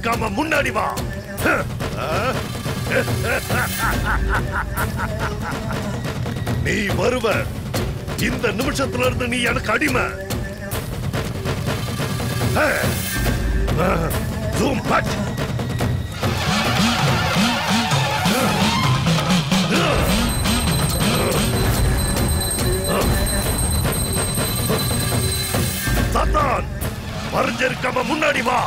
இருக்காம முன்னாடி வா. நீ வருவ. இந்த நிமிஷத்துல இருந்து நீ எனக்கு அடிமை. ஜூம் பட் சாத்தான் மறைஞ்சிருக்காம முன்னாடி வா.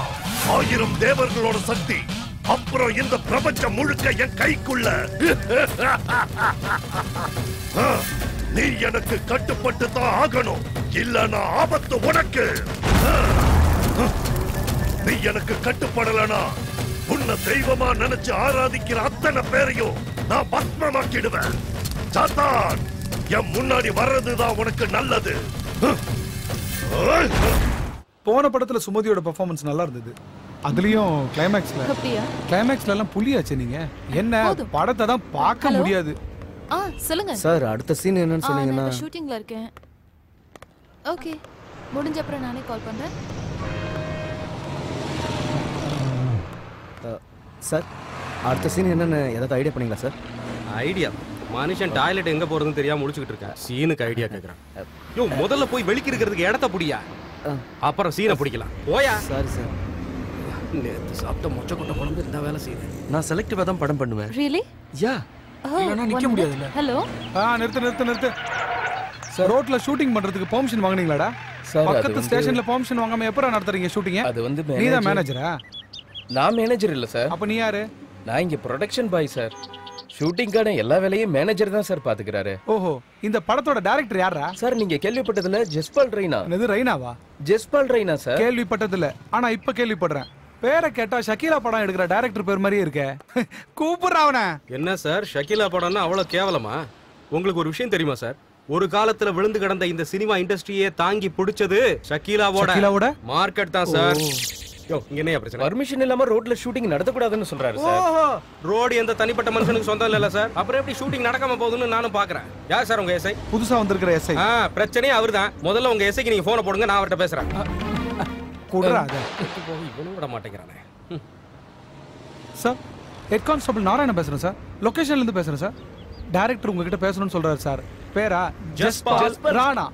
ஆயிரம் தேவர்களோட சக்தி. அப்புறம் இந்த பிரபஞ்சம் முழுக்க என் கைக்குள்ள. நீ எனக்கு கட்டுப்பட்டு தான் ஆகணும். இல்லனா ஆபத்து உனக்கு. நீ எனக்கு கட்டுப்படலனா உன்னை தெய்வமா நினைச்சு ஆராதிக்கிற அத்தனை பேரையும் நான் பத்மமாக்கிடுவேன். சாத்தான் என் முன்னாடி வர்றதுதான் உனக்கு நல்லது. போன படத்துல சுமதியோட பெர்ஃபார்மன்ஸ் நல்லா இருந்தது. அதுலயும் கிளைமேக்ஸ்ல அப்படியா? கிளைமேக்ஸ்ல எல்லாம் புலியாச்சு நீங்க. என்ன. படத்தை தான் பார்க்க? முடியாது. ஆ சொல்லுங்க. சார் அடுத்த சீன் என்னன்னு சொன்னீங்கன்னா ஷூட்டிங்ல இருக்கேன். ஓகே முடிஞ்ச அப்புறம் நானே கால் பண்றேன். சார் அடுத்த சீன் என்னன்னு ஏதாவது ஐடியா பண்ணீங்களா சார் ஐடியா மனுஷன் டாய்லெட் எங்க போறதுன்னு தெரியாம முடிச்சுக்கிட்டு இருக்கேன். சீனுக்கு ஐடியா கேக்குறான். யோ முதல்ல போய் வெளிக்கு இருக்கிறதுக்கு இடத்த புடியா? அப்புறம் சீனை பிடிக்கலாம். போயா? Sorry sir. நேத்து சாப்பிட்ட மொச்ச கொட்டை குழம்பு இந்த வேலை செய்யுது. நான் செலக்டிவா தான் படம் பண்ணுவேன். Really yeah. இல்லைன்னா நிக்க முடியாதுல்ல. ஹலோ ஆ நிறுத்து நிறுத்து நிறுத்து. ரோட்ல ஷூட்டிங் பண்றதுக்கு பெர்மிஷன் வாங்குனீங்களாடா? சார், பக்கத்து ஸ்டேஷன்ல பெர்மிஷன் வாங்காம எப்பறா நடத்துறீங்க ஷூட்டிங்க அது வந்து நீ தான் மேனேஜரா நான் மேனேஜர் இல்ல சார் அப்ப நீ யாரு? நான் இங்க ப்ரொடக்ஷன் பாய் சார் ஷூட்டிங்கான எல்லா வேலையும் மேனேஜர் தான் சார் பாத்துக்கிறாரு. ஓஹோ இந்த படத்தோட டைரக்டர் யாரா சார் நீங்க கேள்விப்பட்டதுல ஜெஸ்பால் ரெய்னா. என்னது ரெய்னாவா? ஜெஸ்பால் ரெய்னா சார். கேள்விப்பட்டதில்ல. ஆனா இப்ப கேள்விப்படுறேன். பேரை கேட்டா ஷக்கீலா படம் எடுக்கிற டைரக்டர் பேர் மாதிரியே இருக்கே. கூப்பிடுறா அவனை. என்ன சார் ஷக்கீலா படம்னா அவ்வளவு கேவலமா? உங்களுக்கு ஒரு விஷயம் தெரியுமா சார்? ஒரு காலத்துல விழுந்து கிடந்த இந்த சினிமா இண்டஸ்ட்ரியே தாங்கி பிடிச்சது ஷக்கீலாவோட? மார்க்கெட் தான் சார். யோ இங்க என்ன பிரச்சனை? பர்மிஷன் இல்லாம ரோட்ல ஷூட்டிங் நடத்தக்கூடாதுன்னு சொல்றாரு சார் ரோடு எந்த தனிப்பட்ட மனுஷனுக்கு சொந்தம் இல்லைல்ல சார் அப்புறம் எப்படி ஷூட்டிங் நடக்காம போகுதுன்னு நானும் பாக்குறேன். யார் சார் உங்க எஸ்ஐ புதுசா வந்திருக்கிற எஸ்ஐ ஆ பிரச்சனையே அவர்தான். முதல்ல உங்க எஸ்ஐக்கு நீங்க போனை போடுங்க நான் அவர்கிட்ட பேசுறேன். போக இவனும் விட மாட்டேங்கிறானே. சார் ஹெட் கான்ஸ்டபிள் நாராயணன் பேசுறேன் சார் லொகேஷன்ல இருந்து பேசுறேன் சார் டைரக்டர் உங்ககிட்ட பேசணும்னு சொல்றாரு சார் பேரா? ஜஸ்பால். ராணா.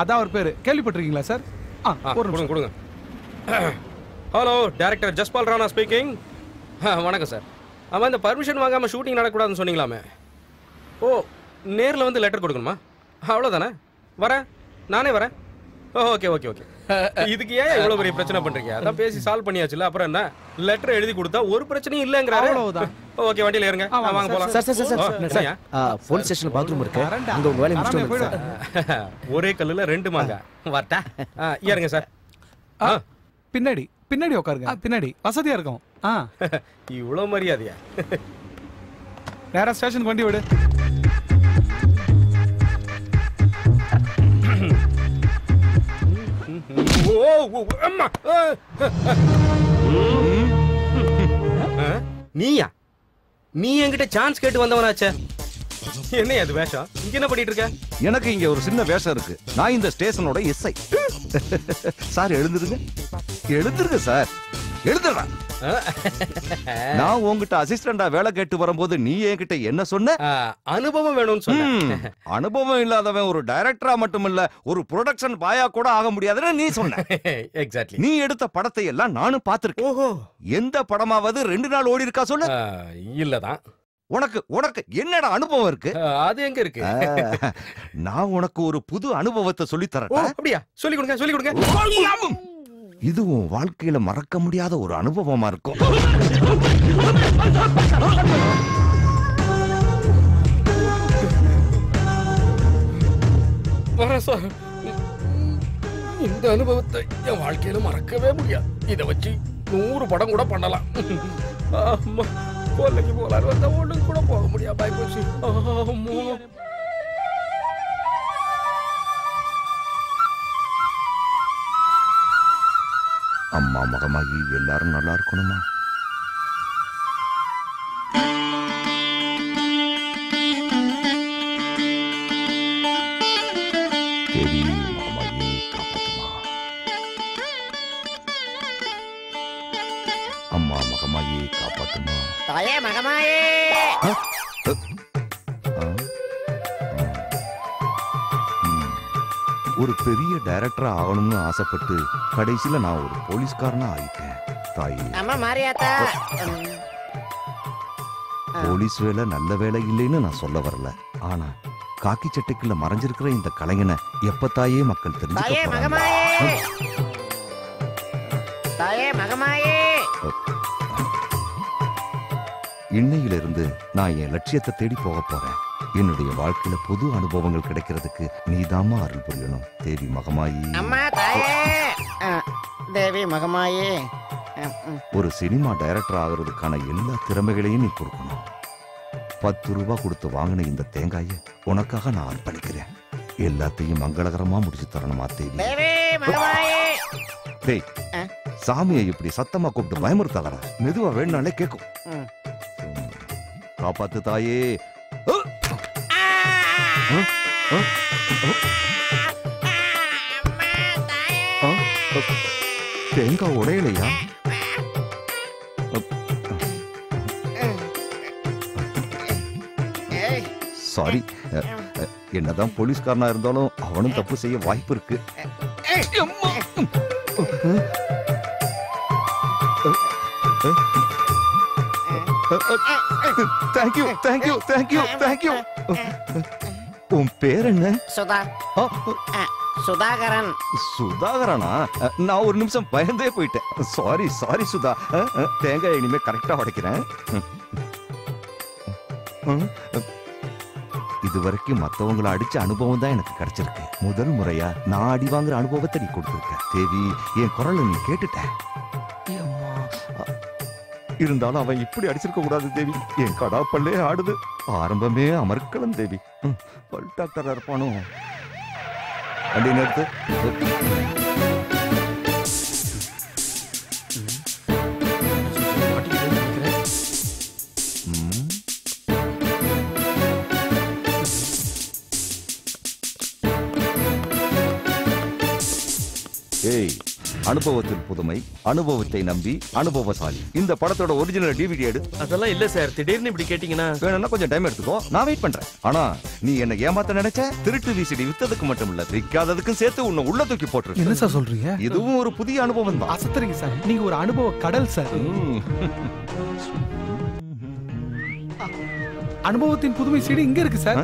அதான் அவர் பேரு. கேள்விப்பட்டிருக்கீங்களா சார் ஆ ஆ, ஒரு நிமிஷம். கொடுங்க கொடுங்க. Hello director Jaspal Rana speaking வணக்கம் சார் ஆமாம் இந்த பர்மிஷன் வாங்காமல் ஷூட்டிங் நடக்கக்கூடாதுன்னு சொன்னீங்களாமே. ஓ நேரில் வந்து லெட்டர் கொடுக்கணுமா? அவ்வளவுதானே? வரேன். நானே வரேன். ஓகே ஓகே ஓகே இதுக்கு ஏன் இவ்வளவு பெரிய பிரச்சனை பண்றீங்க? அதான் பேசி சால்வ் பண்ணியாச்சுல அப்புறம் என்ன? லெட்டர் எழுதி கொடுத்தா ஒரு பிரச்சனையும் இல்லங்கறாரு. அவ்வளவுதான். ஓகே வண்டியில ஏறுங்க. வாங்க, போலாம். Sir sir sir oh, sir என்னய்யா? சார் போலீஸ் ஸ்டேஷன் பாத்ரூம் இருக்கு. அங்க வேலையை முடிச்சுட்டு ஒரே கல்லுல ரெண்டு மாங்க. வரட்டா. ஆ, ஏறுங்க சார் பின்னாடி. பின்னாடி உட்காருங்க பின்னாடி. வசதியா இருக்கும். ஆ. இவ்வளவு மரியாதையா? நேரா ஸ்டேஷனுக்கு வண்டி விடு. ஓ ஓ, அம்மா! ஆ, ஆ, நீயா? நீ என்கிட்ட சான்ஸ் கேட்டு வந்தவனாச்சே? என்ன அது வேஷம் இங்க என்ன பண்ணிட்டு இருக்க? எனக்கு இங்க ஒரு சின்ன வேஷம் இருக்கு. நான் இந்த ஸ்டேஷனோட எஸ்ஐ. சார் எழுந்துருங்க. எழுந்துருங்க சார். எழுதுறா நான் உங்ககிட்ட அசிஸ்டண்டா வேலை கேட்டு வரும்போது நீ என்கிட்ட என்ன சொன்ன? அனுபவம் வேணும்னு சொன்னேன் ம், அனுபவம் இல்லாதவன் ஒரு டைரக்டரா மட்டும் இல்ல ஒரு ப்ரொடக்ஷன் பாயா கூட ஆக முடியாதுன்னு நீ சொன்ன. எக்ஸாக்ட்லி நீ எடுத்த படத்தை எல்லாம் நானும் பார்த்திருக்கேன். ஓஹோ. எந்த படமாவது ரெண்டு நாள் ஓடி இருக்கா சொல்லு இல்லதான். உனக்கு உனக்கு என்னடா அனுபவம் இருக்கு? அது எங்க இருக்கு? நான் உனக்கு ஒரு புது அனுபவத்தை சொல்லி தரேன் அப்படியா? சொல்லி கொடுங்க சொல்லி கொடுங்க. இது உன் வாழ்க்கையில மறக்க முடியாத ஒரு அனுபவமா இருக்கும். இந்த அனுபவத்தை என் வாழ்க்கையில மறக்கவே முடியாது. இதை வச்சு நூறு படம் கூட பண்ணலாம். ஆமா. கொல்லைக்கு போலான்னு வந்தா ஒண்ணுக்கு கூட போக முடியாது. பயப்போச்சு ஆமா. அம்மா மகமாகி எல்லாரும் நல்லா இருக்கணுமா? தாயே மகமாயே. ஒரு பெரிய டைரக்டரா ஆகணும்னு ஆசைப்பட்டு கடைசியில நான் ஒரு போலீஸ்காரனா ஆயிட்டேன் தாயி. அம்மா மாரியாத்தா. போலீஸ் வேலை நல்ல வேலை இல்லைன்னு நான் சொல்ல வரல. ஆனா காக்கி சட்டைக்குள்ள மறைஞ்சிருக்கிற இந்த கலைஞனை எப்ப தாயே மக்கள் தெரிஞ்சுக்க போறாங்க? மகமாயே. தாயே மகமாயே. இன்னையிலிருந்து நான் என் லட்சியத்தை தேடி போக போறேன். என்னுடைய வாழ்க்கையில புது அனுபவங்கள் கிடைக்கிறதுக்கு நீதாம்மா அருள் புரியணும். தேவி மகமாயி. அம்மா தாயே. ஆ, தேவி மகமாயே. ஒரு சினிமா டைரக்டர் ஆகிறதுக்கான எல்லா திறமைகளையும் நீ கொடுக்கணும். பத்து ரூபா கொடுத்து வாங்கின இந்த தேங்காயை உனக்காக நான் அர்ப்பணிக்கிறேன். எல்லாத்தையும் மங்களகரமா முடிச்சு தரணுமா தேவி? டேய்? சாமியை இப்படி சத்தமா கூப்பிட்டு பயமுறுத்தாதடா. மெதுவா வேணுனாலே கேட்கும். காப்பாத்து தாயே? தேங்காய் உடையலையா சாரி என்னதான் போலீஸ்காரனா இருந்தாலும் அவனும் தப்பு செய்ய வாய்ப்பு இருக்கு தேங்க்யூ தேங்க்யூ தேங்க்யூ தேங்க்யூ உன் பேர் என்ன சுதா சுதாகரன். சுதாகரனா? நான் ஒரு நிமிஷம் பயந்தே போயிட்டேன். Sorry sorry Sudha. தேங்காய் இனிமே கரெக்டா உடைக்கிறேன். இது வரைக்கும் மத்தவங்கள அடிச்ச அனுபவம் தான் எனக்கு கிடைச்சிருக்கு. முதல் முறையா நான் அடி வாங்குற அனுபவத்தை நீ கொடுத்துருக்க. தேவி என் குரலை நீ கேட்டுட்ட. இருந்தாலும் அவன் இப்படி அடிச்சிருக்க கூடாது தேவி. என் கடாப்பல்லே ஆடுது. ஆரம்பமே அமர்க்கலாம் தேவி. பல் டாக்டரா இருப்பானோ? அப்படி நிறுத்து. அனுபவத்தில் புதுமை அனுபவத்தை நம்பி அனுபவசாலி. இந்த படத்தோட ஒரிஜினல் டிவிடி எடு. அதெல்லாம் இல்ல சார். திடீர்னு இப்படி கேட்டீங்கன்னா வேணும்னா கொஞ்சம் டைம் எடுத்துக்கோ. நான் வெயிட் பண்றேன். ஆனா நீ என்ன ஏமாத்த நினைச்ச? திருட்டு விசிடி வித்ததுக்கு மட்டும் இல்ல விக்காததுக்கும் சேர்த்து உன்னை உள்ள தூக்கி என்ன போட்டுருக்கு சார் சொல்றீங்க? இதுவும் ஒரு புதிய அனுபவம் தான். அசத்துறீங்க சார். நீங்க ஒரு அனுபவ கடல் சார். அனுபவத்தின் புதுமை சீடு இங்க இருக்கு சார்?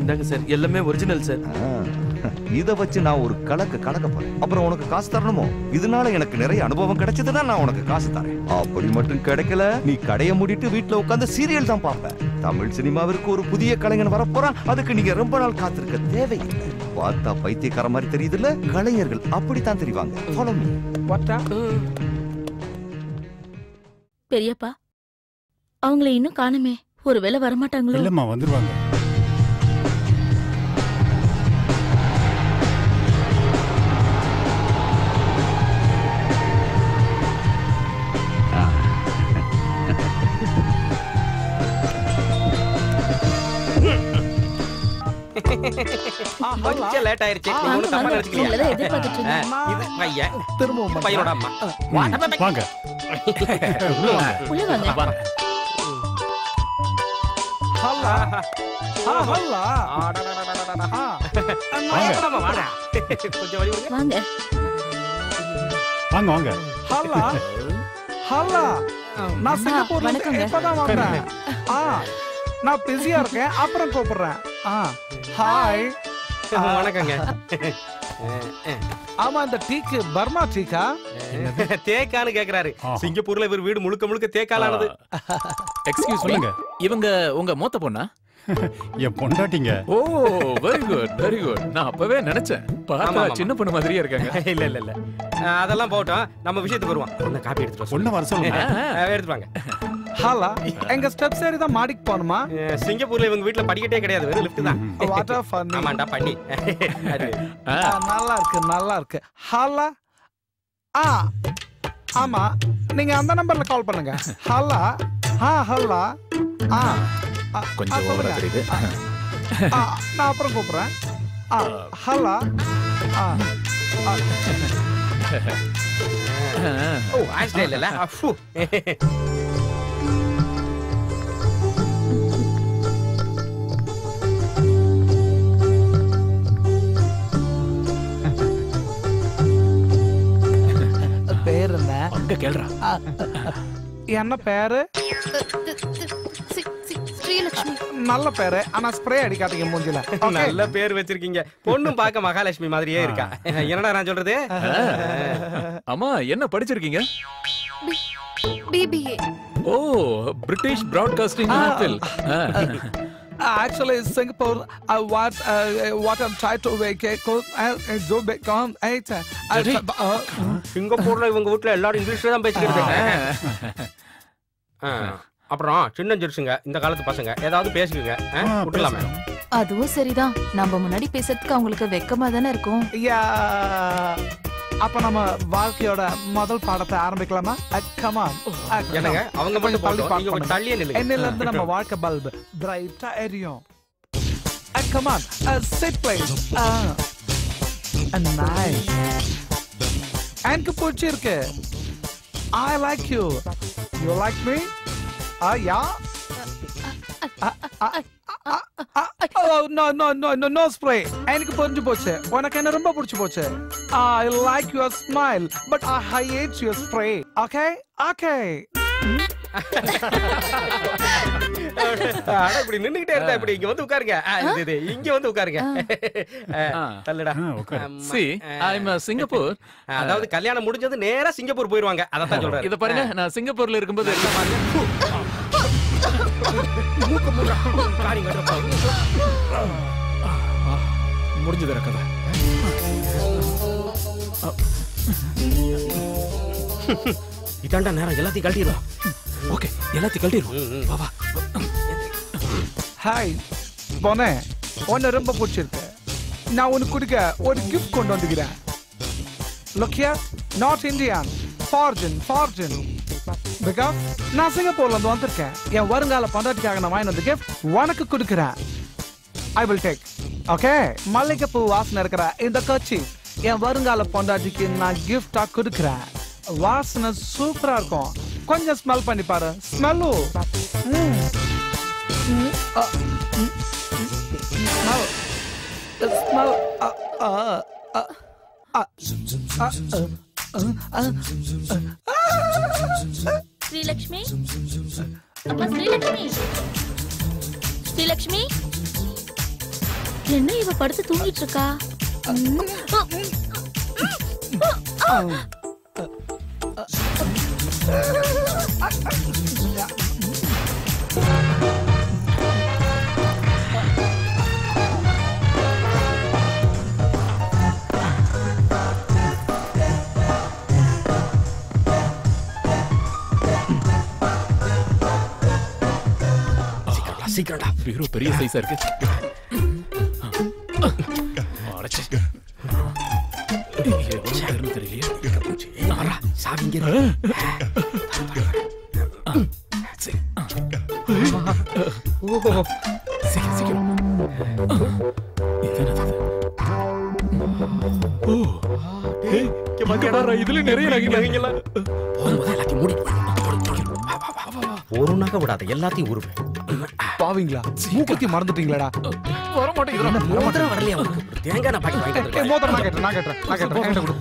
இந்தாங்க சார். எல்லாமே ஒரிஜினல் சார். ஆ, இத வச்சு நான் ஒரு கலக்க கலக்க போறேன். அப்புறம் உனக்கு காசு தரணுமோ? இதனால எனக்கு நிறைய அனுபவம் கிடைச்சதுன்னா நான் உனக்கு காசு தரேன். அப்படி மட்டும் கிடைக்கல. நீ கடைய மூடிட்டு வீட்ல உட்கார்ந்து சீரியல் தான் பார்ப்ப. தமிழ் சினிமாவிற்கு ஒரு புதிய கலைஞன் வரப்போறான். அதுக்கு நீங்க ரொம்ப நாள் காத்திருக்க தேவையில்லை. பார்த்தா பைத்தியக்கார மாதிரி தெரியுதுல்ல? கலைஞர்கள் அப்படித்தான் தெரிவாங்க. ஃபாலோ மீ வாட்டா பெரியப்பா அவங்கள இன்னும் காணுமே. ஒருவேளை வரமாட்டாங்களோ? இல்லம்மா வந்துருவாங்க. கொஞ்சம் லேட் ஆயிருச்சு. நீங்க ஒண்ணும் தப்பா நினைச்சுக்கலையா? எதிர்பார்த்துட்டு இது பையன். பையனோட அம்மா. வாங்க. உள்ள வாங்க. உள்ள வாங்க. ஹல்லா. ஆ ஹல்லா. கொஞ்சம் வழி. வாங்க. வாங்க வாங்க. ஹல்லா. ஹல்லா. நான் சிங்கப்பூர்ல இருந்து. இப்பதான் வந்தேன். நான் பிஸியா இருக்கேன். அப்புறம் கூப்பிடுறேன். ஆ. ஹாய் வணக்கங்க. ஆமா இந்த டீக்கு பர்மா டீக்கா? தேக்கான்னு கேக்குறாரு. சிங்கப்பூர்ல இவர் வீடு முழுக்க முழுக்க தேக்காலானது. எக்ஸ்கியூஸ் சொல்லுங்க. இவங்க உங்க மூத்த பொண்ணா? என் பொண்டாட்டிங்க. Oh very good very good நான் அப்பவே நினைச்சேன். பார்த்தா. சின்ன பொண்ணு மாதிரியே இருக்காங்க. இல்ல இல்ல இல்ல. அதெல்லாம் போகட்டும். நம்ம விஷயத்துக்கு வருவோம். ஒண்ணு காப்பி எடுத்துட்டு பொண்ணு வர சொல்லுங்க. சொல்லு. எடுத்துட்டு வாங்க. ஹலா எங்க ஸ்டெப்ஸ் ஏறி தான் மாடிக்கு போகணுமா? சிங்கப்பூர்ல இவங்க வீட்ல படிக்கட்டே கிடையாது. வெறும் லிஃப்ட் தான். வாட் ஆ ஃபன் ஆமாண்டா பண்ணி. நல்லா இருக்கு நல்லா இருக்கு. ஹலா ஆ ஆமா நீங்க அந்த நம்பர்ல கால் பண்ணுங்க. ஹலா ஆ ஹலா ஆ, கொஞ்சம் ஓவரா. தெரியுது. நான் அப்புறம் கூப்பிடுறேன். ஹலா. ஓ ஆக்சிடென்ட் அஃபு. பேர் என்ன? அங்க கேள்றா ஆ, என்ன பேரு? ஸ்ரீலக்ஷ்மி நல்ல பேரு ஆனா ஸ்ப்ரே அடிக்காதீங்க மூஞ்சில? நல்ல பேர் வச்சிருக்கீங்க. பொண்ணும் பார்க்க மகாலட்சுமி மாதிரியே இருக்கா? என்னடா நான் சொல்றது? அம்மா என்ன படிச்சிருக்கீங்க? BBA oh British broadcasting apple Actually, Singapore, uh, what uh, what I'm trying to make it called uh, do become. Daddy. சிங்கப்பூர்ல இவங்க வீட்ல எல்லாரும் இங்கிலீஷ்ல தான் பேசிக்கிறது ஆ, அப்புறம் சின்ன ஜெர்சுங்க இந்த காலத்து பசங்க. ஏதாவது ஆ, விட்டுலாமே அதுவும் சரிதான். நம்ம முன்னாடி பேசுறதுக்கு அவங்களுக்கு வெக்கமா தானே இருக்கும். அப்ப நம்ம வாழ்க்கையோட முதல் பாடத்தை ஆரம்பிக்கலாமா? கமா என்னங்க? அவங்க மட்டும் நீங்க கொஞ்சம் தள்ளியே நில்லுங்க. என்னில இருந்து நம்ம வாழ்க்கை பல்பு பிரைட்டா எரியும். கமான் சிட் பிளேஸ் நைஸ் எனக்கு பிடிச்சிருக்கு I like you you like me ah yeah no no no no no spray எனக்கு புரிஞ்சு போச்சு. உனக்கு என்ன ரொம்ப பிடிச்சு போச்சு? I like your smile but I hate your spray okay okay இப்படி நின்னுகிட்டே இருந்தா இப்படி இங்க வந்து உட்காருங்க. இது, இங்க வந்து உட்காருங்க. தள்ளுடா. சி ஐம் சிங்கப்பூர் அதாவது கல்யாணம் முடிஞ்சது நேரா சிங்கப்பூர் போயிருவாங்க. அதான் இத பாருங்க நான் சிங்கப்பூர்ல இருக்கும்போது காரியம் கட்டுறப்பா. முடிஞ்சது கதை இதாண்டா நேரம் எல்லாத்தையும் கழட்டிடுவா ஓகே எல்லாத்தையும் கழட்டிடுவோம் வா ஹாய் போனே உன்னை ரொம்ப பிடிச்சிருக்கு நான் உனக்கு கொடுக்க ஒரு கிஃப்ட் கொண்டு வந்துக்கிறேன் லுக்கியா நார்த் இந்தியான் ஃபார்ஜின் ஃபார்ஜின் பிகாஸ் நான் சிங்கப்பூர்ல இருந்து வந்திருக்கேன். என் வருங்கால பந்தாட்டிக்காக நான் வாங்கி வந்து கிஃப்ட் உனக்கு கொடுக்குறேன். ஐ வில் டேக் ஓகே மல்லிகைப்பூ வாசனை இருக்கிற இந்த கட்சி என் வருங்கால பொண்டாட்டிக்கு நான் கிஃப்டா கொடுக்குறேன். வாசனை சூப்பரா இருக்கும். கொஞ்சம் ஸ்மெல் பண்ணி பாரு. ஸ்மெல்லு ஸ்மெல் The ஸ்ரீலக்ஷ்மி அம்மா ஸ்ரீலக்ஷ்மி ஸ்ரீலக்ஷ்மி என்ன இவ படுத்து தூங்கிட்டு இருக்கா ம். சீக்கிரம்டா பீரோ பெரிய சைஸா இருக்கு அடைச்சு. எவ்வளவு பேருன்னு தெரியலையே. ஆறா, சாவி இங்க இருக்கு. ஆ, சரி. ஓ, சீக்கிரம், சீக்கிரம். இது என்னது? ஓ, ஏய், இங்க பாருடா, இதுல நிறைய நகைங்க. ஒரு நகை விடாத எல்லாத்தையும் உருவேன் பாவீங்களா? மூக்குத்தி மறந்துட்டீங்களாடா. வர மாட்டேங்குதுடா. மோதிரம் வரலையா ஒரு தேங்காய் நான் பாக்கி வாங்கிட்டு மோதிரம் நான் கேட்டேன் நான் கேட்டேன் நான் கேட்டேன் என்கிட்ட கொடு.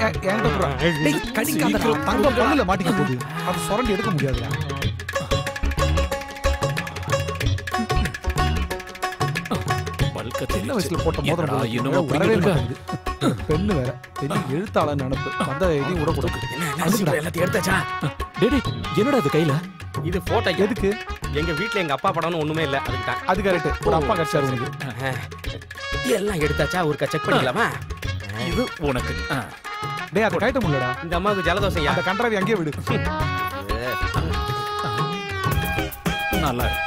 ஏ- என்கிட்ட கொடுடா. டேய், கடிக்காதடா. தங்கம் பல்லுல மாட்டிக்க போகுது. அது சுரண்டி எடுக்க முடியாதுடா. சின்ன வயசுல போட்ட மோதிரம் இன்னுமா வரவே? மாட்டேங்குது. பெண்ணு வேற. பெரிய எழுத்தாளர் நினப்பு வந்த எதையும் விட கூடாது எல்லாத்தையும் எடுத்தாச்சா? டேய், டேய், என்னடா அது கையில? இது போட்டோ எதுக்கு? எங்க வீட்ல எங்க அப்பா படம்னு ஒண்ணுமே இல்ல. அதுக்கு தான். அது கரெக்ட் ஒரு அப்பா கிடைச்சாரு உனக்கு. எல்லாம் எடுத்தாச்சா? ஒருக்கா செக் பண்ணிக்கலாமா? இது உனக்கு. ஆ. டேய் அதை கைட்ட முடியலடா. இந்த அம்மாவுக்கு ஜலதோஷம் அந்த கன்றாவி அங்கேயே விடு. நல்லா இருக்கு.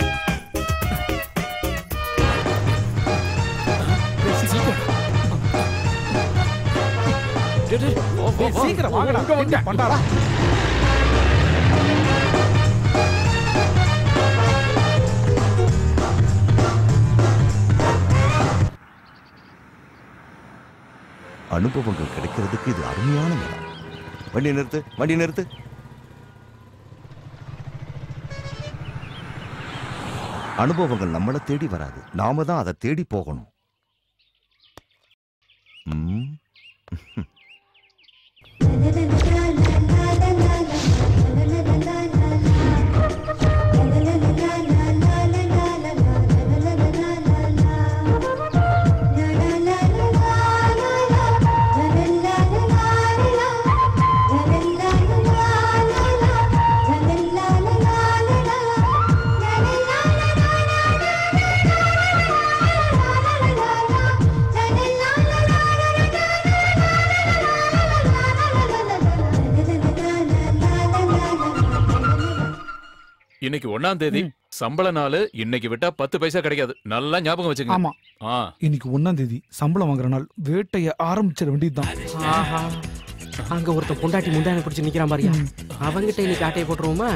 சீக்கிரம் வாங்கடா. அனுபவங்கள் கிடைக்கிறதுக்கு இது அருமையான நேரம். வண்டி நிறுத்து வண்டி நிறுத்து. அனுபவங்கள் நம்மளை தேடி வராது. நாம தான் அதை தேடி போகணும். ம். Nee, nee, nee. இன்னைக்கு ஒண்ணாம் தேதி சம்பள நாள் இன்னைக்கு விட்டா பத்து பைசா கிடைக்காது. நல்லா ஞாபகம் வச்சுக்கங்க. ஆமா. ஆ. இன்னைக்கு ஒன்னாம் தேதி சம்பளம் வாங்குற நாள் வேட்டைய ஆரம்பிச்சிட வேண்டியதுதான். ஆஹா. அங்க ஒருத்தன் பொண்டாட்டி முந்தானை பிடிச்சு நிக்கிறான் பாரியா. அவங்கிட்ட இன்னைக்கு ஆட்டையை போட்டுருவோமா?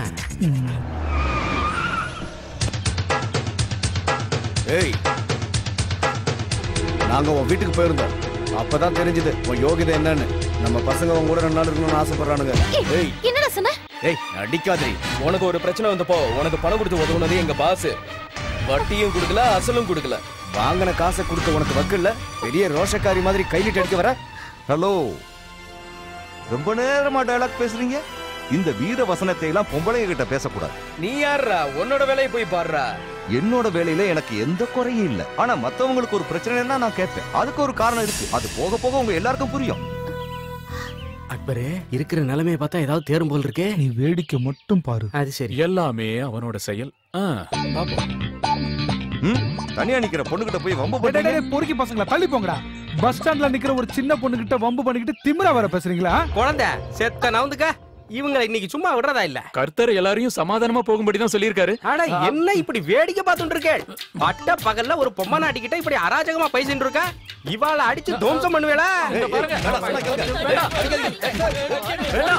ஏய். நாங்க உன் வீட்டுக்கு போயிருந்தோம். அப்பதான் தெரிஞ்சது உன் யோகிதை என்னன்னு. நம்ம பசங்க உன் கூட ரெண்டு நாள் இருக்கணும்னு ஆசைப்படுறானுங்க. ஏய். என்னடா சொன்ன? ஏய் அடிக்காதே உனக்கு ஒரு பிரச்சனை வந்தப்போ உனக்கு பணம் கொடுத்து உதவுனது எங்க பாஸ் வட்டியும் கொடுக்கல அசலும் கொடுக்கல. வாங்கின காசை கொடுக்க உனக்கு வக்கில்ல பெரிய ரோஷக்காரி மாதிரி கையிட்டு அடிக்க வர? ஹலோ. ரொம்ப நேரமா டயலாக் பேசுறீங்க? இந்த வீர வசனத்தை எல்லாம் பொம்பளைங்க கிட்ட பேசக்கூடாது. நீ யாருடா உன்னோட வேலையை போய் பாருடா என்னோட வேலையில எனக்கு எந்த குறையும் இல்ல. ஆனா மத்தவங்களுக்கு ஒரு பிரச்சனைன்னா நான் கேட்பேன். அதுக்கு ஒரு காரணம் இருக்கு. அது போக போக உங்க எல்லாருக்கும் புரியும். அக்பரே இருக்கிற நிலைமையை பார்த்தா ஏதாவது தேரும் போல் இருக்கே. நீ வேடிக்கை மட்டும் பாரு. அது சரி. எல்லாமே அவனோட செயல்? தனியா நிக்கிற பொண்ணுகிட்ட போய் வம்பு டேய், பொறுக்கி பசங்களா தள்ளி போங்கடா. பஸ் ஸ்டாண்ட்ல நிக்கிற ஒரு சின்ன பொண்ணு கிட்ட வம்பு பண்ணிக்கிட்டு திமிரா வர பேசுறீங்களா? குழந்தை செத்த நவுந்துக்க. இவங்களை இன்னைக்கு சும்மா விடுறதா இல்ல? கர்த்தர் எல்லாரையும் சமாதானமா போகும்படி தான் சொல்லியிருக்காரு. ஆனா என்ன இப்படி வேடிக்கை பார்த்துட்டு இருக்கேன் பட்ட பகல்ல ஒரு பொம்மை நாட்டிக்கிட்ட இப்படி அராஜகமா பேசிட்டு இருக்க இவாள அடிச்சு பாருங்க. வேண்டாம்,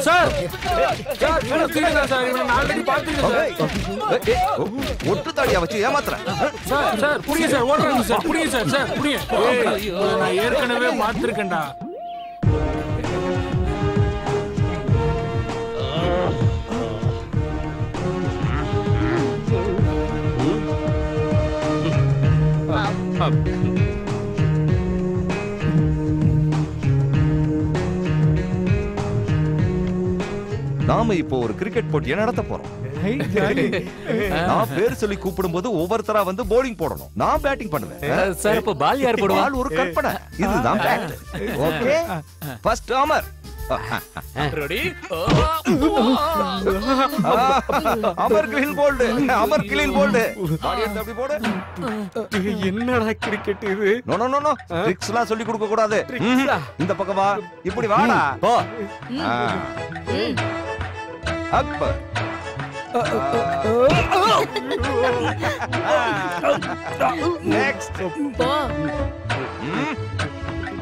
சார் ஒட்டு தாடியா வச்சு ஏமாத்துறேன் சார் சார் புரியுங்க சார் ஓடுறாங்க சார் புரியுங்க சார் சார் இதை நான் ஏற்கனவே பார்த்துருக்கேன்டா நாம இப்போ ஒரு கிரிக்கெட் போட்டியை நடத்த போறோம். நான் பேர் சொல்லி கூப்பிடும்போது ஒவ்வொருத்தரா வந்து போலிங் போடணும். நான் பேட்டிங் பண்ணுவேன். சார், அப்ப ball யார் போடுவா? Ball ஒரு கற்பனை. இதுதான் bat okay first Amar ready Amar clean bowled Amar clean bowled. பாடி எடுத்து அப்படி போடு. என்னடா கிரிக்கெட் இது? நோ நோ நோ நோ ட்ரிக்ஸ்லாம் சொல்லி கொடுக்க கூடாது. இந்த பக்கம் வா. இப்படி வாடா. போ. அக்பர். நெக்ஸ்ட்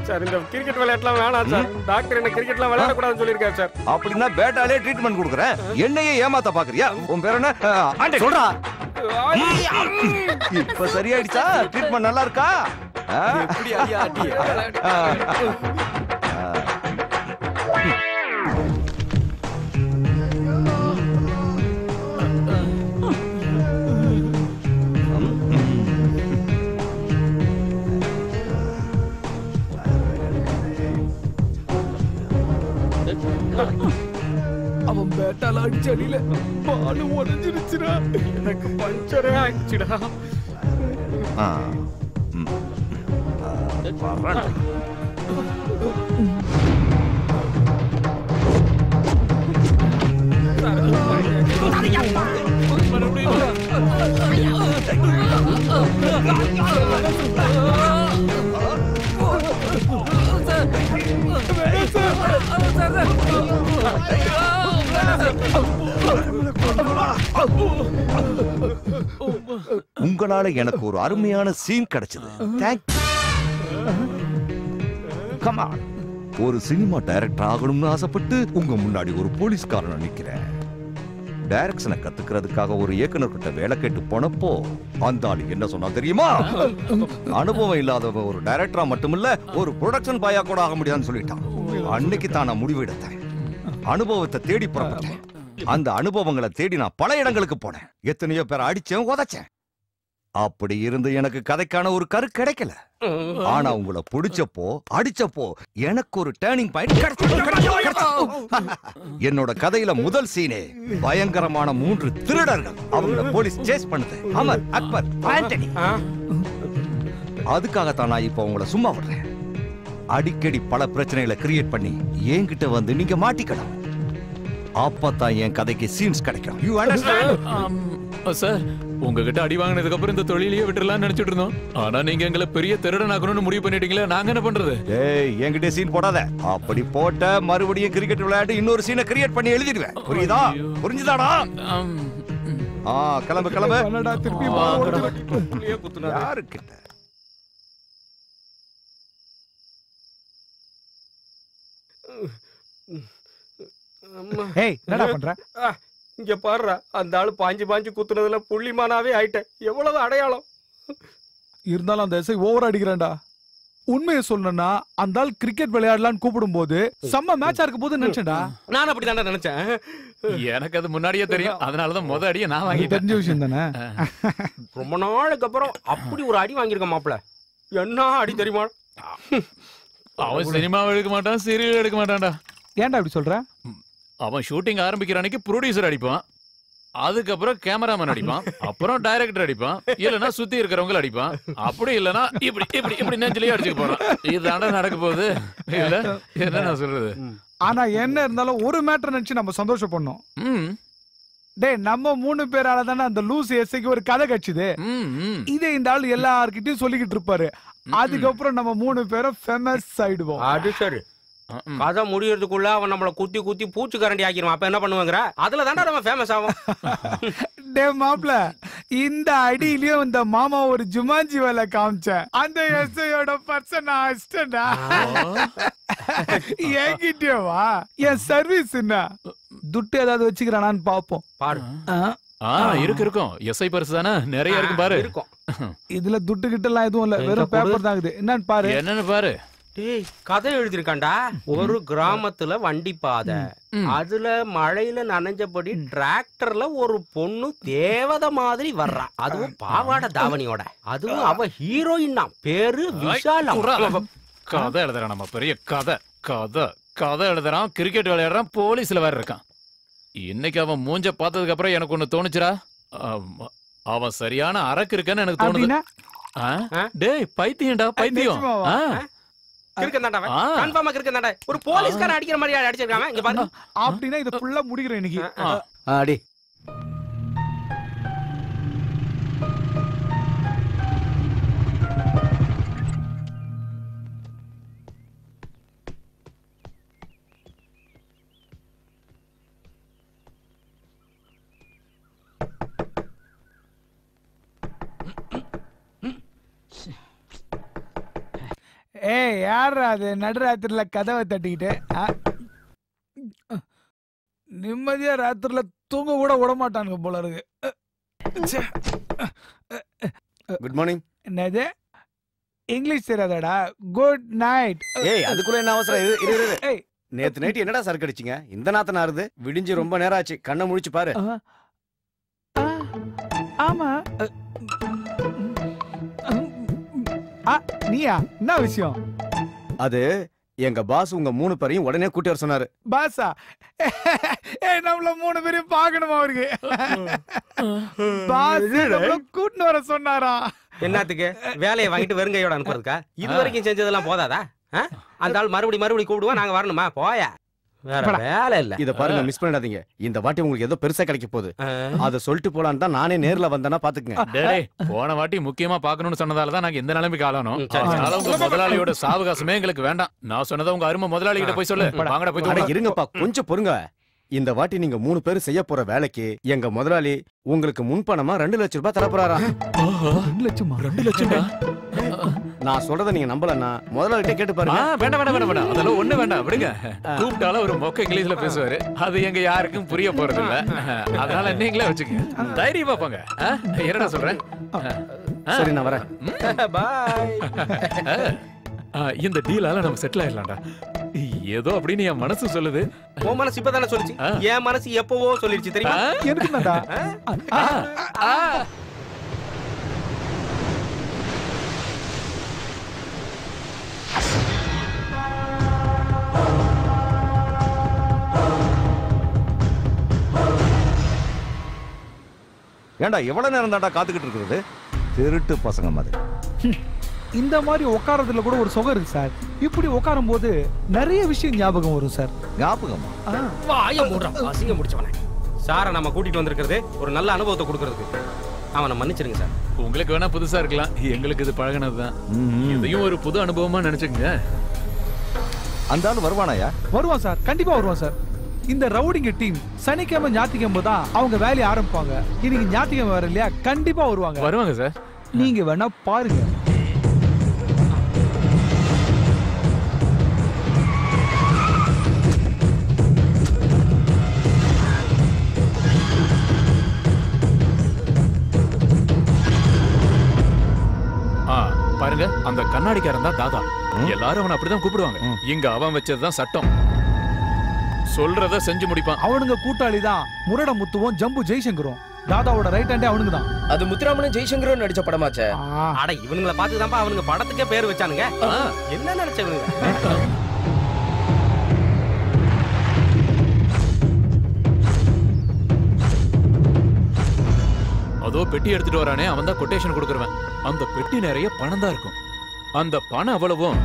சார் இந்த கிரிக்கெட் விளையாட்டுலாம் வேணாம் சார். டாக்டர் என்ன கிரிக்கெட்லாம் விளையாடக்கூடாதுன்னு சொல்லியிருக்காரு சார். அப்படின்னா பேட்டாலே ட்ரீட்மெண்ட் கொடுக்குறேன். என்னையே ஏமாத்த பாக்குறியா? உன் பேர் என்ன? ஆண்டே. சொல்றா. இப்ப சரியாயிடுச்சா? ட்ரீட்மெண்ட் நல்லா இருக்கா? எப்படி அடியா அடி அவன் பேட்டால அடிச்ச அடியில பாலு உடஞ்சிருச்சுடா எனக்கு பஞ்சரே ஆயிடுச்சுடா ஆ. உங்களால எனக்கு ஒரு அருமையான சீன் கிடைச்சது. தேங்க் ஒரு சினிமா டைரக்டர் ஆகணும்னு ஆசைப்பட்டு உங்க முன்னாடி ஒரு போலீஸ்காரன் நிக்கிறேன். டைரக்ஷனை கத்துக்கிறதுக்காக ஒரு இயக்குனர் கிட்ட வேலை கேட்டு போனப்போ அந்த ஆள் என்ன சொன்னா தெரியுமா? அனுபவம் இல்லாதவ ஒரு டைரக்டரா மட்டுமில்ல ஒரு ப்ரொடக்ஷன் பாயா கூட ஆக முடியாதுன்னு சொல்லிட்டான். அன்னைக்கு தான் நான் முடிவு எடுத்தேன் அனுபவத்தை தேடி புறப்பட்டேன். அந்த அனுபவங்களை தேடி நான் பல இடங்களுக்கு போனேன். எத்தனையோ பேர் அடிச்சேன் உதச்சேன். அப்படி இருந்து எனக்கு கதைக்கான ஒரு கரு கிடைக்கல. ஆனா உங்களை பிடிச்சப்போ அடிச்சப்போ எனக்கு ஒரு டேர்னிங் பாயிண்ட் என்னோட கதையில முதல் சீனே பயங்கரமான மூன்று திருடர்கள் அவங்கள போலீஸ் சேஸ் பண்ணுது. அமர் அக்பர் ஆண்டனி. அதுக்காகத்தான் நான் இப்ப உங்களை சும்மா விடுறேன். அடிக்கடி பல பிரச்சனைகளை கிரியேட் பண்ணி என்கிட்ட வந்து நீங்க மாட்டிக்கணும். அப்பதான் என் கதைக்கு சீன்ஸ் கிடைக்கும். யூ அண்டர்ஸ்டாண்ட் சார் உங்ககிட்ட அடி வாங்கினதுக்கு அப்புறம் இந்த தொழிலையே விட்டுறலாம்னு நினைச்சிட்டு இருந்தோம். ஆனா நீங்க எங்களை பெரிய திருடன் ஆகணும்னு முடிவு பண்ணிட்டீங்களே நாங்க என்ன பண்றது? ஏய் என்கிட்ட சீன் போடாத. அப்படி போட்ட மறுபடியும் கிரிக்கெட் விளையாட்டு இன்னொரு சீனை கிரியேட் பண்ணி எழுதிடுவேன். புரியுதா? புரிஞ்சுதாடா? ஆ கிளம்பு கிளம்பு. திருப்பி யாருக்கிட்ட? ஏய், என்னடா பண்ற? இங்க பாருடா அந்த ஆளு பாஞ்சு பாஞ்சு குத்துனதுல புள்ளிமானாவே ஆயிட்டேன். எவ்வளவு அடையாளம்? இருந்தாலும் அந்த எஸ்ஐ ஓவர் அடிக்கிறான்டா. உண்மையை சொல்லணும்னா அந்த ஆள் கிரிக்கெட் விளையாடலாம்னு கூப்பிடும் போது செம்ம மேட்சா இருக்க போது நினைச்சேன்டா. நான் அப்படிதான்டா நினைச்சேன். எனக்கு அது முன்னாடியே தெரியும். அதனாலதான் முத அடியை நான் வாங்கிட்டேன். தெரிஞ்ச விஷயம் தானே? ரொம்ப நாளுக்கு அப்புறம் அப்படி ஒரு அடி வாங்கியிருக்க மாப்பிள என்ன அடி தெரியுமா? அவன் சினிமாவை எடுக்க மாட்டான் சீரியல் எடுக்க மாட்டான்டா. ஏன்டா இப்படி சொல்ற? அவன் ஷூட்டிங் ஆரம்பிக்கிற அன்னைக்கு ப்ரொடியூசர் அடிப்பான். அதுக்கப்புறம் கேமராமேன் அடிப்பான். அப்புறம் டைரக்டர் அடிப்பான். இல்லனா சுத்தி இருக்கிறவங்க அடிப்பான். அப்படி இல்லனா இப்படி இப்படி இப்படி நெஞ்சிலேயே அடிச்சுக்க போறான். இதுதாண்டா நடக்க போகுது. இல்ல? என்ன நான் சொல்றது? ஆனா என்ன இருந்தாலும் ஒரு மேட்டர் நினைச்சு நம்ம சந்தோஷப்படணும். ம். டேய் நம்ம மூணு பேரால தானே அந்த லூஸ் எஸ்ஐக்கு ஒரு கதை கட்சிது. இதே இந்த ஆள் எல்லார்கிட்டயும் சொல்லிக்கிட்டு இருப்பாரு. அதுக்கப்புறம் நம்ம மூணு பேரும் ஃபேமஸ் ஆயிடுவோம். அது சரி. கதை முடியறதுக்குள்ள அவன் நம்மள குத்தி குத்தி பூச்சி கரண்டி ஆக்கிடுவான். அப்ப என்ன பண்ணுவாங்கற? அதுல தாண்டா நம்ம ஃபேமஸ் ஆகும் டே மாப்ள இந்த அடியிலயும் இந்த மாமா ஒரு ஜுமாஞ்சி வேலை காமிச்சேன் அந்த எஸ்ஐயோட பர்சன் நான் அசிஸ்டண்டா? என்கிட்டயே வா. என் சர்வீஸ் என்ன? துட்டு ஏதாவது வச்சுக்கிறானான்னு பாப்போம். பாரு. ஆ? இருக்கு இருக்கும். எஸ்ஐ பர்ஸ் தானே? நிறைய இருக்கு பாரு. இதுல துட்டு கிட்ட எல்லாம் எதுவும் இல்ல. வெறும்? பேப்பர் தான் இருக்குது. என்னன்னு பாரு. என்னன்னு பாரு. டேய் கதை எழுதிருக்கான்டா ஒரு கிராமத்துல வண்டி பாதை. அதுல மழையில நனைஞ்சபடி டிராக்டர்ல ஒரு பொண்ணு தேவதை மாதிரி வர்றா. அதுவும் பாவாடை தாவணியோட. அதுவும் அவ ஹீரோயின் தான். பேரு விஷாலம். கதை எழுதுறான் நம்ம பெரிய கதை கதை கதை எழுதுறான். கிரிக்கெட் விளையாடுறான் போலீஸ்ல வேற இருக்கான். இன்னைக்கு அவன் மூஞ்ச பார்த்ததுக்கு அப்புறம் எனக்கு ஒண்ணு தோணுச்சுடா. ஆமா. அவன் சரியான அரக்கு இருக்கன்னு எனக்கு தோணுது? டேய் பைத்தியம்டா பைத்தியம். கிறுக்கன் ஆ. கன்ஃபார்மா கிறுக்கன் தாண்டா. ஒரு போலீஸ்காரன் அடிக்கிற மாதிரி அடிச்சிருக்காங்க இங்க பாருங்க அப்படின்னா இதை ஃபுல்லா முடிக்கிறேன் இன்னைக்கு. அடி. ஏய் யார் அது? நடுராத்திரில கதவை தட்டிக்கிட்டு? நிம்மதியா ராத்திரில தூங்க கூட விட மாட்டானுங்க போல இருக்கு. குட் மார்னிங் என்னது? இங்கிலீஷ் தெரியாதாடா. குட் நைட் ஏய் அதுக்குள்ள என்ன அவசரம்? இரு இரு, இரு. ஏய். நேத்து நைட்டு என்னடா சரக்கு அடிச்சீங்க? இந்த நாத்த நாருது விடிஞ்சு ரொம்ப நேரம் ஆச்சு. கண்ணை முழிச்சு பாரு. ஆமா. நீயா? என்ன விஷயம்? அது எங்க பாஸ் உங்க மூணு பேரையும் உடனே கூட்டி வர சொன்னாரு. ஏய் நம்மள மூணு பேரையும் பார்க்கணுமா அவருக்கு? பாஸ் கூட்டின்னு வர சொன்னாரா? என்னத்துக்கு? வேலையை வாங்கிட்டு வெறுங்கையோட அனுப்புறதுக்கா? இது வரைக்கும் செஞ்சதெல்லாம் போதாதா? அந்த ஆள் மறுபடி மறுபடி கூப்பிடுவா நாங்க வரணுமா? போயா? வேற. வேலை இல்ல. இத பாருங்க மிஸ் பண்ணிடாதீங்க. இந்த வாட்டி உங்களுக்கு ஏதோ பெருசா கிடைக்க போகுது. அத சொல்லிட்டு போலான்னு தான் நானே நேர்ல வந்தேன்னா பாத்துக்கங்க. டேய் போன வாட்டி முக்கியமா பார்க்கணும்னு சொன்னதால தான் நாங்க இந்த நிலைமைக்கு ஆளானோம். ம், சரி, சரி. அதனால உங்க முதலாளியோட சாவகாசமே எங்களுக்கு வேண்டாம். நான் சொன்னதை உங்க அருமை முதலாளி கிட்ட போய் சொல்லு. வாங்கடா போய். இருங்கப்பா கொஞ்சம் பொறுங்க. இந்த வாட்டி நீங்க மூணு பேரும் செய்ய போற வேலைக்கு எங்க முதலாளி உங்களுக்கு முன்பணமா ரெண்டு லட்சம் ரூபாய் தரப்போறாரா ரெண்டு லட்சமா? ரெண்டு லட்சம்டா நான் சொல்றத நீங்க நம்பலன்னா முதலாளிகிட்ட கேட்டு ஆ, பாருங்க வேண்டாம் வேண்டாம் வேண்டாம் வேண்டாம். அதெல்லாம் ஒண்ணு வேண்டாம். விடுங்க. கூப்பிட்டாலும் ஒரு மொக்க இங்கிலீஷ்ல பேசுவாரு. அது எங்க யாருக்கும் புரிய போறது இல்ல. அதனால நீங்களே வச்சுக்கோங்க. தைரியமா போங்க? என்னடா சொல்றேன். சரி நான் வரேன். பாய் இந்த டீலால நம்ம செட்டில் ஆயிடலாம்டா. ஏதோ அப்படின்னு என் மனசு சொல்லுது. உன் மனசு இப்பதானே சொல்லுச்சு? என் மனசு எப்பவோ சொல்லிடுச்சு தெரியுமா? எனக்கு ஏன்டா எவ்வளவு நேரம் தாண்டா காத்துக்கிட்டு இருக்கிறது? திருட்டு பசங்க மாதிரி. இந்த மாதிரி உட்காரதுல கூட ஒரு சுகம் இருக்கு சார். இப்படி உட்காரும் போது நிறைய விஷயம் ஞாபகம் வரும் சார். ஞாபகமா? வாய மூடுறான் அசிங்க முடிச்சவனே. சாரை நம்ம கூட்டிட்டு வந்திருக்கிறது ஒரு நல்ல அனுபவத்தை கொடுக்கறதுக்கு. அவனை மன்னிச்சிருங்க சார். உங்களுக்கு வேணா புதுசா இருக்கலாம். எங்களுக்கு இது பழகினதுதான். இதையும் ஒரு புது அனுபவமா நினைச்சுக்கங்க. அந்த ஆள் வருவானாயா வருவான் சார். கண்டிப்பா வருவான் சார். இந்த ரவுடிங்க டீம் சனிக்கிழமை ஞாயிற்றுக்கிழமை தான் அவங்க வேலையை ஆரம்பிப்பாங்க. இன்னைக்கு ஞாயிற்றுக்கிழமை வர இல்லையா? கண்டிப்பா வருவாங்க. வருவாங்க சார். நீங்க வேணா பாருங்க. கண்ணாடிக்காரன் தான் தாதா எல்லாரும் அவனை அப்படிதான் கூப்பிடுவாங்க. இங்க அவன் வச்சதுதான் சட்டம். சொல்றத செஞ்சு முடிப்பான். அவனுங்க கூட்டாளி தான் முரட முத்துவும் ஜம்பு ஜெய்சங்கரும். தாதாவோட ரைட் ஹேண்டே அவனுக்கு தான் அது முத்துராமனும் ஜெய்சங்கரும் நடிச்ச படமாச்சே. அட இவனுங்கள பார்த்து தான்ப்பா அவனுங்க படத்துக்கே பேர் வச்சானுங்க. என்ன நினைச்சவனுங்க அதோ பெட்டி எடுத்துட்டு வரானே அவன் தான் கொட்டேஷன் கொடுக்குறவன். அந்த பெட்டி நிறைய பணம் தான் இருக்கும். அந்த பணம் அவ்வளவும்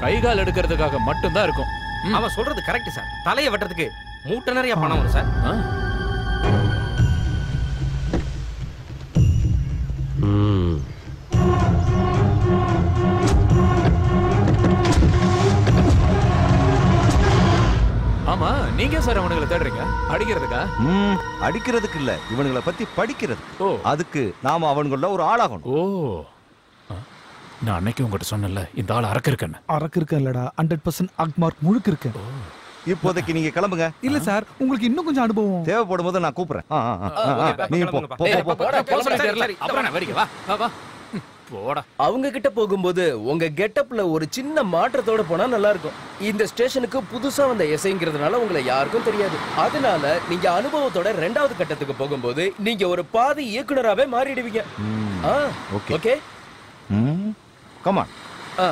கை கால் எடுக்கிறதுக்காக மட்டும்தான் இருக்கும். அவன் சொல்றது கரெக்ட் சார் தலையை வெட்டுறதுக்கு மூட்டை நிறைய பணம் வரும் சார் ஆமா நீங்க சார் அவனுங்களை தேடுறீங்க? அடிக்கிறதுக்கா? ம் அடிக்கிறதுக்கு இல்ல. இவனுங்களை பத்தி படிக்கிறது. அதுக்கு நாம அவனுங்கள ஒரு ஆளாகணும். ஓ. நான் அன்னைக்கு உங்ககிட்ட சொன்னேன்ல இந்த ஆள் அரக்க இருக்கேன்னு அரக்கு இருக்கேன் இல்லடா ஹண்ட்ரட் பர்சன்ட் அக்மார்க் முழுக்க இருக்கேன் இப்போதைக்கு நீங்க கிளம்புங்க. இல்ல சார் உங்களுக்கு இன்னும் கொஞ்சம் அனுபவம். தேவைப்படும் போது நான் கூப்பிடுறேன். ஆ, ஆ, ஆ, ஆ, ஆ. நீ போ போ, போ, போ. போடா, போடா, தெரியல. அப்புறம் நான் வேடிக்கை, வா, வா, வா. ம், போடா அவங்க கிட்ட போகும்போது உங்க கெட்டப்ல ஒரு சின்ன மாற்றத்தோட போனா நல்லா இருக்கும். இந்த ஸ்டேஷனுக்கு புதுசா வந்த எஸ்ஐங்கிறதுனால உங்களை யாருக்கும் தெரியாது. அதனால நீங்க அனுபவத்தோட ரெண்டாவது கட்டத்துக்கு போகும்போது நீங்க ஒரு பாதி இயக்குனராவே மாறிடுவீங்க. ஓகே. ம் கமான் ஆ.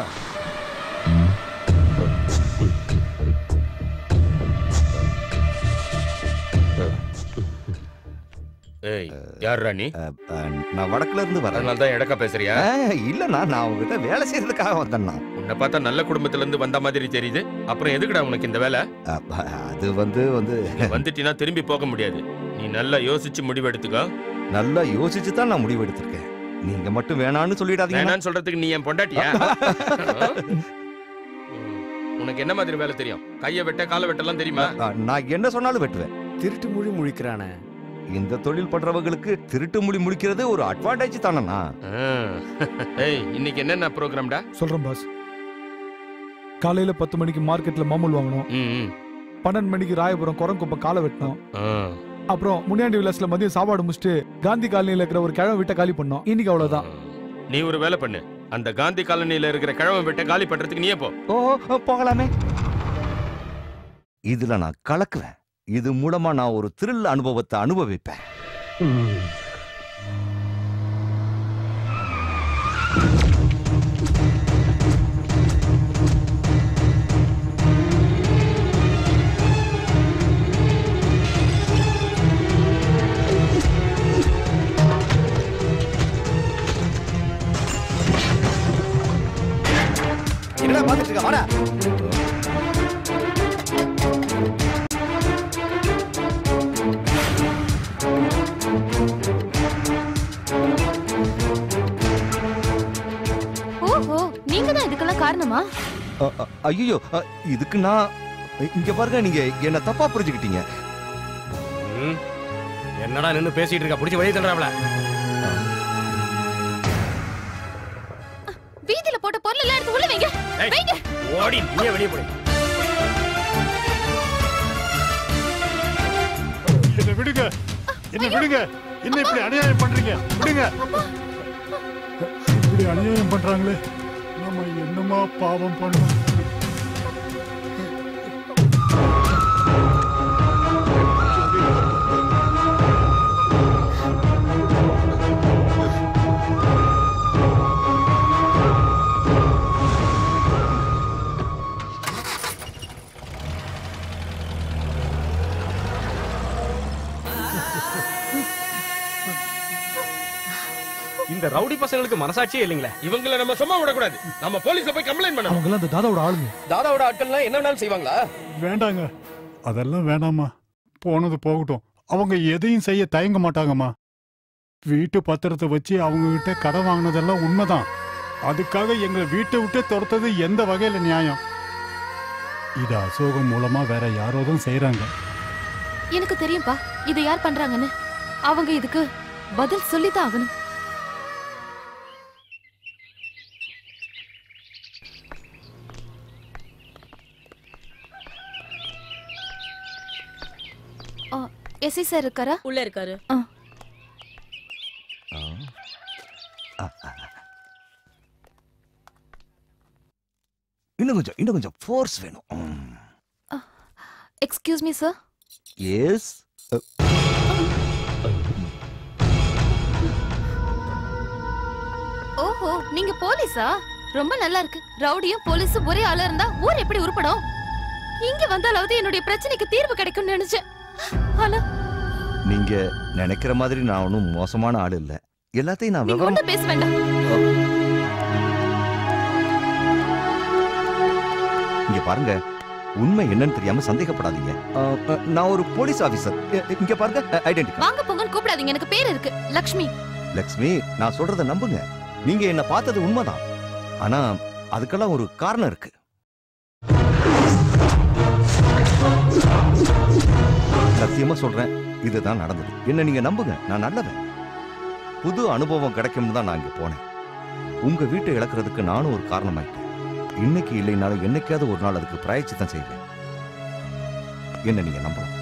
ஏய் யார் நீ? நான் வடக்குல இருந்து வரேன். அதனால தான் இடக்க பேசுறியா? இல்லண்ணா நான் உங்ககிட்ட வேலை செய்யறதுக்காக வந்தேண்ணா உன்னை பார்த்தா நல்ல குடும்பத்துல இருந்து வந்த மாதிரி தெரியுது. அப்புறம் எதுக்குடா உனக்கு இந்த வேலை? அது வந்து வந்து நீ வந்துட்டினா திரும்பி போக முடியாது. நீ நல்லா யோசிச்சு முடிவு எடுத்துக்கோ நல்லா யோசிச்சு தான் நான் முடிவு எடுத்திருக்கேன் நீங்க மட்டும் வேணான்னு சொல்லிடாதீங்க. வேணான்னு சொல்றதுக்கு நீ என் பொண்டாட்டியா? உனக்கு என்ன மாதிரி வேலை தெரியும்? கையை வெட்ட காலை வெட்டலாம் தெரியுமா? நான் என்ன சொன்னாலும் வெட்டுவேன். திருட்டு மொழி முழிக்கிறானே. இந்த தொழில் பண்றவங்களுக்கு திருட்டு மொழி முடிக்கிறது ஒரு அட்வான்டேஜ் தானண்ணா? ஏய் இன்னைக்கு என்னென்ன ப்ரோக்ராம்டா சொல்றேன் பாஸ் காலையில பத்து மணிக்கு மார்க்கெட்ல மாமூல் வாங்கணும். பன்னெண்டு மணிக்கு ராயபுரம் குரங்குப்பம் காலை வெட்டணும். அப்புறம் முனியாண்டி விலாஸ்ல மதியம் சாப்பாடு முடிச்சுட்டு காந்தி காலனியில இருக்கிற ஒரு கிழமை வீட்டை காலி பண்ணோம். இன்னைக்கு அவ்வளவுதான். நீ ஒரு வேலை பண்ணு. அந்த காந்தி காலனில இருக்கிற கிழமை வெட்ட காலி பண்றதுக்கு நீயே போ. ஓ போகலாமே. இதுல நான் கலக்குவேன். இது மூலமா நான் ஒரு த்ரில் அனுபவத்தை அனுபவிப்பேன். பாத்துட்டு இருக்க வாடா ஓஹோ நீங்க தான் இதுக்கெல்லாம் காரணமா? ஐயோ இதுக்கு நான் இங்க பாருங்க நீங்க என்ன தப்பா புரிஞ்சுக்கிட்டீங்க. என்னடா நின்னு பேசிட்டு இருக்க புடிச்சு வெளியே தள்ளுறாப்ல. வீதியில போட்ட பொருள் எல்லாம் எடுத்து உள்ள வைங்க. வைங்க. ஓடி நீயே வெளியே போடு. என்ன விடுங்க. என்ன விடுங்க. என்ன இப்படி அநியாயம் பண்றீங்க? விடுங்க. இப்படி அநியாயம் பண்றாங்களே நம்ம என்னமா பாவம் பண்ணோம் இந்த ரவுடி பசங்களுக்கு மனசாட்சியே இல்லைங்களே? இவங்கள நம்ம சும்மா விடக்கூடாது. நம்ம போலீஸ்ல போய் கம்ப்ளைண்ட் பண்ணணும். அவங்க அந்த தாதாவோட ஆளுங்க. தாதாவோட ஆட்கள்லாம் என்ன வேணாலும் செய்வாங்களா? வேண்டாங்க. அதெல்லாம் வேணாம்மா. போனது போகட்டும். அவங்க எதையும் செய்ய தயங்க மாட்டாங்கம்மா. வீட்டு பத்திரத்தை வச்சு அவங்க கிட்ட கடன் வாங்கினதெல்லாம் உண்மைதான். அதுக்காக எங்க வீட்டை விட்டு துரத்தது எந்த வகையில நியாயம்? இது அசோகம் மூலமா வேற யாரோ தான் செய்யறாங்க எனக்கு தெரியும்பா இதை யார் பண்றாங்கன்னு? அவங்க இதுக்கு பதில் சொல்லித்தான் ஆகணும். எஸ்ஐ சார் இருக்காரா? உள்ள இருக்காரு. இன்னும் கொஞ்சம் இன்னும் கொஞ்சம் ஃபோர்ஸ் வேணும். எக்ஸ்கியூஸ் மீ சார் எஸ் ஓஹோ நீங்க போலீஸா? ரொம்ப நல்லா இருக்கு. ரவுடியும் போலீஸும் ஒரே ஆளா இருந்தா ஊர் எப்படி உருப்படும்? இங்க வந்தாலாவது என்னுடைய பிரச்சனைக்கு தீர்வு கிடைக்கும்னு நினைச்சேன். ஆனா நீங்க நினைக்கிற மாதிரி நான் ஒன்றும் மோசமான ஆள் இல்ல. எல்லாத்தையும் நான் விவரம் பேச வேண்டாம். இங்க பாருங்க. உண்மை என்னன்னு தெரியாம சந்தேகப்படாதீங்க. நான் ஒரு போலீஸ் ஆபீசர். இங்க பாருங்க ஐடென்டி வாங்க போங்கன்னு கூப்பிடாதீங்க. எனக்கு பேர் இருக்கு. லக்ஷ்மி. லக்ஷ்மி நான் சொல்றத நம்புங்க. நீங்க என்ன பார்த்தது உண்மைதான். ஆனா அதுக்கெல்லாம் ஒரு காரணம் இருக்கு. சத்தியமா சொல்றேன். இதுதான் நடந்தது. என்ன நீங்க நம்புங்க. நான் நல்லவன். புது அனுபவம் கிடைக்கும்னு தான் நான் இங்க போனேன். உங்க வீட்டை இழக்கிறதுக்கு நானும் ஒரு காரணமாயிட்டேன். இன்னைக்கு இல்லைனாலும் என்னைக்காவது ஒரு நாள் அதுக்கு பிராயச்சித்தம் செய்வேன். என்ன நீங்க நம்பலாம்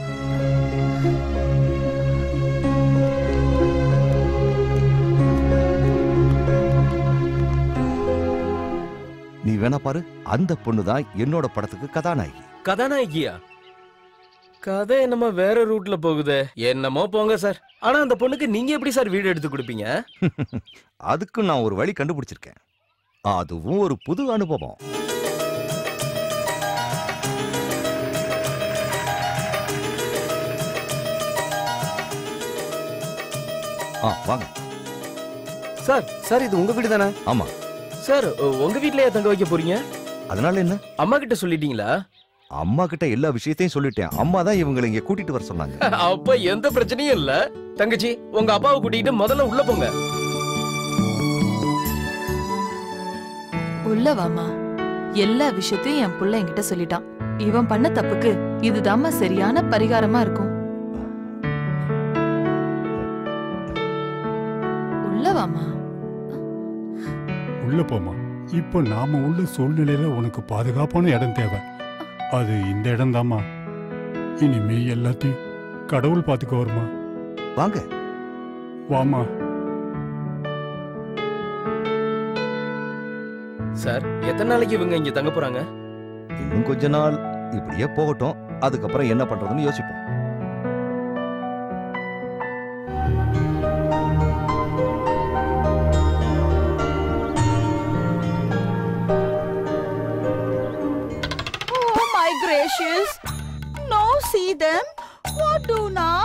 நீ வேணா பாரு. அந்த பொண்ணு தான் என்னோட படத்துக்கு கதாநாயகி. கதாநாயகியா? கதை என்னமோ வேற ரூட்ல போகுதே. என்னமோ போங்க சார் ஆனா அந்த பொண்ணுக்கு நீங்க எப்படி சார் வீடு எடுத்து கொடுப்பீங்க? அதுக்கு நான் ஒரு வழி கண்டுபிடிச்சிருக்கேன். அதுவும் ஒரு புது அனுபவம். ஆ வாங்க. சார் சார் இது உங்க வீடு தானே? ஆமா. சார் உங்க வீட்லயே தங்க வைக்க போறீங்க? அதனால என்ன? அம்மா கிட்ட சொல்லிட்டீங்களா? அம்மா கிட்ட எல்லா விஷயத்தையும் சொல்லிட்டேன். அம்மா தான் இவங்களை இங்க கூட்டிட்டு வர சொன்னாங்க. அப்ப எந்த பிரச்சனையும் இல்ல. தங்கச்சி உங்க அப்பாவை கூட்டிட்டு முதல்ல உள்ள போங்க. உள்ள வாமா எல்லா விஷயத்தையும் என் புள்ள என்கிட்ட சொல்லிட்டான். இவன் பண்ண தப்புக்கு இதுதாம்மா சரியான பரிகாரமா இருக்கும். உள்ள வாமா உள்ள போமா இப்போ நாம உள்ள சூழ்நிலையில உனக்கு பாதுகாப்பான இடம் தேவை. அது இந்த இடம் தாம்மா இனிமே எல்லாத்தையும் கடவுள் பார்த்துக்க வருமா வாங்க. வாமா சார் எத்தனை நாளைக்கு இவங்க இங்க தங்க போறாங்க? இன்னும் கொஞ்ச நாள் இப்படியே போகட்டும். அதுக்கப்புறம் என்ன பண்றதுன்னு யோசிப்போம். Gracious! Now see them. What do now?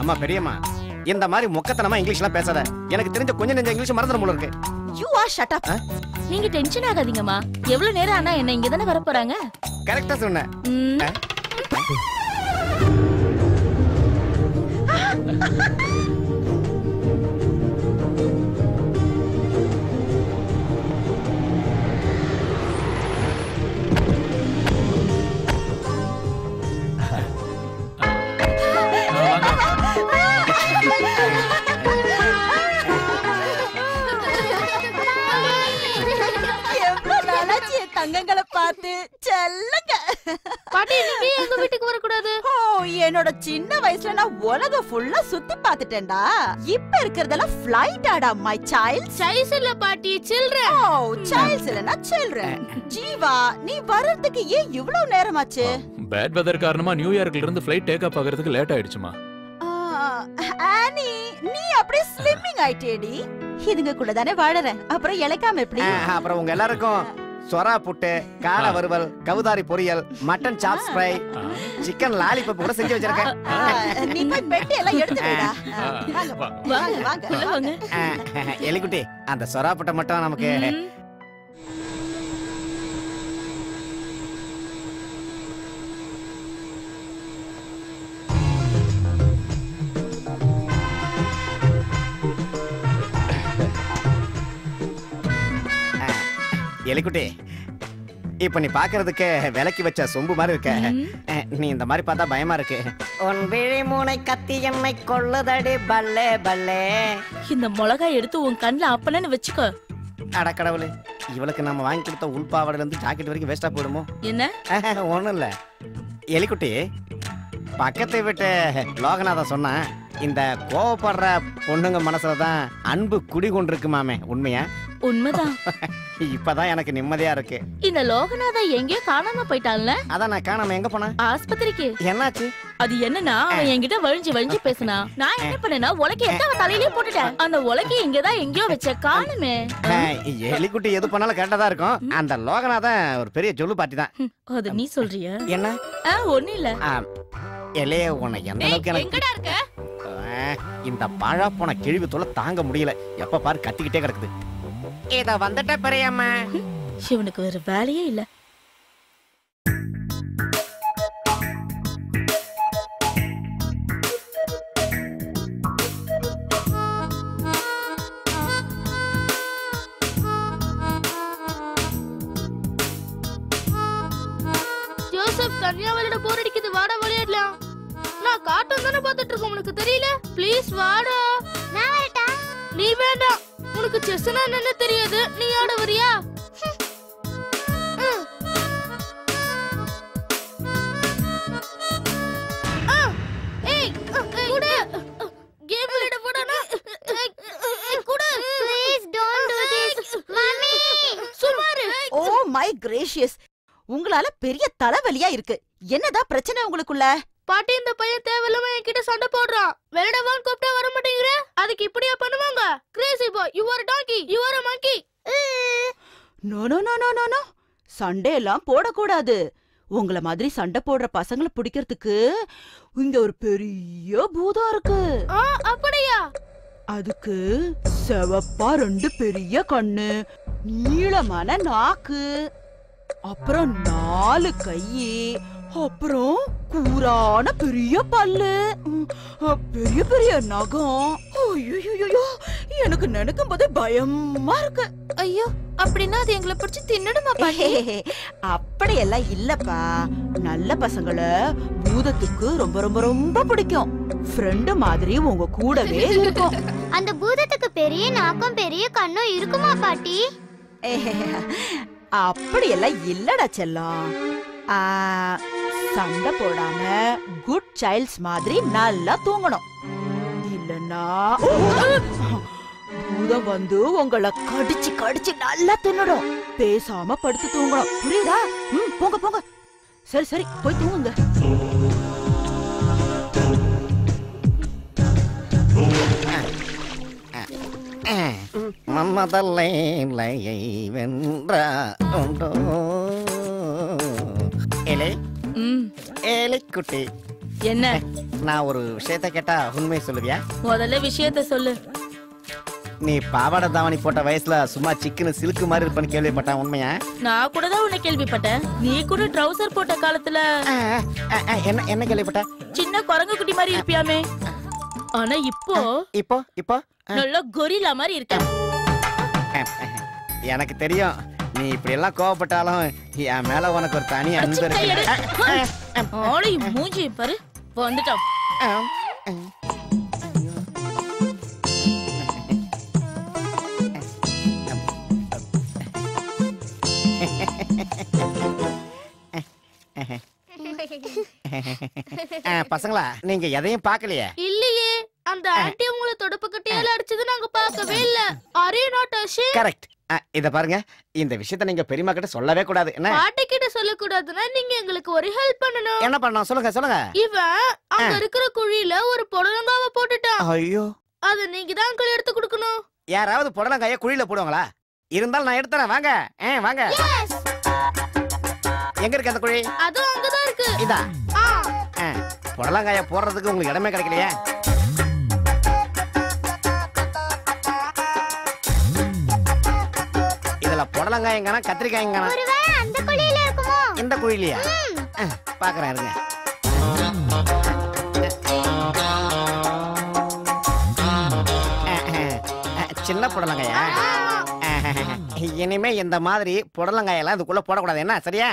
அம்மா பெரியம்மா இந்த மாதிரி மொக்கத்தனமா இங்கிலீஷ்லாம் பேசாத. எனக்கு தெரிஞ்ச கொஞ்சம் நெஞ்ச இங்கிலீஷ் மறந்துட போல இருக்கு. You are shut up. நீங்க டென்ஷன் ஆகாதீங்கம்மா. எவ்வளவு நேரம் ஆனா என்ன இங்க தானே வர போறாங்க கரெக்டா சொன்னேன் தங்கங்களை பார்த்து? செல்லுங்க. பாட்டி எங்க வீட்டுக்கு வரக்கூடாது? ஓ என்னோட சின்ன வயசுல நான் உலகம் ஃபுல்லா சுத்தி பார்த்துட்டேன்டா. இப்ப இருக்கிறதெல்லாம் ஃபிளைட் ஆடா மை சைல்ட் சைஸ் இல்ல பாட்டி சில்ட்ரன் ஓ சைல்ட்ஸ் இல்லனா சில்ட்ரன் ஜீவா நீ வர்றதுக்கு ஏன் இவ்வளவு நேரமாச்சு? பேட் வெதர் காரணமா நியூயார்க்ல இருந்து ஃபிளைட் டேக் ஆகிறதுக்கு லேட் ஆயிடுச்சுமா. ஆனி நீ அப்படியே ஸ்லிம்மிங் ஆயிட்டேடி இதுங்க கூட தானே வாழறேன். அப்புறம் இளைக்காம எப்படி? அப்புறம் உங்க எல்லாருக்கும் சொரா புட்டு காடை வறுவல் கவுதாரி பொரியல் மட்டன் சாப் ஃப்ரை சிக்கன் லாலிபப் கூட செஞ்சு வச்சிருக்கேன். நீ போய் பெட்டி எல்லாம் எடுத்து வைடா. வாங்க வாங்க எலிக்குட்டி அந்த சொரா புட்டை மட்டும் நமக்கு எலிக்குட்டி இப்ப நீ பாக்குறதுக்கு விலக்கி வச்ச சொம்பு மாதிரி இருக்க. நீ இந்த மாதிரி பார்த்தா பயமா இருக்கு. உன் விழிமூனை கத்தி என்னை கொள்ளுதடி பல்லே பல்லே. இந்த மிளகாய் எடுத்து உன் கண்ணுல அப்பனன்னு வச்சுக்கோ. அட கடவுளே இவளுக்கு நம்ம வாங்கி கொடுத்த உள்பாவாடையில இருந்து ஜாக்கெட் வரைக்கும் வேஸ்டா போயிடுமோ? என்ன? ஒண்ணும் இல்ல. எலிக்குட்டி பக்கத்தை விட்டு லோகநாதன் சொன்னா இந்த கோவப்படுற பொண்ணுங்க மனசுல தான் அன்பு குடி கொண்டிருக்கு மாமே உண்மையா? உண்மைதான். இப்பதான் எனக்கு நிம்மதியா இருக்கு. இந்த லோகநாதா எங்கேயோ காணாம போயிட்டான்ல. அதான் நான் காணாம எங்க போனேன்? ஆஸ்பத்திரிக்கு. என்னாச்சு? அது என்னன்னா அவன் என்கிட்ட வழிஞ்சு வழிஞ்சு பேசினா. நான் என்ன பண்ணேன்னா உலக்கி எடுத்து அவன் தலையிலேயே போட்டுட்டேன். அந்த உலக்கி இங்கதான் எங்கேயோ வச்ச காணுமே. எலிக்குட்டி எது பண்ணாலும் கரெக்டா தான் இருக்கும். அந்த லோகநாதன் ஒரு பெரிய ஜொல்லு பாட்டி தான். அது நீ சொல்றியா? என்ன? ஆ, ஒண்ணும் இல்ல. எலே உன்னை எந்த அளவுக்கு எனக்கு இந்த பழா போன கிழிவு தொலை தாங்க முடியல. எப்ப பாரு கத்திக்கிட்டே கிடக்குது. இத வந்துட்ட பெரியம்மா இவனுக்கு வேற வேலையே இல்ல. ஜோசப் கன்னியாவலியோட போர் அடிக்குது. வாடா விளையாடலாம். நான் காட்டும் தானே பார்த்துட்டு இருக்கேன் உனக்கு தெரியல? ப்ளீஸ் வாடா. நான் வரட்டா? நீ வேண்டாம். உனக்கு செஸ்னா என்னன்னு தெரியாது. நீ ஆட வரியா? ம். கிரேஷியஸ் உங்களால பெரிய தலைவலியா இருக்கு. என்னதான் பிரச்சனை உங்களுக்குள்ள? பாட்டி இந்த பையன் தேவையில்லாம என்கிட்ட சண்டை போடுறான் விளையாடவான்னு கூப்பிட்டா வர மாட்டேங்கிற? அதுக்கு இப்படியா பண்ணுவாங்க? Crazy boy you are donkey you are monkey no no no no no no Sunday எல்லாம் போடக்கூடாது. உங்கள மாதிரி சண்டை போடுற பசங்களை பிடிக்கிறதுக்கு இங்க ஒரு பெரிய பூதம் இருக்கு. அப்படியா? அதுக்கு செவப்பா ரெண்டு பெரிய கண்ணு நீளமான நாக்கு அப்புறம் நாலு கை அப்புறம் கூரான பெரிய பல்லு. பெரிய பெரிய நகம் ஐயோ எனக்கு நினைக்கும் போதே பயமா இருக்கு. ஐயோ அப்படின்னா அது எங்களை பிடிச்சு தின்னுடுமா பாட்டி? அப்படியெல்லாம் இல்லப்பா. நல்ல பசங்கள பூதத்துக்கு ரொம்ப ரொம்ப ரொம்ப பிடிக்கும். ஃப்ரெண்டு மாதிரி உங்க கூடவே இருக்கும். அந்த பூதத்துக்கு பெரிய நாக்கம் பெரிய கண்ணும் இருக்குமா பாட்டி? அப்படியெல்லாம் இல்லடா செல்லம். ஆ, சண்டை போடாம குட் சைல்ட்ஸ் மாதிரி நல்லா தூங்கணும். இல்லன்னா பூதம் வந்து உங்களை கடிச்சு கடிச்சு நல்லா தின்னுடும். பேசாம படுத்து தூங்கணும். புரியுதா? ம் போங்க போங்க. சரி சரி போய் தூங்குங்க. மன்மதல்லை லையை வென்றாண்டோ ஏலே ஏலே குட்டி என்ன? நான் ஒரு விஷயத்த கேட்டா உண்மை சொல்லுவியா? முதல்ல விஷயத்த சொல்லு. நீ பாவாடை தாவணி போட்ட வயசுல சும்மா சிக்கனு சிலுக்கு மாதிரி இருப்பேன்னு கேள்விப்பட்டேன் உண்மையா? நான் கூட தான் உன்னை கேள்விப்பட்டேன். நீ கூட ட்ரவுசர் போட்ட காலத்துல என்ன என்ன கேள்விப்பட்ட? சின்ன குரங்கு குட்டி மாதிரி இருப்பியாமே. ஆனா இப்போ இப்போ இப்போ? நல்ல கொரில்லா மாதிரி இருக்க எனக்கு தெரியும். நீ இப்படி எல்லாம் கோவப்பட்டாலும் என் மேல உனக்கு ஒரு தனி அன்பு இருக்கு. மூஞ்சி பாரு. வந்துட்டான் ஆ, பசங்களா நீங்க எதையும் பார்க்கலையே? இல்லையே. அந்த ஆன்ட்டி உங்களை தொடப்பு கட்டியால அடிச்சது நாங்க பார்க்கவே இல்ல. Are not as correct. இத பாருங்க. இந்த விஷயத்த நீங்க பெரியம்மா கிட்ட சொல்லவே கூடாது. என்ன? பாட்டி கிட்ட சொல்ல கூடாதுன்னா நீங்க எங்களுக்கு ஒரு ஹெல்ப் பண்ணணும். என்ன பண்ணோம் சொல்லுங்க சொல்லுங்க. இவன் அங்க இருக்கிற குழியில ஒரு புடலங்காவ போட்டுட்டான். ஐயோ. அத நீங்க தான் அங்கிள் எடுத்து கொடுக்கணும். யாராவது புடலங்காய குழியில போடுவாங்களா? இருந்தாலும் நான் எடுத்துறேன். வாங்க. ஆ, வாங்க. எங்க இருக்கு அந்த குழி? அதுவும் அங்கதான் இருக்கு. இதா? புடலங்காய போடுறதுக்கு உங்களுக்கு இடமே கிடைக்கலையே. இதுல ஒருவேளை அந்த குழியில இருக்குமோ இந்த குழியிலையா ஆ, பாக்குறேன் இருங்க சின்ன புடலங்காயா இனிமே இந்த மாதிரி புடலங்காயெல்லாம் இதுக்குள்ள போடக்கூடாது என்ன சரியா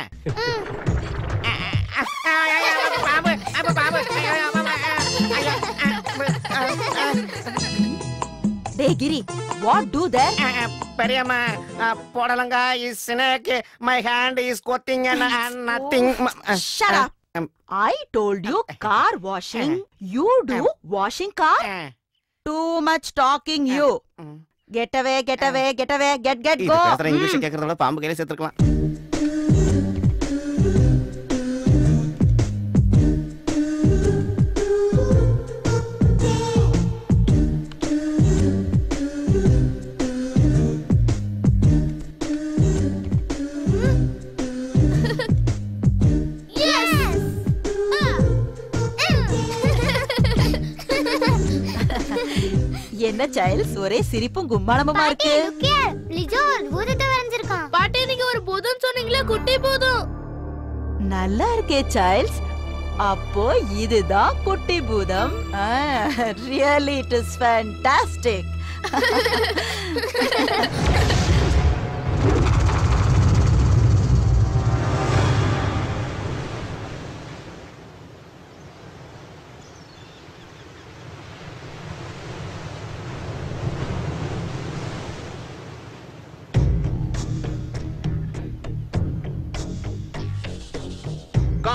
டேய் கிரி what to that periyamma pudalanga is snake my hand is கொத்திங் nothing Shut up. I told you car washing. You do washing car? Too much talking you. Get away, get away, get away, get, get, இது go. பேசுற English. கேக்குறத விட பாம்பு கையில சேர்த்துக்கலாம் என்ன childs ஒரே சிரிப்பும் கும்மாளமுமா இருக்கு. லிஜோ ஒரு பூதத்தை வரைஞ்சிருக்கான். பாட்டி நீங்க ஒரு பூதம் சொன்னீங்களே குட்டி பூதம். நல்லா இருக்கே சைல்ட்ஸ் அப்போ இதுதான் குட்டி பூதம். Really it is fantastic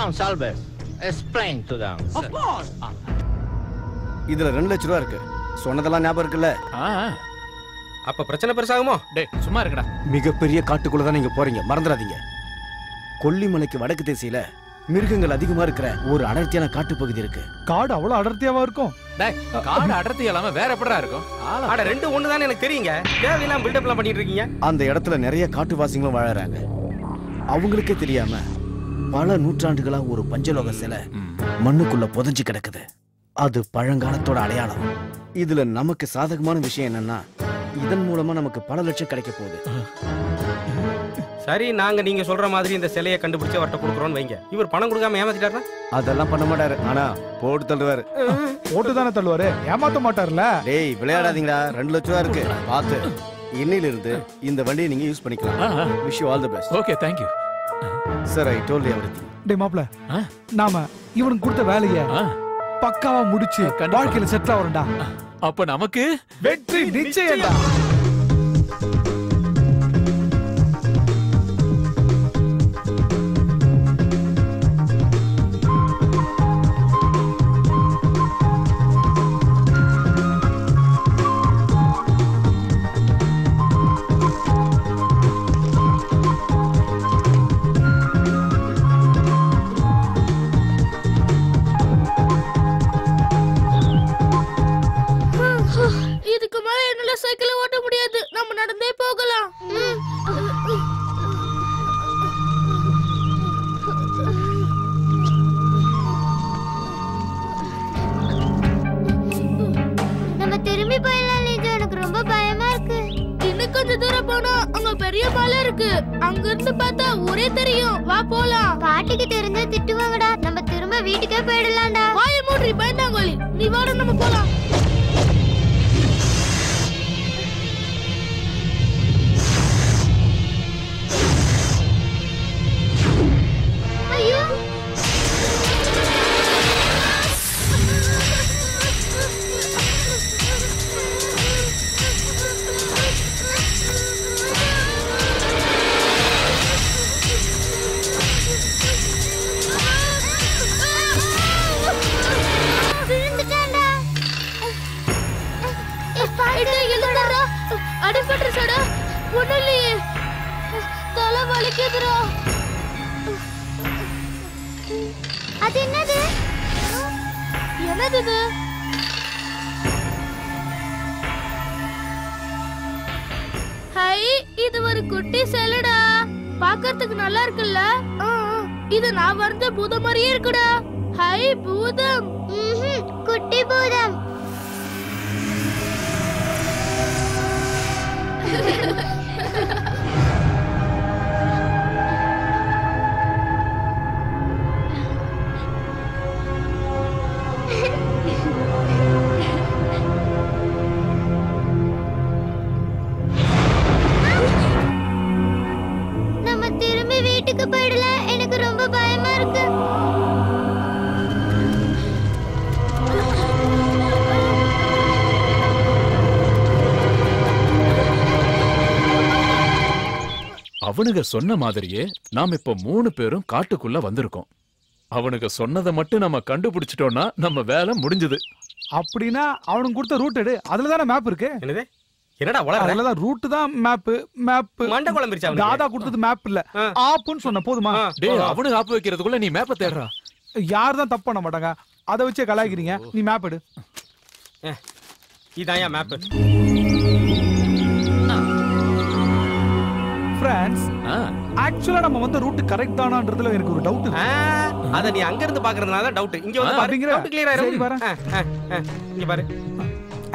Come, Salves. Explain to them. Of course. இதுல ரெண்டு லட்ச ரூபா இருக்கு. சொன்னதெல்லாம் ஞாபகம் இருக்குல்ல? அப்ப பிரச்சனை பெருசாகுமோ? டேய் சும்மா இருக்கடா மிகப்பெரிய காட்டுக்குள்ள தான் நீங்க போறீங்க. மறந்துடாதீங்க. கொல்லிமலைக்கு வடக்கு திசையில மிருகங்கள் அதிகமா இருக்கிற ஒரு அடர்த்தியான காட்டுப்பகுதி இருக்கு. காடு அவ்வளவு அடர்த்தியாவா இருக்கும்? டேய் காடு அடர்த்தி இல்லாம வேற எப்படிடா இருக்கும்? அட ரெண்டு ஒண்ணு தானே எனக்கு தெரியுங்க. தேவையில்லாம பில்டப் எல்லாம் பண்ணிட்டு இருக்கீங்க. அந்த இடத்துல நிறைய காட்டுவாசிகளும் வாழறாங்க. அவங்களுக்கே தெரியாம பல நூற்றாண்டுகளா ஒரு பஞ்சலோக சிலை மண்ணுக்குள்ள புதைஞ்சு கிடக்குது. அது பழங்காலத்தோட அடையாளம். இதுல நமக்கு சாதகமான விஷயம் என்னன்னா இதன் மூலமா நமக்கு பல லட்சம் கிடைக்க போகுது. சரி நாங்க நீங்க சொல்ற மாதிரி இந்த சிலையை கண்டுபிடிச்சு அவர்கிட்ட கொடுக்குறோம்னு வைங்க. இவர் பணம் கொடுக்காம ஏமாத்திட்டாருன்னா? அதெல்லாம் பண்ண மாட்டாரு. ஆனா போட்டு தள்ளுவாரு. போட்டு தானே தள்ளுவாரு? ஏமாத்த மாட்டார்ல டேய் விளையாடாதீங்களா ரெண்டு லட்சம் ரூபா இருக்கு. பார்த்து இன்னையில இருந்து இந்த வண்டியை நீங்க யூஸ் பண்ணிக்கலாம். Wish you all the best okay thank you sir I told everything டேய் மாப்ள நாம இவனுக்கு கொடுத்த வேலைய பக்காவா முடிச்சு வாழ்க்கையில செட்டில் ஆவறடா அப்ப நமக்கு வெற்றி நிச்சயம்டா. திரும்பி போயிடலாம் லிஜோ. எனக்கு ரொம்ப பயமா இருக்கு. இன்னும் கொஞ்ச தூரம் போனா அங்க பெரிய மலை இருக்கு. அங்க இருந்து பார்த்தா ஊரே தெரியும். வா போலாம். பாட்டிக்கு தெரிஞ்சா திட்டுவாங்கடா. நம்ம திரும்ப வீட்டுக்கே போயிடலாம்டா. வாய மூடி பயந்தாங்கோலி. நீ வாட நம்ம போலாம். ஐயோ. வலிக்குதுடா அது என்னது? என்னது ஹை இது ஒரு குட்டி செல்லடா பார்க்கிறதுக்கு நல்லா இருக்குல்ல. இது நான் வரைஞ்ச பூதம் மாதிரியே இருக்குடா. ஹை பூதம். குட்டி பூதம். அவனுங்க சொன்ன மாதிரியே நாம் இப்ப மூணு பேரும் காட்டுக்குள்ள வந்திருக்கோம். அவனுங்க சொன்னதை மட்டும் நம்ம கண்டுபிடிச்சிட்டோம்னா நம்ம வேலை முடிஞ்சது. அப்படின்னா அவனுக்கு கொடுத்த ரூட் எடு. அதுல தானே மேப் இருக்கு? என்னது? என்னடா வளர்ற? அதுல தான் ரூட் தான் மேப் மேப் மண்டை குழம்பிருச்சு அவனுக்கு. தாதா கொடுத்தது மேப் இல்ல. ஆப்புன்னு சொன்ன போதுமா? டேய் அவனுக்கு ஆப்பு வைக்கிறதுக்குள்ள நீ மேப்ப தேடுறா. யார் தான் தப்பு பண்ண மாட்டாங்க? அதை வச்சே கலாய்க்கிறீங்க. நீ மேப் எடு. இதான் மேப் ஃப்ரெண்ட்ஸ் ஆக்சுவலா நம்ம வந்த ரூட் கரெக்ட் தானான்றதுல எனக்கு ஒரு டவுட் அத நீ அங்க இருந்து பாக்குறதுனால தான் டவுட் இங்க வந்து பாரு அப்படிங்கிற? டவுட் கிளியர் ஆயிரும். ஆ, இங்க பாரு.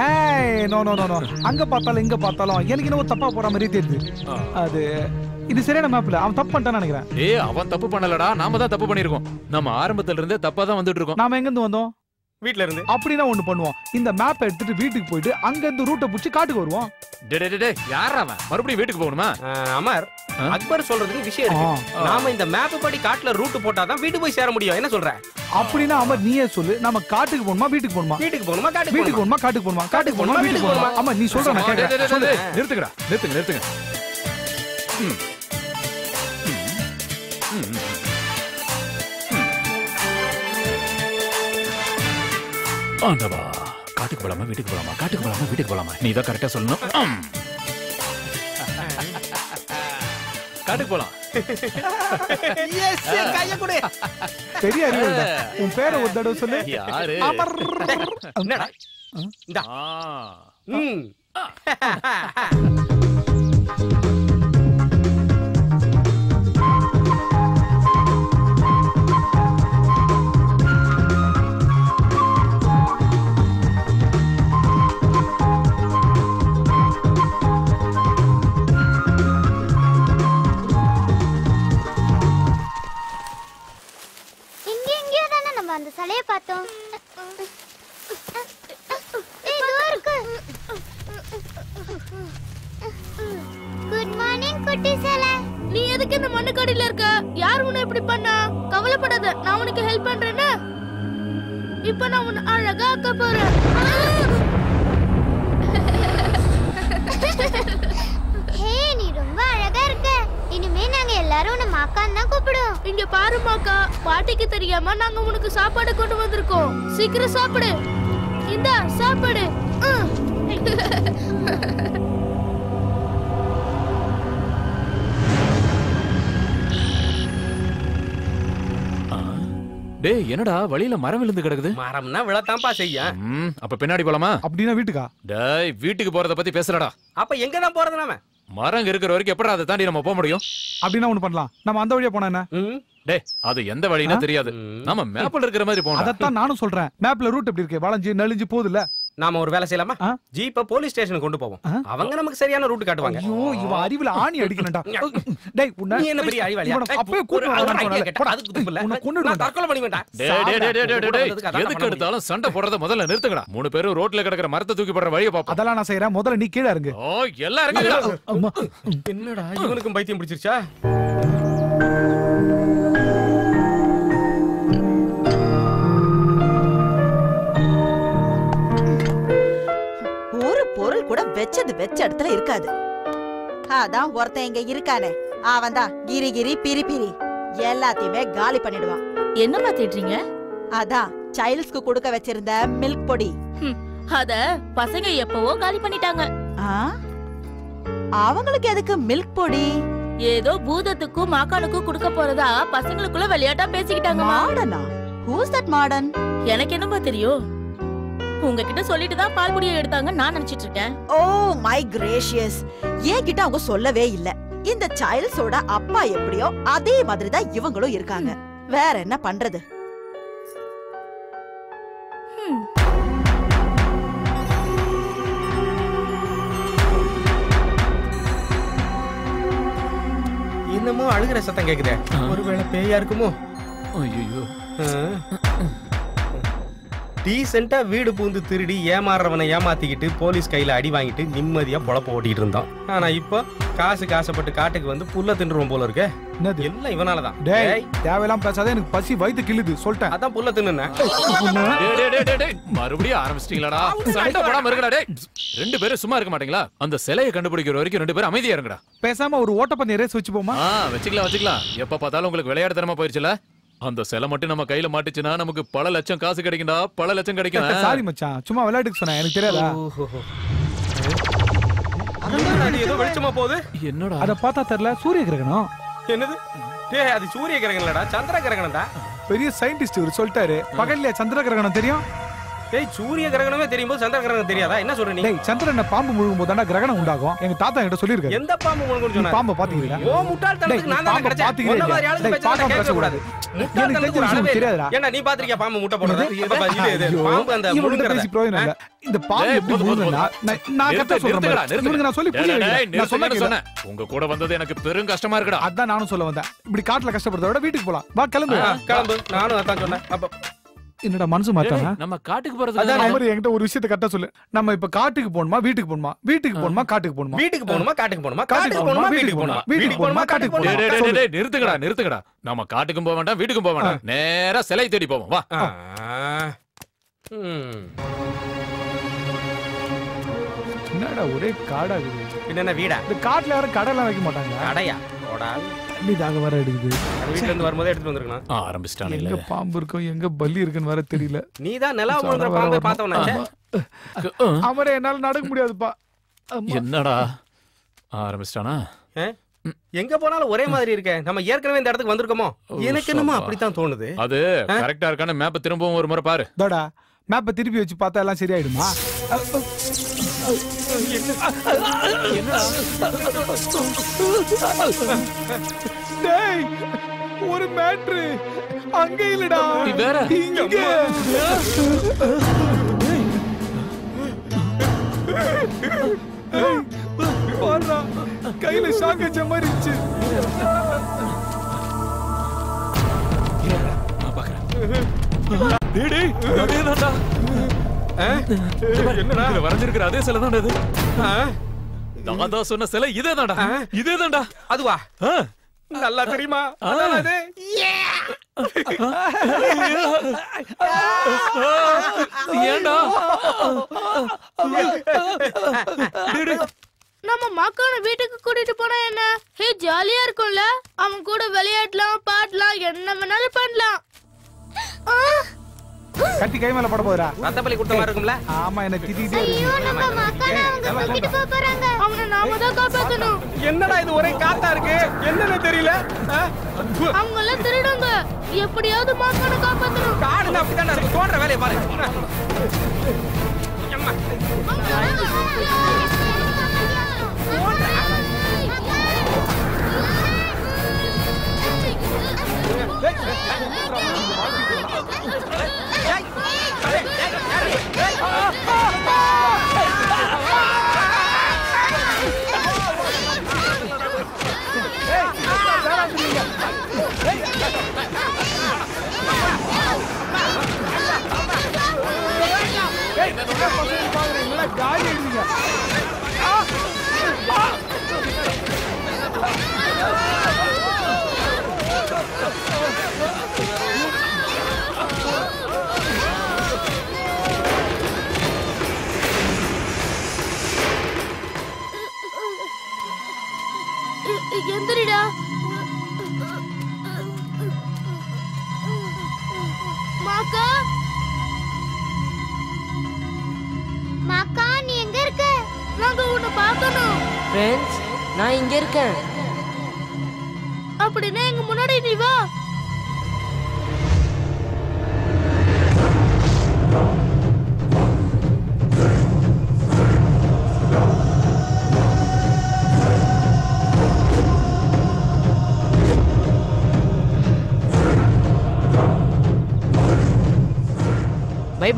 ஏய் நோ நோ நோ நோ அங்க பார்த்தாலும் இங்க பார்த்தாலும் எனக்கு என்னவோ தப்பா போற மாதிரி தெரியுது. அது இது சரியான மேப்ல அவன் தப்பு பண்ணிட்டான்னு நினைக்கிறேன். டேய் அவன் தப்பு பண்ணலடா. நாம தான் தப்பு பண்ணிருக்கோம் நம்ம ஆரம்பத்துல இருந்தே தப்பா தான் வந்துட்டு இருக்கோம். நாம எங்க இருந்து வந்தோம்? வீட்ல இருந்து. அப்படின்னா ஒண்ணு பண்ணுவோம். இந்த மேப் எடுத்துட்டு வீட்டுக்கு போயிட்டு அங்க இருந்து ரூட்டை புடிச்சு காட்டுக்கு வருவோம். டேய் டேய், டேய் யாரா அவன்? மறுபடியும் வீட்டுக்கு போகணுமா? அமர் அக்பர் சொல்றதுக்கு விஷயம் இருக்கு. நாம இந்த மேப் படி காட்டுல ரூட் போட்டாதான் வீட்டு போய் சேர முடியும். என்ன சொல்ற? அப்படின்னா அமர் நீயே சொல்லு. நம்ம காட்டுக்கு போகணுமா வீட்டுக்கு போகணுமா? வீட்டுக்கு போகணுமா காட்டுக்கு வீட்டுக்கு போகணுமா? காட்டுக்கு போகணுமா? காட்டுக்கு போகணுமா வீட்டுக்கு போகணுமா? ஆமா நீ சொல்ற நான் கேக்குறேன். நிறுத்துங்கடா நிறுத்துங்க நிறுத்துங்க. ஆண்டவா காட்டுக்கு போலாமா வீட்டுக்கு போலாமா காட்டுக்கு போலாமா வீட்டுக்கு போலாமா? நீ தான் கரெக்டா சொல்லணும். காட்டுக்கு போலாம். எஸ் கைய கொடு. பெரிய அறிவு. உன் பேரை ஒரு தடவை சொல்லு. யாரு? அமர். என்னடா? இந்தா. ம். தலைய பார்த்தோம். குட் மார்னிங் குட்டி சேலை. நீ எதுக்கு இந்த மண்ணுக்கு மண்ணுக்கடியில இருக்க? யார் உன்னை இப்படி பண்ணா? கவலைப்படாத நான் உனக்கு ஹெல்ப் பண்றேன்னா. இப்ப நான் உன்னை அழகா ஆக்க போறேன். இனிமே நாங்க எல்லாரும் உன்னை மாக்கான்னு தான் கூப்பிடுவோம். இங்க பாரு மாக்கா பாட்டிக்கு தெரியாம நாங்க உனக்கு சாப்பாடு கொண்டு வந்திருக்கோம். சீக்கிரம் சாப்பிடு. இந்தா சாப்பாடு. டேய் என்னடா? வழியில மரம் விழுந்து கிடக்குது. மரம்னா விழத்தாம்பா செய்ய. ம், அப்ப பின்னாடி போலாமா? அப்படின்னா வீட்டுக்கா? டேய் வீட்டுக்கு போறத பத்தி பேசுறடா. அப்ப எங்க தான் போறது நாம? மரம் இருக்கிற வரைக்கும் எப்படா அதை தாண்டி நம்ம போக முடியும்? அப்படின்னா ஒண்ணு பண்ணலாம். நம்ம அந்த வழியா போனா என்ன? டேய் அது எந்த வழினா தெரியாது. நம்ம மேப்ல இருக்கிற மாதிரி போகணும் அதத்தான் நானும் சொல்றேன். மேப்ல ரூட் எப்படி இருக்கு? வளைஞ்சு நெளிஞ்சு போகுதுல்ல? நாம ஒரு வேலை செய்யலாமா? ஜீப்ப போலீஸ் ஸ்டேஷனுக்கு கொண்டு போவோம். அவங்க நமக்கு சரியான ரூட் காட்டுவாங்க. ஐயோ இவ அறிவுல ஆணி அடிக்கலடா டேய் உன்ன நீ என்ன பெரிய அறிவாளியா? அப்பவே கூட்டு. கேட்டா, அதுக்கு துப்பு இல்ல. உன்னை கொன்னுட நான். தற்கொலை பண்ணி வேண்டாம். டேய், டேய், டேய், டேய், எதுக்கு எடுத்தாலும் சண்டை போடுறத முதல்ல நிறுத்துங்கடா. மூணு பேரும் ரோட்ல கிடக்குற மரத்தை தூக்கி போடுற வழியை பாப்போம் அதெல்லாம் நான் செய்யறேன் முதல்ல நீ கீழே இறங்கு. ஓ அம்மா. என்னடா இவனுக்கும் பைத்தியம் பிடிச்சிருச்சா? கூட வெச்சது வெச்ச இடத்துல இருக்காது. அதான் ஒருத்தன் இங்க இருக்கானே. அவன் தான் கிரி கிரி பிரி பிரி. எல்லாத்தையுமே காலி பண்ணிடுவான். என்னம்மா தேடுறீங்க அதான் சைல்ட்ஸ்க்கு கொடுக்க வச்சிருந்த மில்க் பொடி. அத பசங்க எப்பவோ காலி பண்ணிட்டாங்க. ஆ? அவங்களுக்கு எதுக்கு மில்க் பொடி? ஏதோ பூதத்துக்கும் மாக்கானுக்கும் கொடுக்க போறதா பசங்களுக்குள்ள விளையாட்டா பேசிக்கிட்டாங்கம்மா. மாடனா ஹூஸ் தட் மாடன் எனக்கு என்னமா தெரியும்? உங்ககிட்ட சொல்லிட்டு தான் பால் பொடியை எடுத்தாங்க நான் நினைச்சிட்டு இருக்கேன். ஓ மை கிரேஷியஸ் என்கிட்ட அவங்க சொல்லவே இல்ல. இந்த சைல்ட்ஸோட அப்பா எப்படியோ அதே மாதிரி தான் இவங்களும் இருக்காங்க. வேற என்ன பண்றது? இன்னமும் அழுகிற சத்தம் கேக்குதே. ஒருவேளை பேயா இருக்குமோ? ஐயோ டீசெண்டா வீடு பூந்து திருடி ஏமாறுறவனை ஏமாத்திக்கிட்டு போலீஸ் கையில அடி வாங்கிட்டு நிம்மதியா பொழப்ப ஓட்டிட்டு இருந்தோம் ஆனா இப்போ காசு காசப்பட்டு காட்டுக்கு வந்து புல்ல தின்றுவோம் போல இருக்கே. என்னது? எல்லாம் இவனாலதான். டேய் டேய், தேவையெல்லாம் பேசாத எனக்கு பசி வயித்து கிள்ளுது. சொல்லிட்டேன். அதான் புல்ல தின்னுனேன். டேய், டேய், டேய், டேய், டேய், மறுபடியும் ஆரம்பிச்சிட்டீங்களாடா? சண்டை போடாம இருக்கடா டேய். ரெண்டு பேரும் சும்மா இருக்க மாட்டீங்களா? அந்த சிலையை கண்டுபிடிக்கிற வரைக்கும் ரெண்டு பேரும் அமைதியா இருங்கடா. பேசாம ஒரு ஓட்டப்பந்தய ரேஸ் வச்சு போமா ஆ வச்சுக்கலாம் வச்சுக்கலாம். எப்ப பார்த்தாலும் உங்களுக்கு விளையாட தரமா போயிருச்சுல? அந்த சிலை மட்டும் நம்ம கையில மாட்டுச்சுன்னா நமக்கு பல லட்சம் காசு கிடைக்கும்டா. பல லட்சம் கிடைக்கும். சாரி மச்சான். சும்மா விளையாட்டுக்கு சொன்னேன். எனக்கு தெரியாதா? ஏதோ வெளிச்சமா போகுது? என்னடா? அத பார்த்தா தெரியல சூரிய கிரகணம். என்னது? டேய் அது சூரிய கிரகணம் இல்லடா சந்திர கிரகணம்டா. பெரிய சயின்டிஸ்ட் இவர் சொல்லிட்டாரு. பகல்ல சந்திர கிரகணம் தெரியும்? டேய் சூரிய கிரகணமே தெரியும் போது சந்திர கிரகணம் தெரியாதா? என்ன சொல்ற நீ? டேய் சந்திரனை பாம்பு முழுகும் போது கிரகணம் உண்டாகும். எங்க தாத்தா என்கிட்ட சொல்லிருக்காரு எந்த பாம்பு நீ சொன்னாரு? பாம்பை பாத்தீங்களா ஓ முட்டாள்தனத்துக்கு நான் தான் கிடைச்சேன். உன்ன மாதிரி ஆளுங்க பேச்ச கேட்க கூடாது. முட்டாள்தனத்துக்கு ஒரு அளவே தெரியாதுடா. ஏன்னா நீ பாத்திருக்கியா பாம்பு முட்டை போடுறது? இது பாம்பு அந்த முழுங்கறத பேசி பிரயோஜனம் இல்ல இந்த பாம்பு எப்படி போதும். நான் நிறுத்து, கரெக்டா சொல்றேன். இவனுக்கு நான் சொல்லி புரிய. நான் சொன்னா. சொன்னேன். உங்க கூட வந்தது எனக்கு பெரும் கஷ்டமா இருக்குடா. அதான் நானும் சொல்ல வந்தேன். இப்படி காட்டுல கஷ்டப்படுறத விட வீட்டுக்கு போலாம். வா கிளம்பு. கிளம்பு. நானும் அதான் சொன்னேன். அப்ப என்னடா மனசு மாத்தானா நம்ம காட்டுக்கு போறது அதான் அவர் என்கிட்ட ஒரு விஷயத்தை கரெக்டா சொல்லு. நம்ம இப்ப காட்டுக்கு போகணுமா வீட்டுக்கு போகணுமா? வீட்டுக்கு போகணுமா காட்டுக்கு போகணுமா? வீட்டுக்கு போகணுமா காட்டுக்கு போகணுமா? காட்டுக்கு போகணுமா, வீட்டுக்கு போகணுமா? வீட்டுக்கு போகணுமா, காட்டுக்கு டேய், டேய், போகணுமா? டேய், டேய், நிறுத்துங்கடா நிறுத்துங்கடா. நம்ம காட்டுக்கும் போக வேண்டாம் வீட்டுக்கும் போக வேண்டாம். நேரா சிலை தேடி போவோம். வா. என்னடா ஒரே காடாகுது என்னென்ன வீடா? இந்த காட்டுல யாரும் கடை எல்லாம் வைக்க மாட்டாங்க கடையா? போடா. தண்ணி தாக வர எடுக்குது. வீட்டுல இருந்து வரும்போதே எடுத்துட்டு வந்திருக்கணும். ஆரம்பிச்சிட்டானே எங்க பாம்பு இருக்கும் எங்க பல்லி இருக்குன்னு வேற தெரியல. நீ தான் நிலா முழுங்குற பாம்பை பார்த்தவனாச்சே அவரை என்னால நடக்க முடியாதுப்பா. என்னடா? ஆரம்பிச்சிட்டானா? எங்க போனாலும் ஒரே மாதிரி இருக்க. நம்ம ஏற்கனவே இந்த இடத்துக்கு வந்திருக்கோமோ? எனக்கு என்னமோ அப்படித்தான் தோணுது. அது கரெக்டா இருக்கான மேப்ப திரும்பவும் ஒரு முறை பாரு. தோடா மேப்பை திருப்பி வச்சு பார்த்தா எல்லாம் சரியாயிடுமா? டேய் ஒரு மேட்ரு அங்க இல்லடா. வேற. இங்க. பாருடா கையில ஷாக் அடிச்ச மாதிரி இருந்துச்சு. டேய், டேய், அதேதான்டா. என்னடா? வரைஞ்சிருக்கிற அதே சிலை தான்டா இது. ஆ? நான் தான் சொன்ன சிலை இதேதான்டா. இதேதான்டா. அதுவா? ஆ, நல்லா தெரியுமா? அதான் அது? ஏண்டா? நம்ம மக்கான வீட்டுக்கு கூட்டிட்டு போனா என்ன? ஹே ஜாலியா இருக்கும்ல. அவன் கூட விளையாடலாம் பாடலாம் என்ன வேணாலும் பண்ணலாம். ஆ, கட்டி கை மேல போட போறா ரத்தப்பலி கொடுத்த மாதிரி இருக்கும்ல ஆமா என்ன திட்டிட்டே அவனை நாம தான் காப்பாத்தணும் என்னடா இது ஒரே காத்தா இருக்கு என்னன்னு தெரியல? அவங்க எல்லாம் திருடுங்க எப்படியாவது மாக்கான காப்பாத்தணும் காடுனா அப்படித்தானே இருக்கும் தோன்ற வேலையை பாரு. காலி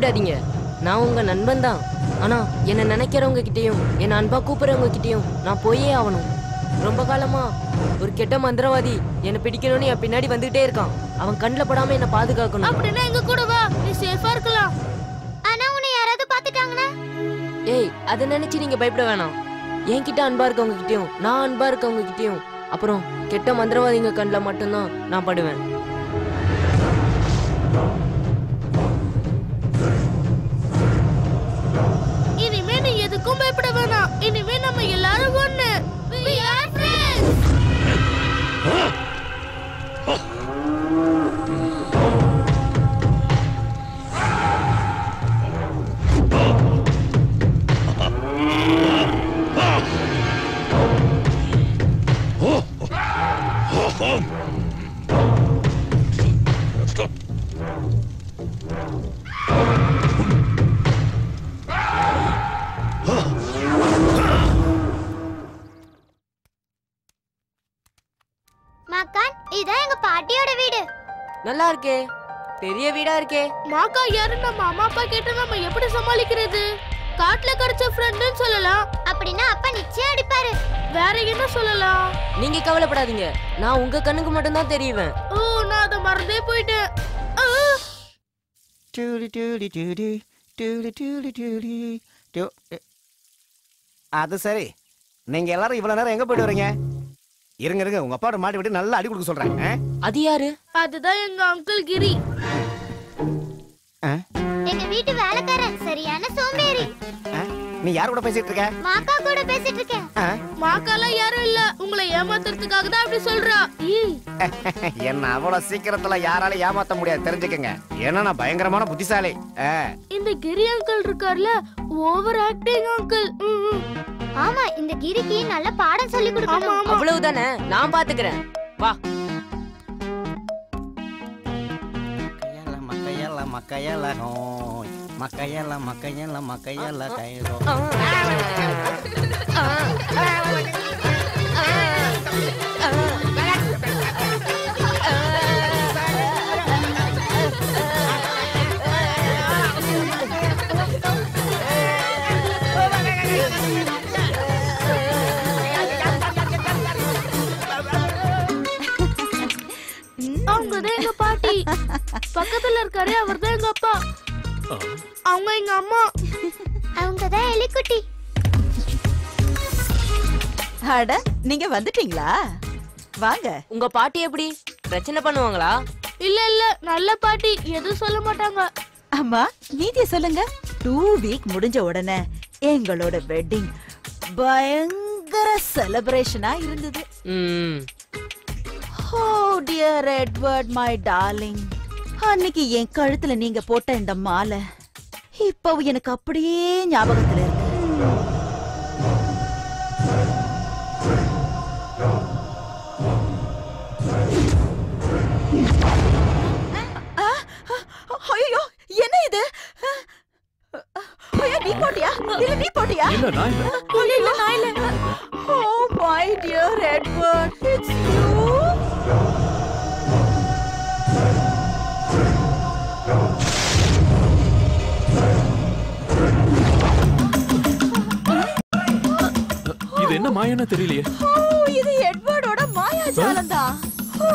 பயப்படாதீங்க நான் உங்க நண்பன் தான். ஆனா என்ன நினைக்கிறவங்க கிட்டயும் என்ன அன்பா கூப்பிடுறவங்க கிட்டயும் நான் போயே ஆகணும். ரொம்ப காலமா ஒரு கெட்ட மந்திரவாதி என்னை பிடிக்கணும்னு என் பின்னாடி வந்துகிட்டே இருக்கான். அவன் கண்ணில் படாம என்ன பாதுகாக்கணும். அப்படின்னா எங்க கூட வா. நீ சேஃபா இருக்கலாம். ஆனா உன்னை யாராவது பாத்துட்டாங்கன்னா ஏய் அதை நினைச்சு நீங்க பயப்பட வேணாம். என்கிட்ட அன்பா இருக்கவங்க கிட்டயும் நான் அன்பா இருக்கவங்க கிட்டயும் அப்புறம் கெட்ட மந்திரவாதிங்க கண்ணில் மட்டும்தான் நான் படுவேன். இருக்கே. மாக்கா யாரு? நம்ம அம்மா அப்பா கேட்டா நம்ம எப்படி சமாளிக்கிறது? காட்டுல கிடைச்ச ஃப்ரெண்டுன்னு சொல்லலாம். அப்படின்னா அப்பா நிச்சயம் அடிப்பாரு. வேற என்ன சொல்லலாம்? நீங்க கவலைப்படாதீங்க. நான் உங்க கண்ணுக்கு மட்டும்தான் தெரியுவேன் ஓ நான் அதை மறந்தே போயிட்டேன். அது சரி. நீங்க எல்லாரும் இவ்வளவு நேரம் எங்க போயிட்டு வரீங்க? இருங்க இருங்க. உங்க அப்பாவோட மாட்டி விட்டு நல்லா அடி கொடுக்க சொல்றேன். ஆ? அது யாரு? அதுதான் எங்க அங்கிள் கிரி? எங்க வீட்டு வேலைக்காரன் சரியான சோம்பேறி? நீ யார் கூட பேசிட்டு இருக்க? மாக்கா கூட பேசிட்டு இருக்கேன்? மாக்காலாம் யாரும் இல்ல. உங்களை ஏமாத்துறதுக்காக தான் அப்படி சொல்றா. என்ன அவ்வளவு சீக்கிரத்துல யாராலும் ஏமாத்த முடியாது தெரிஞ்சுக்கங்க. ஏன்னா நான் பயங்கரமான புத்திசாலி. இந்த கிரி அங்கிள் இருக்கார்ல ஓவர் ஆக்டிங் அங்கிள் ஆமா இந்த கிரிக்கு நல்ல பாடம் சொல்லி கொடுக்கணும். அவ்வளவுதானே? நான் பாத்துக்கிறேன். வா. மக்கையல்ல நோய் மக்கையல்ல மக்கையல்ல மக்கையல்ல கைரோ அவங்க தான் எங்க பாட்டி பக்கத்துல இருக்காரு அவர் தான் எங்க அப்பா. அவங்க எங்க அம்மா. அவங்க தான் எலிக்குட்டி. அட நீங்க வந்துட்டீங்களா? வாங்க. உங்க பாட்டி எப்படி? பிரச்சனை பண்ணுவாங்களா? இல்ல இல்ல நல்ல பாட்டி எதுவும் சொல்ல மாட்டாங்க. அம்மா நீதிய சொல்லுங்க. டூ வீக் முடிஞ்ச உடனே எங்களோட வெட்டிங் பயங்கர செலிப்ரேஷனா இருந்தது. ம். Oh dear Edward my darling அன்னைக்கு என் கழுத்துல நீங்க போட்ட இந்த மாலை இப்போ எனக்கு அப்படியே ஞாபகத்துல இருக்கு. ஐயோ என்ன இது? ஐயோ நீ போட்டியா? இல்ல நீ போட்டியா? இல்ல நான் இல்ல. இல்ல நான் இல்ல. ஓ my dear Edward it's you இது என்ன மாயன்னு தெரியலையே. ஓ இது எட்வர்டோட மாயாஜாலம் தான் ஓ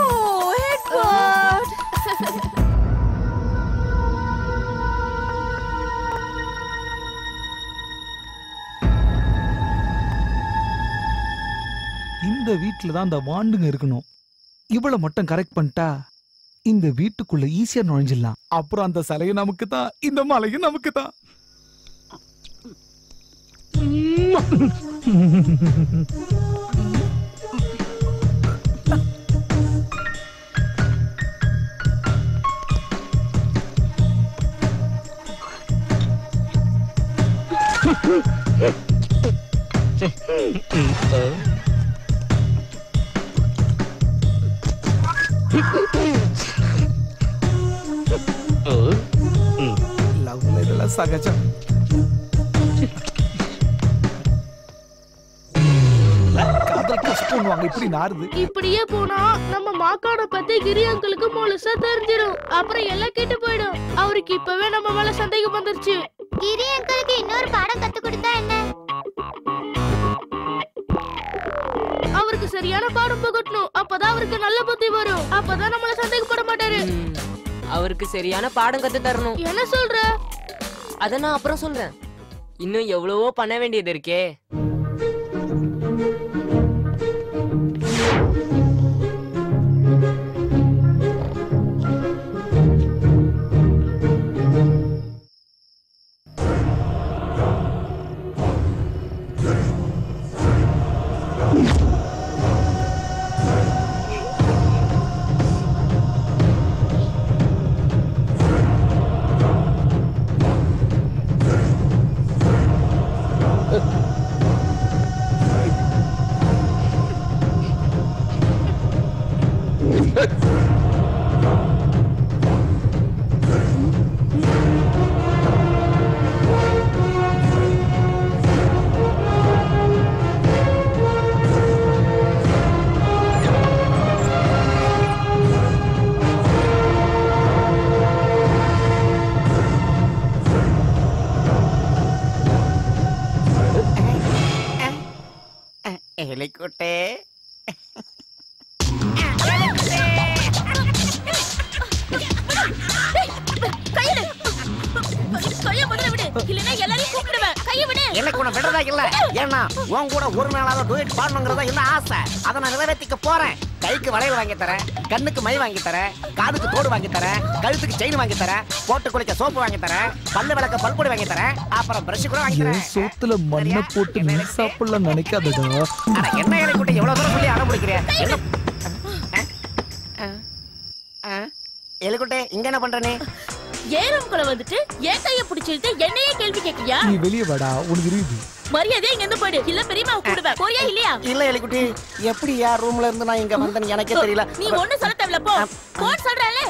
எட்வர்ட். இந்த வீட்டில் தான் அந்த வாண்டுங்க இருக்கணும். இவளை மட்டும் கரெக்ட் பண்ணிட்டா இந்த வீட்டுக்குள்ள ஈஸியா நுழைஞ்சிடலாம். அப்புறம் அந்த சிலையும் நமக்கு தான் இந்த மலையும் நமக்கு தான் லவ்ல இதெல்லாம் சகஜம் காதல் கஷ்டம்வாங்க இப்படி நாறுது இப்படியே போனா நம்ம மாக்கான பத்தி கிரி அங்கிளுக்கு முழுசா தெரிஞ்சிடும் அப்புறம் எல்லாம் கெட்டு போயிடும் அவருக்கு இப்பவே நம்ம மேல சந்தேகம் வந்துருச்சு கிரி அங்கிளுக்கு இன்னொரு பாடம் கத்து கொடுத்தா என்ன அவருக்கு சரியான பாடம் புகட்டணும் அப்பதான் அவருக்கு நல்ல புத்தி வரும் அப்பதான் நம்மள சந்தேகப்பட மாட்டாரு அவருக்கு சரியான பாடம் கத்து தரணும். என்ன சொல்ற? அத நான் அப்புறம் சொல்றேன். இன்னும் எவ்வளவோ பண்ண வேண்டியது இருக்கே. விடு எனக்கு உன்னை விடுறதா இல்ல. ஏன்னா உன் கூட ஒரு நாளாவது டூயட் பாடணுங்கிறதா என்ன ஆசை. அதை நான் நிறைவேற்றிக்க போறேன். கைக்கு வளையல் வாங்கி தரேன். கண்ணுக்கு மை வாங்கி தரேன் காதுக்கு தோடு வாங்கி தரேன் கழுத்துக்கு செயின் வாங்கி தரேன் போட்டு குளிக்க சோப்பு வாங்கி தரேன் பல்லு விளக்க பல்பொடி வாங்கி தரேன் அப்புறம் பிரஷ் கூட வாங்கி தரேன் சோத்துல மண்ணை போட்டு நீ சாப்பிடலாம் நினைக்காதடா. அட என்ன எலிக்குட்டி எவ்வளவு தூரம் சொல்லி அடம் பிடிக்கிறேன் என்ன? எலிக்குட்டே இங்க என்ன பண்ற நீ? ஏறம்குள்ள வந்துட்டு என் கைய பிடிச்சிட்டு என்னையே கேள்வி கேட்கியா நீ வெளியே வாடா உனக்கு இருக்குது மரியாதை இங்க இருந்து போயிடு. இல்ல பெரியம்மா கூடுவேன் போறியா இல்லையா? இல்ல எலிக்குட்டி எப்படி யார் ரூம்ல இருந்து நான் இங்க வந்தேன்னு எனக்கே தெரியல. நீ ஒண்ணு சொல்ல தேவையில்ல. போ. போன் சொல்றேன்ல.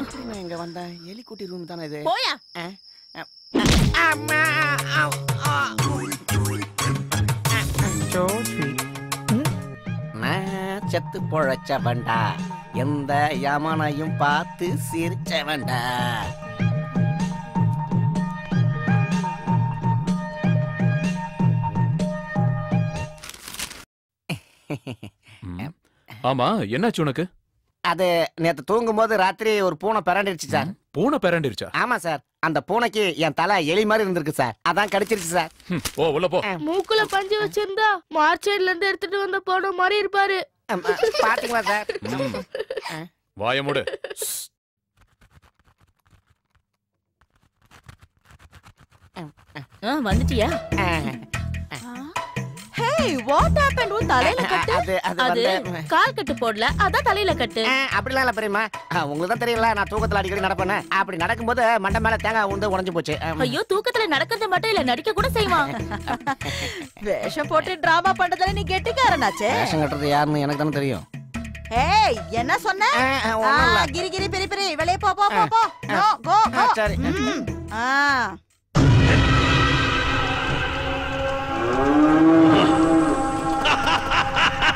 எப்படி நான் இங்க வந்தேன்? எலிக்குட்டி ரூம் தானே இது? போயா. அம்மா நான் செத்து பொழைச்ச வண்டா எந்த யமனையும் பார்த்து சிரிச்ச ஆமா என்னாச்சு உனக்கு? அது நேத்து தூங்கும்போது ராத்திரி ஒரு பூனை பிறண்டிருச்சு சார். பூனை பிறண்டிருச்சா? ஆமா சார். அந்த பூனைக்கு என் தலை எலி மாதிரி இருந்திருக்கு சார். அதான் கடிச்சிருச்சு சார். ஓ உள்ள போ. மூக்குல பஞ்சு வச்சிருந்தா மார்ச்சைட்ல இருந்து எடுத்துட்டு வந்த போன மாதிரி இருப்பாரு. பாத்தீங்களா சார்? வாய மூடு. வந்துட்டியா? ஹேய் வாட் ஹேப்பன் உன் தலையில கட்டு? அது கால் கட்டு போடல அதான் தலையில கட்டு. அப்படிலாம் இல்ல பெரியம்மா. ஆ, உங்களுக்கு தான் தெரியல நான் தூக்கத்துல அடிக்கடி நடப்பேன் அப்படி நடக்கும்போது மண்டை மேல தேங்காய் உண்டு உடைஞ்சு போச்சு. ஐயோ தூக்கத்துல நடக்கிறது மட்டும் இல்ல நடிக்க கூட செய்வான். வேஷம் போட்டு டிராமா பண்றதுல நீ கெட்டிக்காரனாச்சே. வேஷம் கட்டுறது யாருன்னு எனக்கு தானே தெரியும். ஏய் என்ன சொன்ன? கிரி கிரி பெரி பெரி வெளியே போ போ போ போ. கோ ஆ, கோ சரி. ம். ஆ என்னாச்சு மாமா அதான் நான் சொன்னேன்ல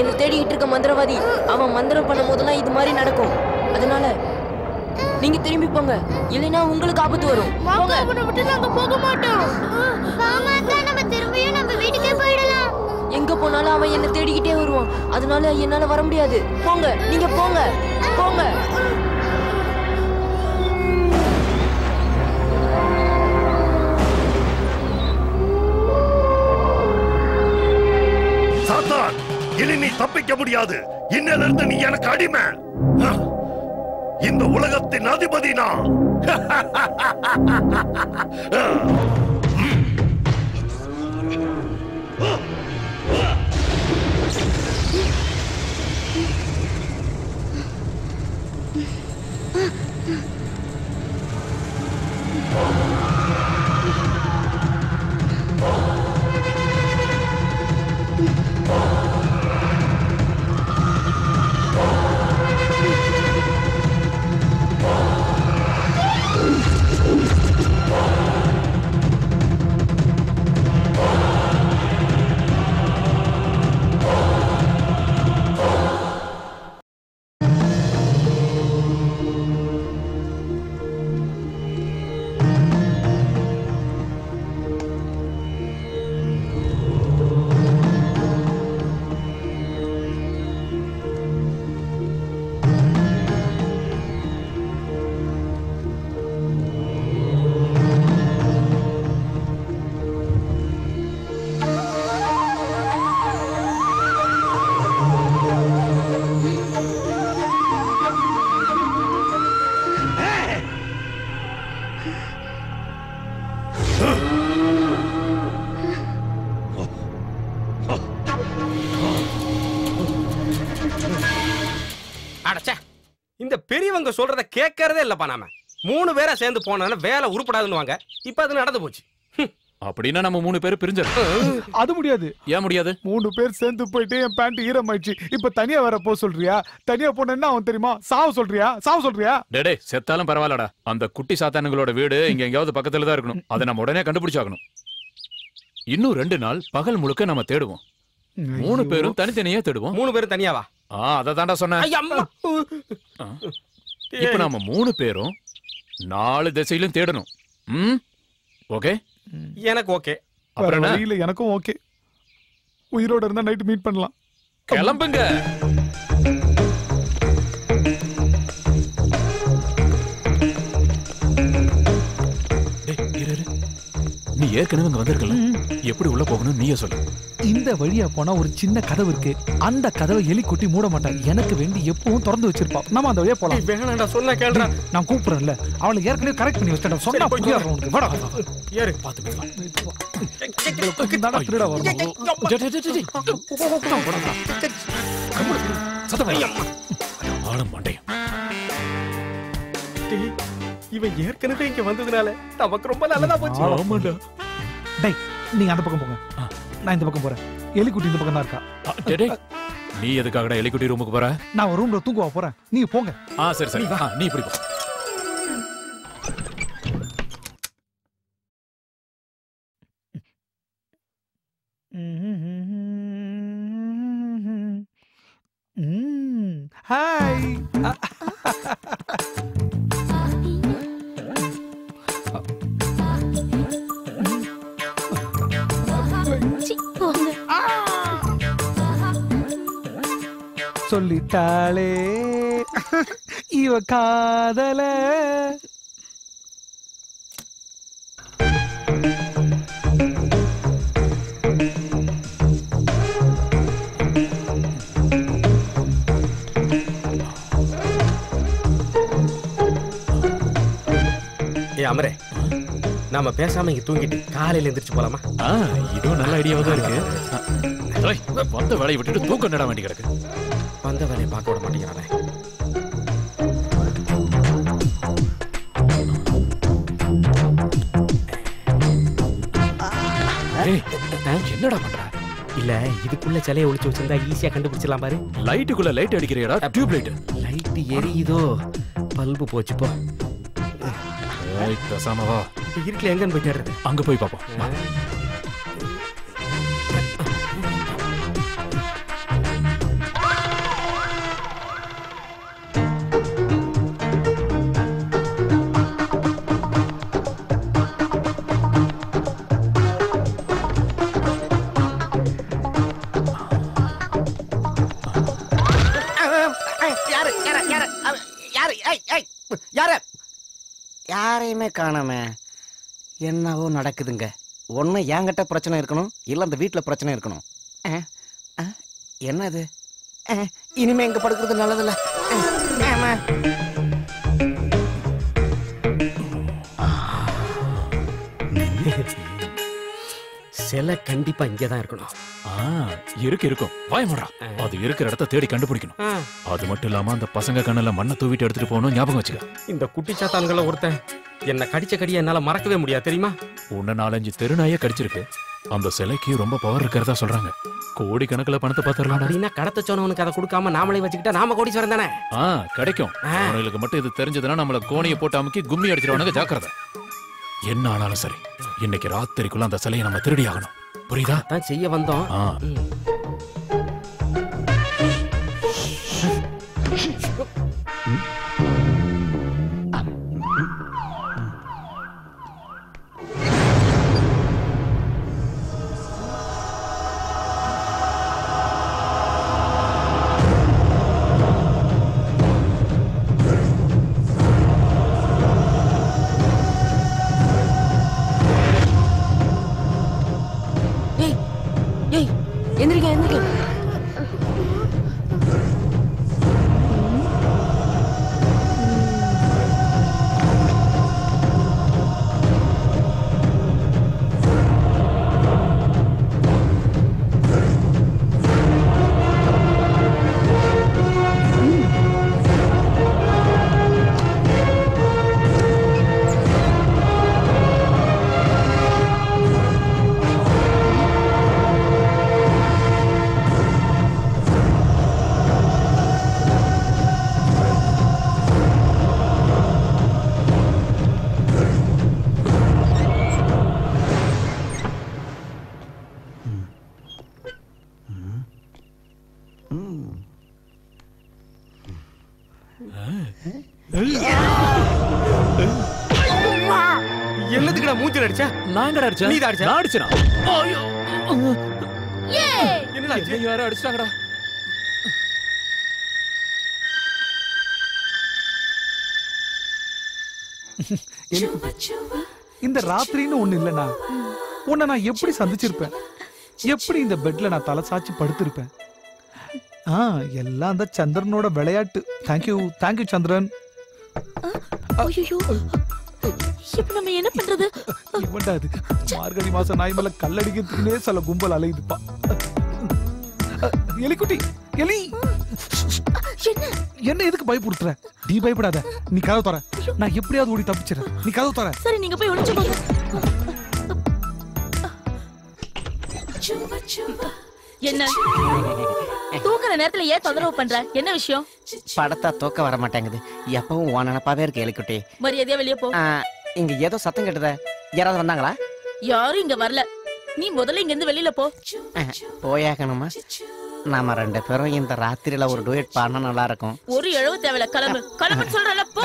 என்ன தேடிக்கிட்டு இருக்க மந்திரவாதி. அவன் மந்திரம் பண்ணும் போதெல்லாம் இது மாதிரி நடக்கும். அதனால நீங்க திரும்பி போங்க. இல்லைன்னா உங்களுக்கு ஆபத்து வரும். மாமா அவனை விட்டு நாங்க போக மாட்டோம். அக்கா நம்ம திரும்பியும் நம்ம வீட்டுக்கே போயிடலாம். எங்க போனாலும் அவன் என்ன தேடிக்கிட்டே வருவான். அதனால என்னால வர முடியாது. போங்க நீங்க போங்க. போங்க. சாத்தான் இனி நீ தப்பிக்க முடியாது. இன்னில இருந்து நீ எனக்கு அடிமை. இந்த உலகத்தின் அதிபதி நான். பெரியவங்க சொல்றத கேட்கறதே இல்லப்பா நாம. மூணு பேரா சேர்ந்து போனா வேலை உருப்படாதுன்னு இப்ப அது நடந்து போச்சு. அப்படின்னா நம்ம மூணு பேரும் பிரிஞ்சிடும் அது முடியாது. ஏன் முடியாது? மூணு பேர் சேர்ந்து போயிட்டு என் பேண்ட் ஈரமாயிடுச்சு. இப்ப தனியா வர போ சொல்றியா? தனியா போனா அவன் தெரியுமா? சாவு சொல்றியா? சாவு சொல்றியா? டேடே செத்தாலும் பரவாயில்லடா. அந்த குட்டி சாத்தானுங்களோட வீடு இங்க எங்கேயாவது பக்கத்துல தான் இருக்கணும். அதை நம்ம உடனே கண்டுபிடிச்சாகணும். இன்னும் ரெண்டு நாள் பகல் முழுக்க நம்ம தேடுவோம். மூணு பேரும் தனித்தனியா தேடுவோம். மூணு பேரும் தனியாவா? ஆ அதை தாண்டா சொன்னேன். இப்ப நாம மூணு பேரும் நாலு திசையிலும் தேடணும். ம்? ஓகே? எனக்கு ஓகே. வேற அப்புறம்? வழியில எனக்கும் ஓகே. உயிரோட இருந்தா நைட் மீட் பண்ணலாம். கிளம்புங்க. நீ ஏற்கனவே இங்க வந்திருக்கல. எப்படி உள்ள போகணும் நீயே சொல்லு. இந்த வழியா போனா ஒரு சின்ன கதவு இருக்கு. அந்த கதவை எலி குட்டி மூட மாட்டான். எனக்கு வேண்டி எப்பவும் திறந்து வச்சிருப்பா. நம்ம அந்த வழியா போலாம். வேணாண்டா சொன்ன கேள்றா நான் கூப்பிடுறேன்ல. அவளை ஏற்கனவே கரெக்ட் பண்ணி வச்சிட்டேன் சொன்னா புரியாது உனக்கு. வாடா. ஏறு. டேய். சத்தம் மண்டையும் டேய், இவன் ஏற்கனவே இங்க வந்ததுனால நமக்கு ரொம்ப நல்லதா போச்சு. ஆமாண்டா டேய் நீங்க அந்த பக்கம் போங்க. நான் இந்த பக்கம் போறேன். எலிக்குட்டி இந்த பக்கம் தான் இருக்கா? டேய். நீ எதுக்காகடா எலிக்குட்டி ரூமுக்கு போற? நான் ஒரு ரூம்ல தூங்குவா போறேன். நீங்க போங்க. ஆ சரி சரி. நீ இப்படி போ. ஹாய். சொல்லிட்டாளே. இவ காதல. ஏ அமரே நாம பேசாம இங்க தூங்கிட்டு காலையில எந்திரிச்சு போலாமா? இதுவும் நல்ல ஐடியாவா தான் இருக்கு. வந்த வேலையை விட்டுட்டு தூக்கம் நட வேண்டி கிடக்கு வந்த வேலையை பார்க்க விட மாட்டேங்கிறானே. என்னடா பண்ற? இல்ல இதுக்குள்ள சிலையை ஒளிச்சு வச்சிருந்தா ஈஸியா கண்டுபிடிச்சிடலாம் பாரு. லைட்டுக்குள்ள லைட் அடிக்கிறியடா? டியூப் லைட் லைட் எரியுதோ? பல்பு போச்சு போ. பேசாம வா. இருட்டுல எங்கன்னு போய் தேடுறது? அங்க போய் பாப்போம். என்னவோ நடக்குதுங்க. ஒண்ணு என்கிட்ட பிரச்சனை இருக்கணும் இல்ல அந்த வீட்டுல பிரச்சனை இருக்கணும். என்னது? இனிமே இங்க படுக்கிறது நல்லதில்ல. சிலை கண்டிப்பா இங்கதான் இருக்கணும். ஆ இருக்கு இருக்கும். பயமுடா அது இருக்கிற இடத்த தேடி கண்டுபிடிக்கணும். அது மட்டும் இல்லாம அந்த பசங்க கண்ணுல மண்ணை தூவிட்டு எடுத்துட்டு போகணும் ஞாபகம் வச்சுக்க. இந்த குட்டி சாத்தான்கள ஒருத்தன் என்ன கடிச்ச கடிய என்னால மறக்கவே முடியாது தெரியுமா? உன்ன நாலஞ்சு தெருநாயே கடிச்சிருக்கு. அந்த சிலைக்கு ரொம்ப பவர் இருக்கிறதா சொல்றாங்க. கோடி கணக்குல பணத்தை பாத்துரலாம் அப்படின்னா கடத்த சொன்னவனுக்கு அதை கொடுக்காம நாமளே வச்சுக்கிட்டா நாம கோடீஸ்வரன் தானே? ஆ கிடைக்கும். அவனுங்களுக்கு மட்டும் இது தெரிஞ்சதுன்னா நம்மள கோணியை போட்டு அமுக்கி கும்மி அடிச்சிருவானுங்க ஜாக்கிரதை. என்ன ஆனாலும் சரி. இன்னைக்கு ராத்திரிக்குள்ள அந்த சிலையை நம்ம திருடி ஆகணும் புரியுதா செய்ய வந்தோம். அடிச்ச? நாங்கடா அடிச்சேன் நீ அடிச்ச? நான் அடிச்சேனா? ஐயோ. என்னடா என்னை யாரோ அடிச்சிட்டாங்கடா. இந்த ராத்திரின்னு ஒண்ணு இல்லனா உன்னை நான் எப்படி சந்திச்சிருப்பேன்? எப்படி இந்த பெட்ல நான் தலை சாச்சி படுத்திருப்பேன்? ஆ எல்லாம் அந்த சந்திரனோட விளையாட்டு. Thank you thank you Chandran. ஐயோ இப்ப நம்ம என்ன பண்றது? இவன்டா அது மார்கழி மாசம் நாய் மேல கல்லடிக்கிறதுக்குனே சில கும்பல் அலையுதுப்பா. எலிக்குட்டி எலி. என்ன? எதுக்கு பயப்படுத்துற? நீ பயப்படாத. நீ கதவு தர நான் எப்படியாவது ஓடி தப்பிச்சிடறேன். நீ கதவு தர சரி நீங்க போய் ஒளிச்சுக்கோங்க என்ன? தூக்குற நேரத்துல ஏன் தொந்தரவு பண்ற? என்ன விஷயம்? படத்தா தூக்க வர மாட்டேங்குது. எப்பவும் உன் நினப்பாவே இருக்கு எலிக்குட்டி மரியாதையா வெளியே போ. இங்க ஏதோ சத்தம் கேட்டதே. யாராவது வந்தாங்களா? யாரும் இங்க வரல. நீ முதல்ல இங்க இருந்து வெளியில போ. போயாகணுமா? நாம ரெண்டு பேரும் இந்த ராத்திரியில ஒரு டூயட் பாடினா நல்லா இருக்கும் ஒரு இழவு தேவையில்ல. கிளம்பு. கிளம்புன்னு சொல்றல போ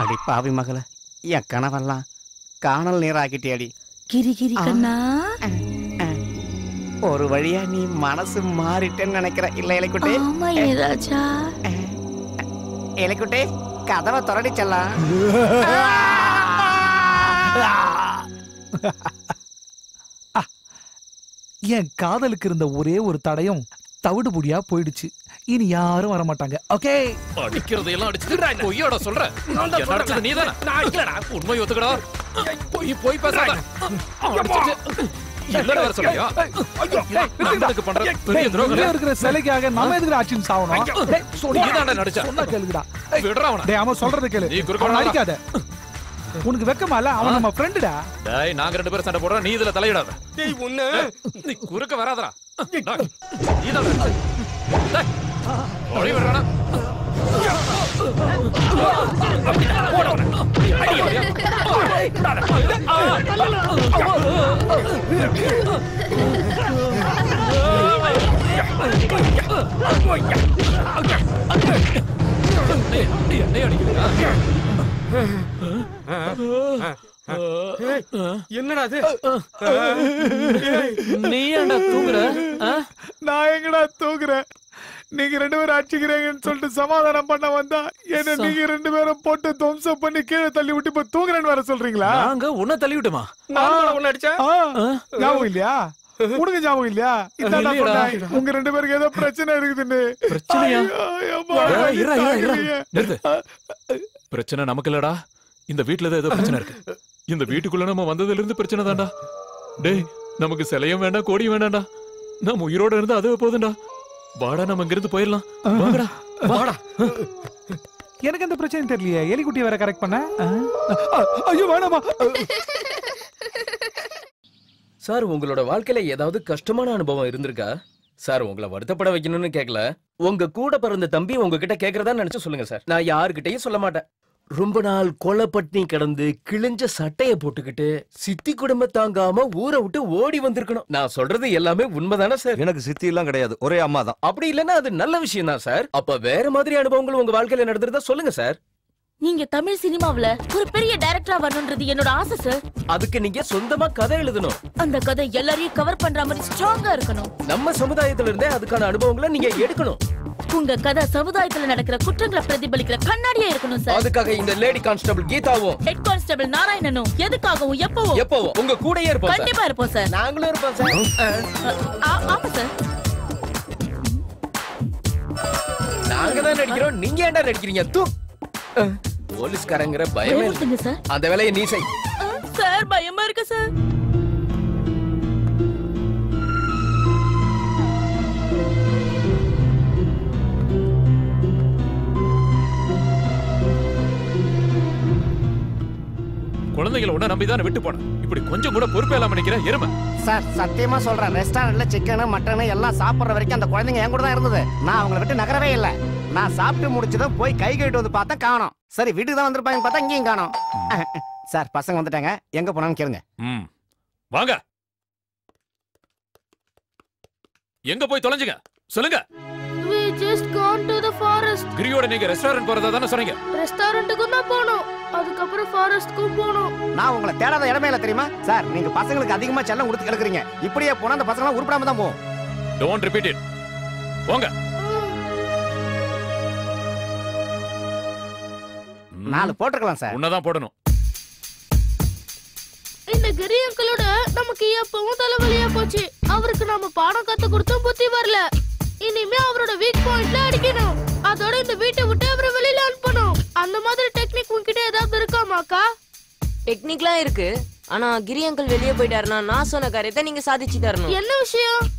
அடி பாவி மகள. என் கனவெல்லாம் காணல் நீர் ஆக்கிட்டியாடி கிரி கிரி கண்ணா. ஒரு வழியா நீ மனசு மாறிட்டேன்னு நினைக்கிறேன் இல்ல இலைக்குட்டி? ஆமா ஏதாச்சா? இலைக்குட்டி? கதவை திறடி செல்லாம் என் காதலுக்கு இருந்த ஒரே ஒரு தடயம் தவிடுபுடியா போயிடுச்சு. இனி யாரும் வர மாட்டாங்க ஓகே அடிக்கிறது எல்லாம் அடிச்சுட்டு பொய்யோட சொல்ற. நான் தான் நீ தானே நான் அடிக்கலடா. உண்மை ஒத்துக்கடா. பொய் பொய் பேசாத. இல்லடா வர சொல்றியா? நண்பனுக்கு பண்ற பெரிய துரோகம். இங்க இருக்கிற சிலைக்காக நம்ம எதுக்கு ஆட்சின்னு சாவணும்? ஐயோ. டேய், சொன்னா- நீதான்டா நடிச்ச. சொன்னா கேளுடா விடுறா அவனை. டேய் அவன் சொல்றது கேளு. நீ குறுக்க அவனை வராத. அடிக்காத. உனக்கு வெக்கமா இல்ல? அவன் நம்ம ஃப்ரெண்டுடா டேய் நாங்க ரெண்டு பேரும் சண்டை போடுறோம். நீ இதுல தலையிடாத. டேய் உன்ன. நீ குறுக்க வராதடா. நீதான் டேய், ஓடி போட. அடி என்னடா அது? நீ ஏன்டா தூங்குற? நான் எங்கடா தூக்குறேன் நீங்க ரெண்டு பேரும் அடிச்சுக்கிறீங்கன்னு சொல்லிட்டு சமாதானம் பண்ண வந்தா என்ன நீங்க ரெண்டு பேரும் போட்டு துவம்சம் பண்ணி கீழே தள்ளி விட்டு இப்ப தூங்குறேன்னு வேற சொல்றீங்களா? நாங்க உன்னை தள்ளி விட்டுமா? ஒன்னு அடிச்சா ஆ, ஞாபகம் இல்லையா? உனக்கு ஞாபகம் இல்லையா. உங்க ரெண்டு பேருக்கு ஏதோ பிரச்சனை இருக்குதுன்னு. பிரச்சனை நமக்கு இல்லடா. இந்த வீட்ல தான் ஏதோ பிரச்சனை இருக்கு. இந்த வீட்டுக்குள்ள நம்ம வந்ததுல இருந்து பிரச்சனை தான்டா. டேய் நமக்கு சிலையும் வேண்டாம் கோடியும் வேண்டாம்டா. நம்ம உயிரோட இருந்து அதுவே போதும்டா. வாடா நம்ம இங்க இருந்து போயிடலாம். வாங்கடா வாடா. எனக்கு எந்த பிரச்சனையும் தெரியலையே. எலிக்குட்டி வேற கரெக்ட் பண்ண? ஐயோ வேணாமா? சார் உங்களோட வாழ்க்கையில ஏதாவது கஷ்டமான அனுபவம் இருந்திருக்கா? சார் உங்களை வருத்தப்பட வைக்கணும்னு கேட்கல உங்க கூட பிறந்த தம்பி உங்ககிட்ட கேக்குறதா நினைச்சு சொல்லுங்க சார். நான் யாருகிட்டயும் சொல்ல மாட்டேன். ரொம்ப நாள் கொலை பட்டினி கிடந்து கிழிஞ்ச சட்டைய போட்டுக்கிட்டு சித்தி குடும்ப தாங்காம ஊரை விட்டு ஓடி வந்திருக்கணும். நான் சொல்றது எல்லாமே உண்மைதானே சார்? எனக்கு சித்தி எல்லாம் கிடையாது. ஒரே அம்மா தான். அப்படி இல்லைன்னா அது நல்ல விஷயம் தான் சார். அப்ப வேற மாதிரி அனுபவங்கள் உங்க வாழ்க்கையில நடந்திருந்தா சொல்லுங்க சார். நீங்க தமிழ் சினிமாவுல ஒரு பெரிய டைரக்டரா வரணும்ன்றது என்னோட ஆசை சார். அதுக்கு நீங்க சொந்தமா கதை எழுதணும். அந்த கதை எல்லாரையும் கவர் பண்ற மாதிரி ஸ்ட்ராங்கா இருக்கணும். நம்ம சமுதாயத்துல இருந்தே அதுக்கான அனுபவங்களை நீங்க எடுக்கணும். உங்க கதை சமுதாயத்துல நடக்கிற குற்றங்களை பிரதிபலிக்கிற கண்ணாடியா இருக்கணும் சார். அதுக்காக இந்த லேடி கான்ஸ்டபிள் கீதாவும் ஹெட் கான்ஸ்டபிள் நாராயணனும் எதுக்காகவும் எப்பவும் எப்பவும் உங்க கூடயே இருப்போம். கண்டிப்பா இருப்போம் சார். நாங்களும் இருப்போம் சார். ஆமா சார். நாங்க தான் நடிக்கிறோம் நீங்க ஏன்டா நடிக்கிறீங்க? தூ. போலீஸ்காரங்கிற பயமே அந்த வேலையை நீ செய். சார் பயமா இருக்கு சார். குழந்தைகளை உன்ன நம்பி தானே விட்டு போனேன்? இப்படி கொஞ்சம் கூட பொறுப்பே இல்லாம நிக்கிற எருமை. சார் சத்தியமா சொல்றேன். ரெஸ்டாரண்ட்ல சிக்கனு மட்டனு எல்லாம் சாப்பிடுற வரைக்கும் அந்த குழந்தைங்க என் கூட தான் இருந்தது. நான் அவங்கள விட்டு நகரவே இல்லை. நான் சாப்பிட்டு முடிச்சதும் போய் கை கழுவிட்டு வந்து பார்த்தா காணோம். சரி வீட்டுக்கு தான் வந்திருப்பாங்க பார்த்தா இங்கேயும் காணோம். சார் பசங்க வந்துட்டாங்க. எங்க போனான்னு கேளுங்க. ம். வாங்க. எங்க போய் தொலைஞ்சுங்க? சொல்லுங்க. Gone to the forest. கிரியோட நீங்க ரெஸ்டாரண்ட் போறதா தானே சொன்னீங்க? ரெஸ்டாரண்ட்டுக்கும் தான் போனோம். அதுக்கப்புறம் ஃபாரஸ்ட்க்கும் போனோம். நான் உங்களை தேடாத இடமே இல்லை தெரியுமா? சார் நீங்க பசங்களுக்கு அதிகமா செல்லம் கொடுத்து கிடக்குறீங்க. இப்படியே போனா அந்த பசங்க உருப்படாம தான் போகும் டோன்ட் ரிப்பீட் இட் போங்க. நாலு போட்டிருக்கலாம் சார். உன்னதான் போடணும். இந்த கிரி அங்கிளோட நமக்கு எப்பவும் தலைவலியா போச்சு. அவருக்கு நாம பாடம் கத்து கொடுத்தும் புத்தி வரல. இனிமே அவரோட வீக் பாயிண்ட்ல அடிக்கணும். அதோட இந்த வீட்டை விட்டு அவரை வெளியில அனுப்பணும். அந்த மாதிரி டெக்னிக் உன்கிட்ட ஏதாவது இருக்காமாக்கா டெக்னிக்லாம் இருக்கு. ஆனா கிரி அங்கிள் வெளியே போயிட்டாருன்னா நான் சொன்ன காரியத்தை நீங்க சாதிச்சு தரணும். என்ன விஷயம்?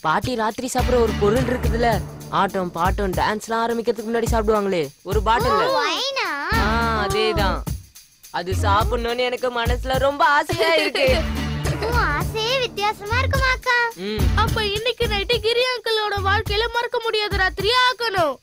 பாட்டி ராத்திரி சாப்பிடுற ஒரு பொருள் இருக்குதுல்ல. ஆட்டம் பாட்டம் டான்ஸ்லாம் ஆரம்பிக்கிறதுக்கு முன்னாடி சாப்பிடுவாங்களே. ஒரு பாட்டில் வைனா ஆ அதேதான். அது சாப்பிடணும்னு எனக்கு மனசுல ரொம்ப ஆசையா இருக்கு. வித்தியாசமா இருக்குமாக்கா ம். அப்ப இன்னைக்கு நைட்டு கிரி அங்கிளோட வாழ்க்கையில மறக்க முடியாத ராத்திரியா ஆக்கணும்!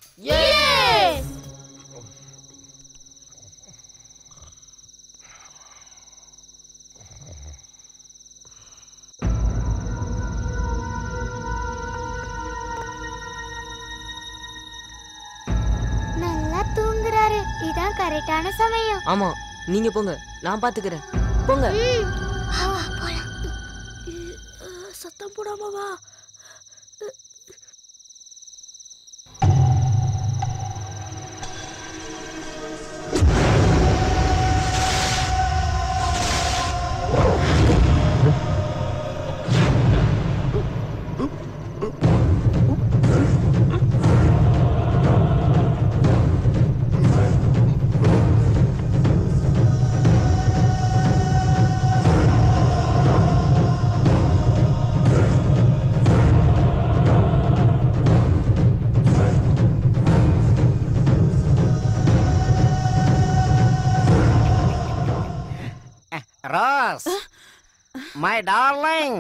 நல்லா தூங்குறாரு. இதான் கரெக்டான சமயம். ஆமா நீங்க போங்க. நான் பாத்துக்கிறேன். போங்க. ம். ஆ, போலாம். அ, சத்தம் Rose my darling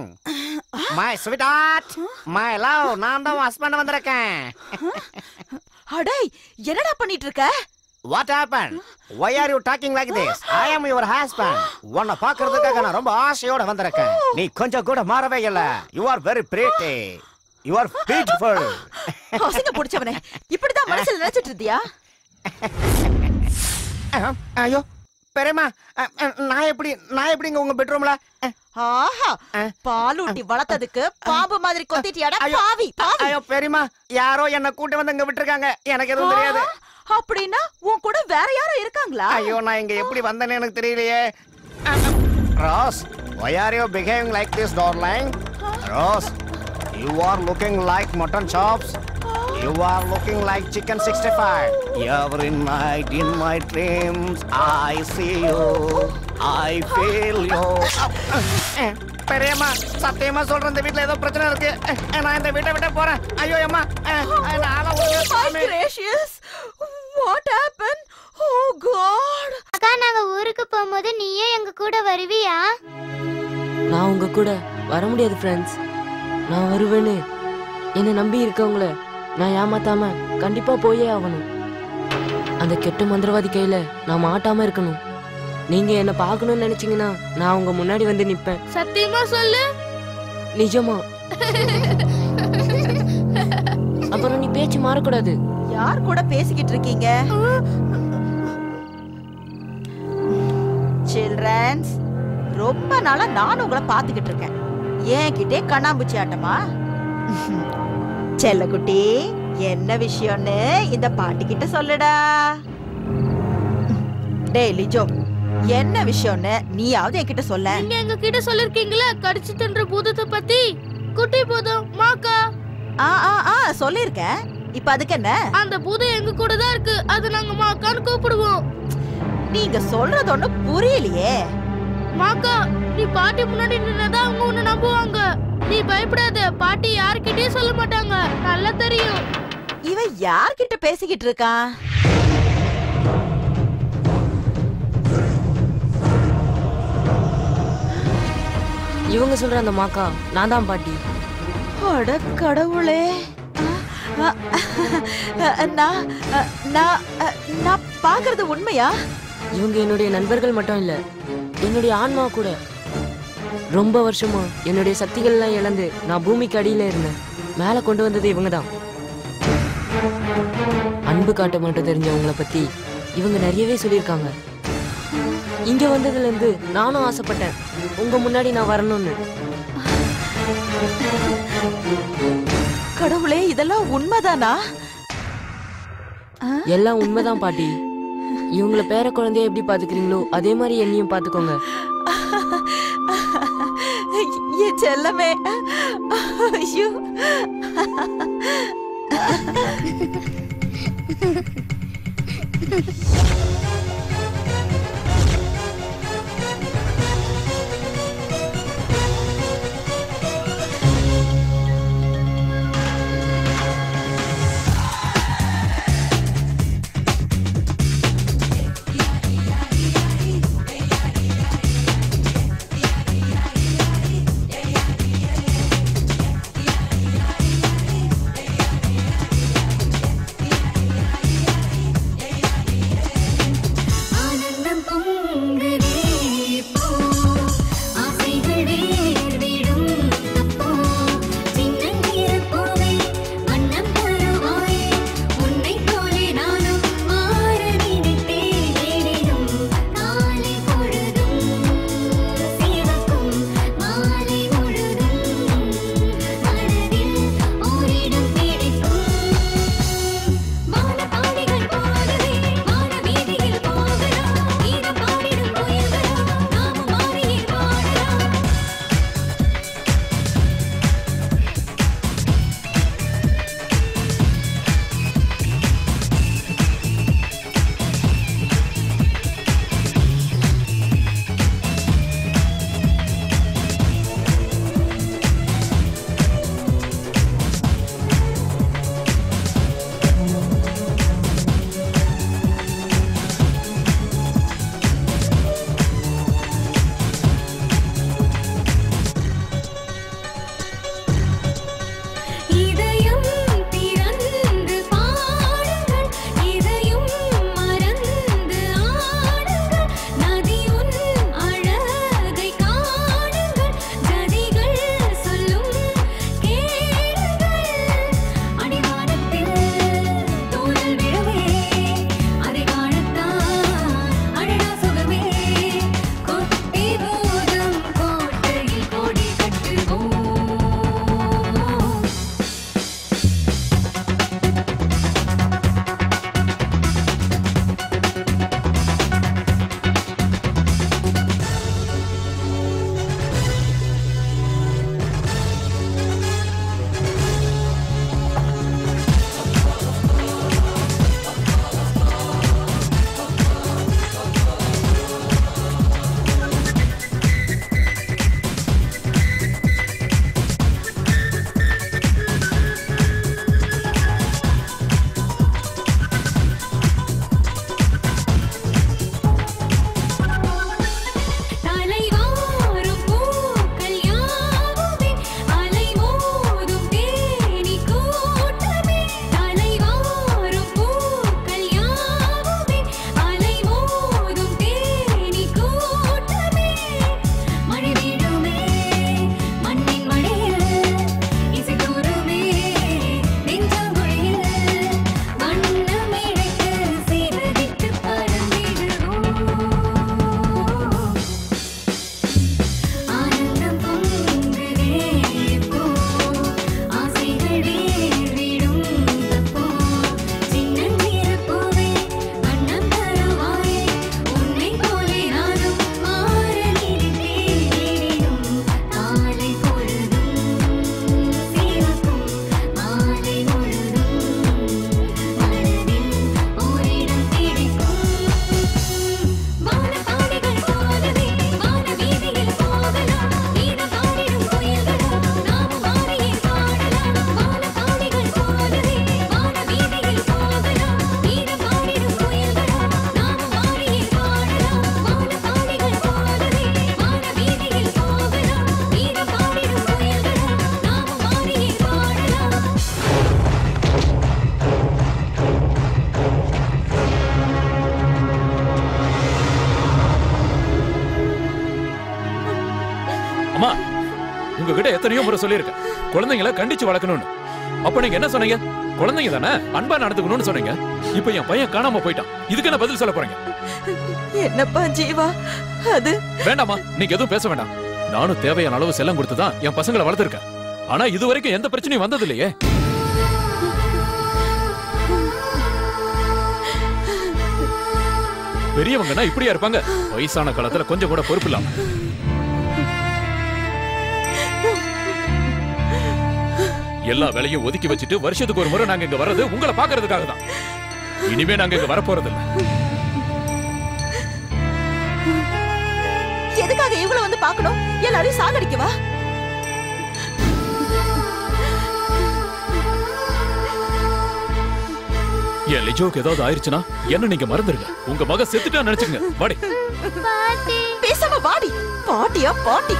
my sweetheart my love நான் தான் ஹஸ்பண்ட் வந்திருக்கேன். அடே என்னடா பண்ணிட்டு இருக்க what happen why are you talking like this? I am your husband. உன்னை பார்க்கிறதுக்காக நான் ரொம்ப ஆசையோட வந்திருக்கேன். நீ கொஞ்சம் கூட மாறவே இல்ல. You are very pretty. You are beautiful. அசிங்க பிடிச்சவனே இப்படிதான் மனசுல நினைச்சிட்டு இருந்தியா? ஐயோ. பெரியம்மா நான் எப்படி நான் எப்படிங்க உங்க பெட்ரூம்ல? ஆஹா பாலூட்டி வளர்த்ததுக்கு பாம்பு மாதிரி கொத்திட்டியாடா பாவி பாவி. ஐயோ பெரியம்மா யாரோ என்ன கூட்டி வந்து இங்க விட்டுருக்காங்க. எனக்கு எதுவும் தெரியாது. அப்படின்னா உன் கூட வேற யாரும் இருக்காங்களா? ஐயோ நான் இங்க எப்படி வந்தேன்னு எனக்கு தெரியலையே. Rose why are you behaving like this darling? Rose you are looking like mutton chops. You are looking like chicken 65 every night in my dreams i see you. I feel you. பெரியம்மா சத்தியமா சொல்றேன் இந்த வீட்ல ஏதோ பிரச்சனை இருக்கு. நான் இந்த வீட்டை விட்டு போறேன். ஐயோ அம்மா what happened? Oh god. அக்கா நாங்க ஊருக்கு போகும்போது நீயே எங்க கூட வருவியா? நான் உங்க கூட வர முடியாது ஃப்ரெண்ட்ஸ் நான் வருவேன்னு என்னை நம்பி இருக்கவங்கள நான் ஏமாத்தாம கண்டிப்பா போயே ஆகணும். அந்த கெட்ட மந்திரவாதி கையில நான் மாட்டாம இருக்கணும். நீங்க என்ன பார்க்கணும்னு நினைச்சீங்கன்னா நான் உங்க முன்னாடி வந்து நிப்பேன். சத்தியமா சொல்லு? நிஜமா. அப்புறம் நீ பேச்சு மாறக்கூடாது. யார் கூட பேசிக்கிட்டு இருக்கீங்க? சில்ட்ரன்ஸ் ரொம்ப நாளா நான் உங்களை பாத்துக்கிட்டு இருக்கேன். என்கிட்டே கண்ணாம்பூச்சி ஆட்டமா? செல்லக்குட்டி என்ன விஷயம்னு இந்த பாட்டி கிட்ட சொல்லுடா. டேய் லிஜோ என்ன விஷயம்னு நீயாவது என்கிட்ட சொல்ல. நீங்க எங்க கிட்ட சொல்லிருக்கீங்களா கடிச்சு தின்ற பூதத்தை பத்தி? குட்டி பூதம் மாக்கா. ஆ ஆ ஆ சொல்லிருக்கேன் இப்ப அதுக்கு என்ன? அந்த பூதம் எங்க கூட தான் இருக்கு. அது நாங்க மாக்கான்னு கூப்பிடுவோம். நீங்க சொல்றது ஒண்ணு புரியலையே. மாக்கா நீ பாட்டி முன்னாடி நின்னதா அவங்க உன்னை நம்புவாங்க. நீ பயப்படாத பாட்டி யார்கிட்டயும் சொல்ல மாட்டாங்க. நல்லா தெரியும். இவன் யார்கிட்ட பேசிக்கிட்டு இருக்கான்? இவங்க சொல்ற அந்த மாக்கா நான் தான் பாட்டி. அட கடவுளே. நான் நான் பாக்குறது உண்மையா? இவங்க என்னுடைய நண்பர்கள் மட்டும் இல்ல என்னுடைய ஆன்மா கூட. ரொம்ப வருஷமா என்னுடைய சக்திகள்லாம் இழந்து நான் பூமிக்கு அடியில இருந்தேன். மேல கொண்டு வந்தது இவங்க தான் அன்பு காட்ட மட்டும் தெரிஞ்சவங்கள பத்தி இவங்க நிறையவே சொல்லியிருக்காங்க. இங்க வந்ததுல இருந்து நானும் ஆசைப்பட்டேன். உங்க முன்னாடி நான் வரணும்னு. கடவுளே இதெல்லாம் உண்மைதானா? எல்லாம் உண்மைதான் பாட்டி. இவங்கள பேர குழந்தைய எப்படி பாத்துக்கிறீங்களோ அதே மாதிரி என்னையும் பாத்துக்கோங்க. என் செல்லமே ஐயோ Ha ha ha. எத்தனையோ முறை சொல்லியிருக்கேன். குழந்தைங்களை கண்டிச்சு வளர்க்கணும்னு. அப்ப நீங்க என்ன சொன்னீங்க? குழந்தைங்க தானே? அன்பா நடந்துக்கணும்னு சொன்னீங்க. இப்ப என் பையன் காணாம போயிட்டான். இதுக்கு என்ன பதில் சொல்ல போறீங்க? என்னப்பா ஜீவா? அது வேண்டாமா நீங்க எதுவும் பேச வேண்டாம். நானும் தேவையான அளவு செல்லம் கொடுத்து தான் என் பசங்களை வளர்த்திருக்கேன். ஆனா இது வரைக்கும் எந்த பிரச்சனையும் வந்தது இல்லையே பெரியவங்கன்னா இப்படியா இருப்பாங்க. வயசான காலத்துல கொஞ்சம் கூட பொறுப்பு இல்லாம. எல்லா வேலையும் ஒதுக்கி வச்சுட்டு வருஷத்துக்கு ஒரு முறை நாங்க இங்க வர்றது உங்களை பாக்குறதுக்காக தான். இனிமே நாங்க இங்க வரப்போறது இல்ல எதுக்காக இவங்கள வந்து பார்க்கணும்? எல்லாரையும் சாகடிக்கவா? என் லிஜோக்கு ஏதாவது ஆயிருச்சுன்னா என்ன நீங்க மறந்துருங்க. உங்க மக செத்துட்டா நினைச்சுங்க வாடி. பேசாம வாடி. பாட்டியா பாட்டி.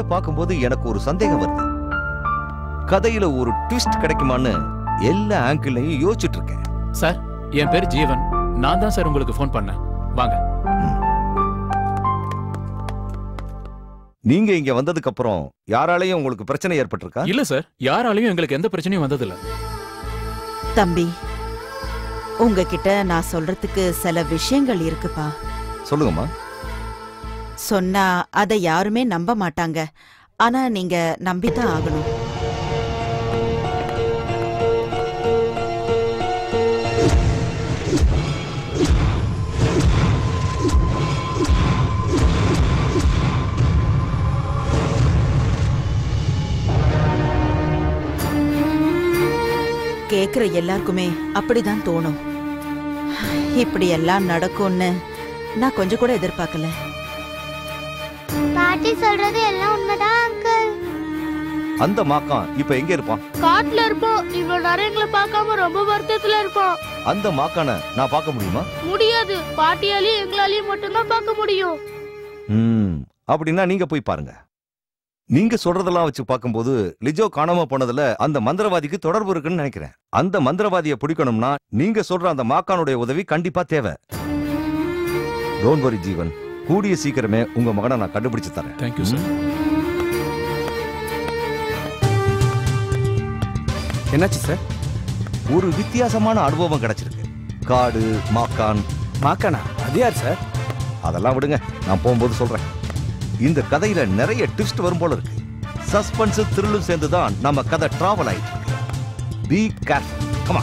வீட்டை பார்க்கும்போது எனக்கு ஒரு சந்தேகம் வருது. கதையில ஒரு ட்விஸ்ட் கிடைக்குமான்னு எல்லா ஆங்கிள்லையும் யோசிச்சுட்டு இருக்கேன் சார் என் பேர் ஜீவன். நான் தான் சார் உங்களுக்கு ஃபோன் பண்ணேன். வாங்க. நீங்க இங்க வந்ததுக்கு அப்புறம் யாராலையும் உங்களுக்கு பிரச்சனை ஏற்பட்டிருக்கா? இல்ல சார் யாராலையும் எங்களுக்கு எந்த பிரச்சனையும் வந்ததில்ல. தம்பி உங்ககிட்ட நான் சொல்றதுக்கு சில விஷயங்கள் இருக்குப்பா. சொல்லுங்கம்மா. சொன்னா அதை யாருமே நம்ப மாட்டாங்க. ஆனா நீங்க நம்பித்தான் ஆகணும். கேக்குற எல்லாருக்குமே அப்படிதான் தோணும். இப்படி எல்லாம் நடக்கும்னு நான் கொஞ்சம் கூட எதிர்பார்க்கல. பாட்டி சொல்றது எல்லாம் உண்மைதான் அங்கிள் அந்த மாக்கான் இப்ப எங்க இருப்பான்? காட்டுல இருப்போம் இவ்வளவு நேரம் எங்களை பார்க்காம ரொம்ப வருத்தத்துல இருப்போம் அந்த மாக்கான நான் பார்க்க முடியுமா? முடியாது. பாட்டியாலையும் எங்களாலையும் மட்டும்தான் பார்க்க முடியும். ம் அப்படின்னா நீங்க போய் பாருங்க. நீங்க சொல்றதெல்லாம் வச்சு பார்க்கும்போது லிஜோ காணாம போனதுல அந்த மந்திரவாதிக்கு தொடர்பு இருக்குன்னு நினைக்கிறேன். அந்த மந்திரவாதியை பிடிக்கணும்னா நீங்க சொல்ற அந்த மாக்கானுடைய உதவி கண்டிப்பா தேவை. டோன்ட் வரி ஜீவன். கூடிய சீக்கிரமே உங்க மகனை நான் கண்டுபிடிச்சு தரேன். தேங்க்யூ சார் என்னாச்சு சார் ஒரு வித்தியாசமான அனுபவம் கிடைச்சிருக்கு. காடு மாக்கான். மாக்கானா? அது யார் சார் அதெல்லாம் விடுங்க நான் போகும்போது சொல்றேன். இந்த கதையில நிறைய ட்விஸ்ட் வரும் போல இருக்கு. சஸ்பென்ஸ் த்ரில்லும் சேர்ந்து தான் நம்ம கதை டிராவல் ஆயிட்டு இருக்கு. பி கேர்ஃபுல் கமா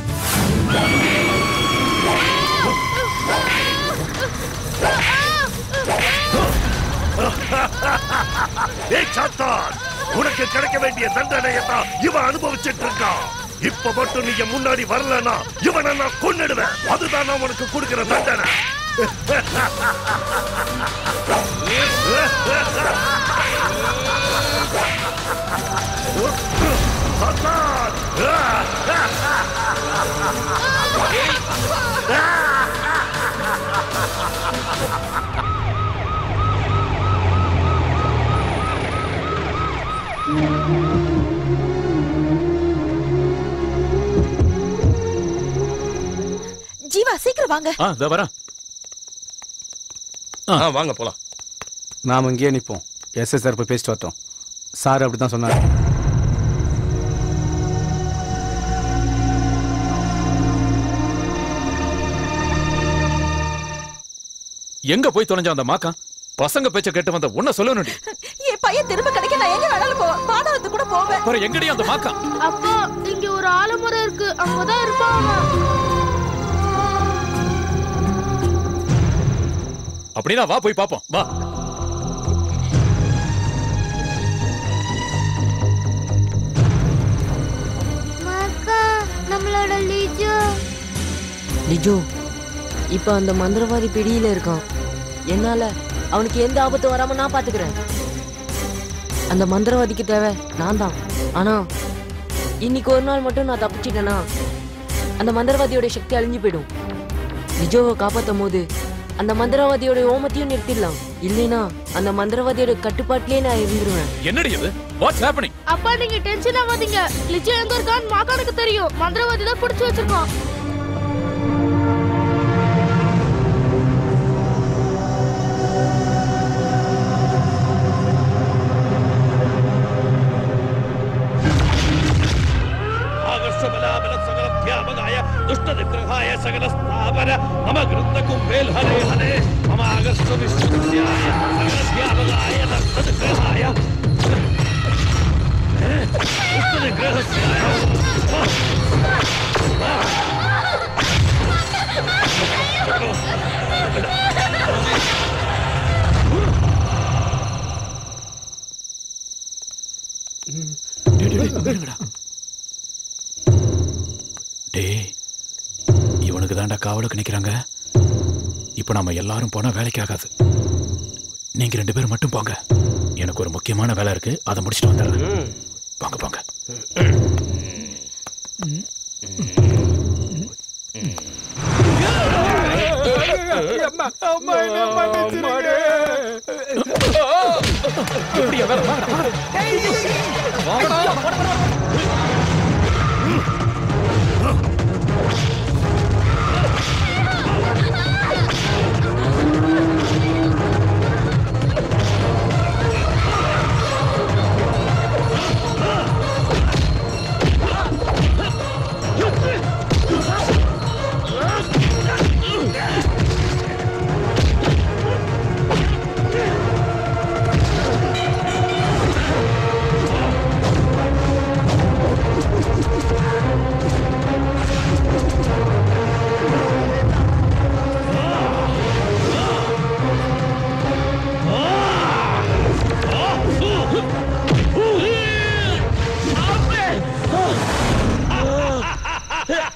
சாத்தான் உனக்கு கிடைக்க வேண்டிய தண்டனையை தான் இவன் அனுபவிச்சிட்டு இருக்கான். இப்ப மட்டும் நீங்க முன்னாடி வரலனா இவனை நான் கொன்னுடுவேன். அதுதான் நான் உனக்கு கொடுக்கிற தண்டனை. சாத்தான் சீக்கிரம் வாங்க. ஆ இதோ வரேன். ஆ. வாங்க போலாம். நாம இங்கேயே நிப்போம் எஸ்எஸ் சார் போய் பேசிட்டு வரட்டும். சார் அப்படிதான் சொன்னார். எங்க போய் தொலைஞ்ச அந்த மாக்கா? பசங்க பேச்ச கேட்டு வந்த உன்ன சொல்லணும்டி. என் பையன் திரும்ப கிடைக்க நான் எங்க வேணாலும் போவேன் பாதாளத்துக்கு கூட போவேன். அப்புறம் எங்கடி அந்த மாக்கா? அப்பா இங்க ஒரு ஆலமரம் இருக்கு. அங்கதான் இருப்பான் அப்படின்னா வா போய் பாப்போம். வா. மாக்கா நம்மளோட லிஜோ. லிஜோ இப்ப அந்த மந்திரவாதி பிடியில இருக்கான். என்னால அவனுக்கு எந்த ஆபத்து வராம நான் பாத்துக்கிறேன். அந்த மந்திரவாதிக்கு தேவை நான் தான். ஆனா இன்னைக்கு ஒரு நாள் மட்டும் நான் தப்பிச்சிட்டேனா அந்த மந்திரவாதியோட சக்தி அழிஞ்சு போயிடும். லிஜோவை காப்பாத்தும் போது அந்த மந்திரவாதியோட ஓமத்தையும் நிறுத்திடலாம். இல்லைனா அந்த மந்திரவாதியோட கட்டுப்பாட்டிலே நான் இருந்துருவேன். என்னடி இது? வாட்ஸ் ஹேப்பனிங் அப்பா நீங்க டென்ஷன் ஆகாதீங்க. லிஜோ எங்க இருக்கான்னு மாக்கானுக்கு தெரியும். மந்திரவாதி தான் பிடிச்சு வச்சிருக்கான். நாம் நம்ம எல்லாரும் போனால் வேலைக்கு ஆகாது நீங்கள் ரெண்டு பேரும் மட்டும் போங்க எனக்கு ஒரு முக்கியமான வேலை இருக்கு அதை முடிச்சுட்டு வந்துடுறேன் போங்க போங்க அம்மா அம்மா வேற வாங்கடா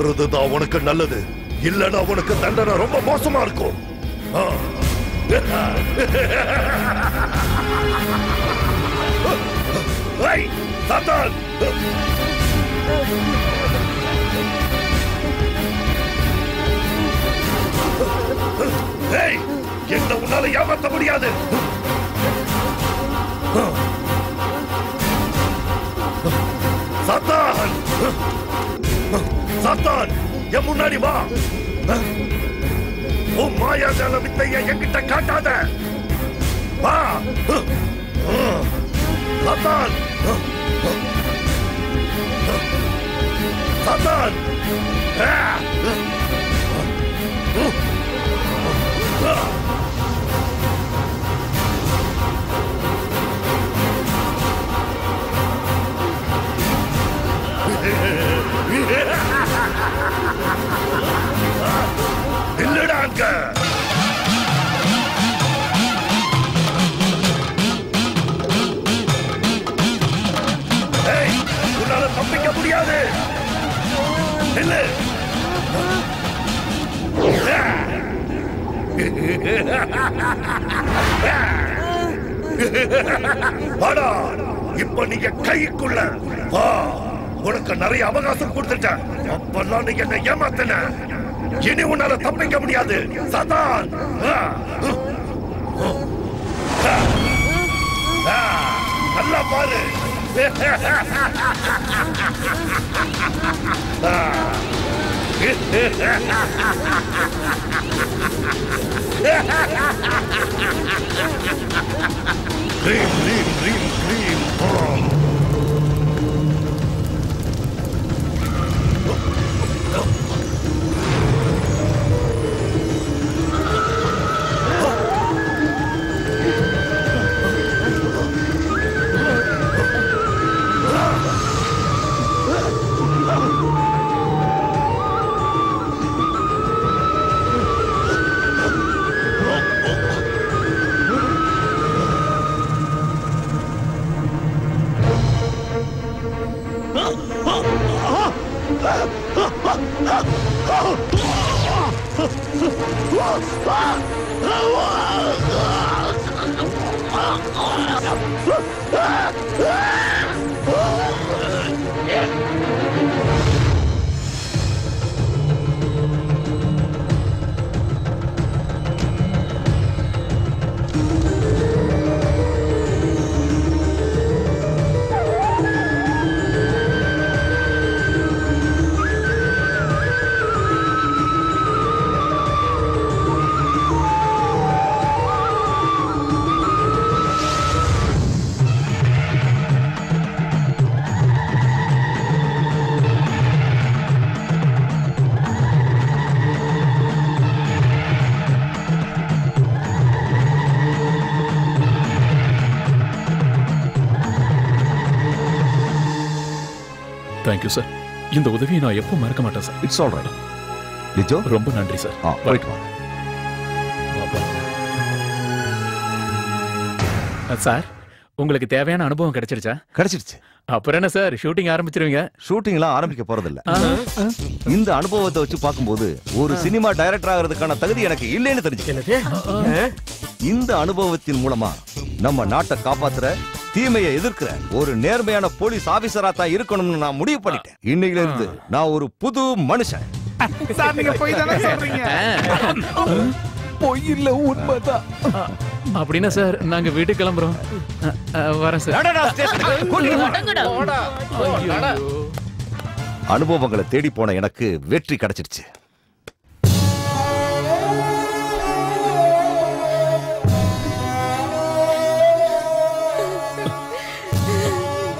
மாறுறதுதான் உனக்கு நல்லது. இல்லனா உனக்கு தண்டனை ரொம்ப மோசமா இருக்கும். சாத்தான். என்ன உன்னால ஏமாத்த முடியாது. சாத்தான். சாத்தான் என் முன்னாடி வா. உன் மாயாஜால வித்தைய என்கிட்ட காட்டாத. வா. சாத்தான். சாத்தான். Yeah! அங்க ஏய், உன்னால தப்பிக்க முடியாது. நில்லு. வாடா இப்ப நீங்க கைக்குள்ள வா. உனக்கு நிறைய அவகாசம் கொடுத்துட்டேன். அப்பெல்லாம் நீங்க என்ன ஏமாத்தின. இனி உன்னால தப்பிக்க முடியாது சதான் நல்லா பாரு ஆ. Dream, dream, dream, dream. Oh. Ah! Thank you sir இந்த உதவியை நான் எப்போ மறக்க மாட்டேன் sir it's all right Lijo ரொம்ப நன்றி சார் ஆ வா. சார் உங்களுக்கு தேவையான அனுபவம் கிடைச்சிருச்சா? கிடைச்சிருச்சு. அப்புறம் என்ன சார்? ஷூட்டிங் ஆரம்பிச்சிருவீங்க? ஷூட்டிங்லாம் ஆரம்பிக்க போறதில்ல. இந்த அனுபவத்தை வச்சு பார்க்கும்போது ஒரு சினிமா டைரக்டர் ஆகிறதுக்கான தகுதி எனக்கு இல்லைன்னு தெரிஞ்சு இந்த அனுபவத்தின் மூலமா நம்ம நாட்டை காப்பாத்துற தீமையை எதிர்க்கிற ஒரு நேர்மையான போலீஸ் ஆபீசரா தான் இருக்கணும்னு நான் முடிவு பண்ணிட்டேன். இன்னையில இருந்து நான் ஒரு புது மனுஷன். சார் நீங்க போய் தானே சொல்றீங்க? பொய் இல்ல உண்மைதான் அப்படின்னா சார் நாங்க வீட்டுக்கு கிளம்புறோம். வரேன் சார். அனுபவங்களை தேடி போன எனக்கு வெற்றி கிடைச்சிருச்சு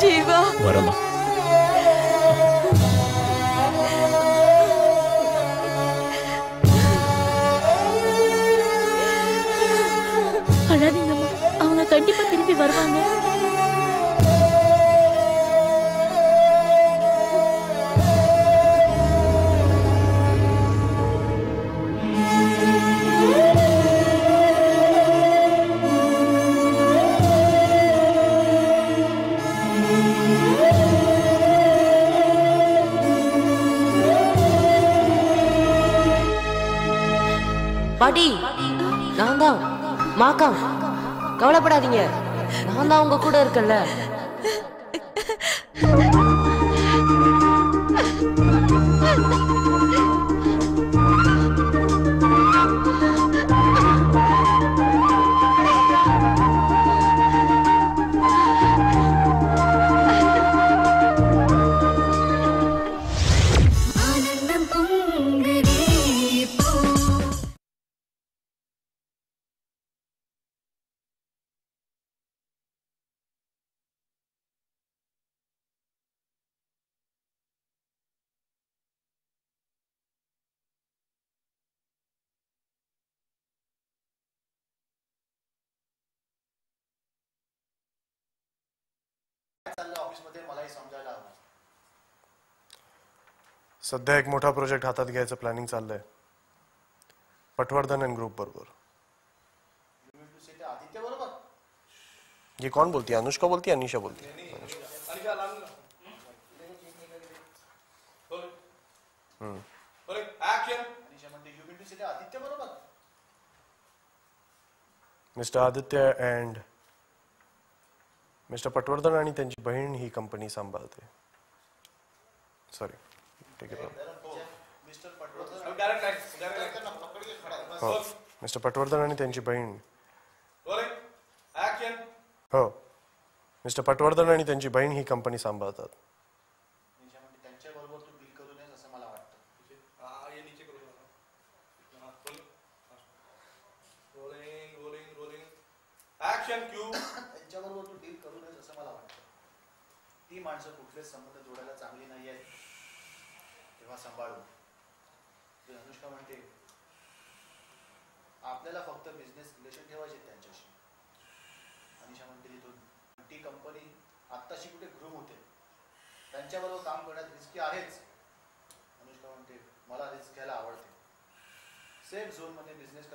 ஜீவா. வரமா வருவாங்க. பாட்டி நான் தான் மாக்கா கவலைப்படாதீங்க. நான் தான் உங்க கூட இருக்கல ऑफिसमध्ये मलाही समजायला हवं. सध्या एक मोठा प्रोजेक्ट हातात घ्यायचं प्लॅनिंग चाललंय. पटवर्धन अँड ग्रुप बरोबर. युनिव्हर्सिटी आदित्य बरोबर? ये कौन बोलती? है अनुष्का बोलती है अनिशा बोलती है हम्म. अनिशा म्हणते युनिव्हर्सिटी आदित्य बरोबर? Mister Aditya and mister Patwardhan आणि त्यांची बहीण ही कंपनी सांभाळते. सॉरी ठीक आहे मिस्टर पटवर्धन हो. मिस्टर पटवर्धन आणि त्यांची बहीण. हो. मिस्टर पटवर्धन आणि त्यांची बहीण ही कंपनी सांभाळतात. ही माणसं कुठलेच संबंध जोडायला चांगली नाही आहेत तेव्हा सांभाळून. अनुष्का म्हणते आपल्याला फक्त बिझनेस रिलेशन ठेवायचे त्यांच्याशी. अनिशा म्हणते तिथून ती कंपनी आत्ताशी कुठे ग्रूम होते. त्यांच्याबरोबर काम करण्यात रिस्की आहेच. अनुष्का म्हणते मला रिस्क घ्यायला आवडते. सेफ झोनमध्ये बिझनेस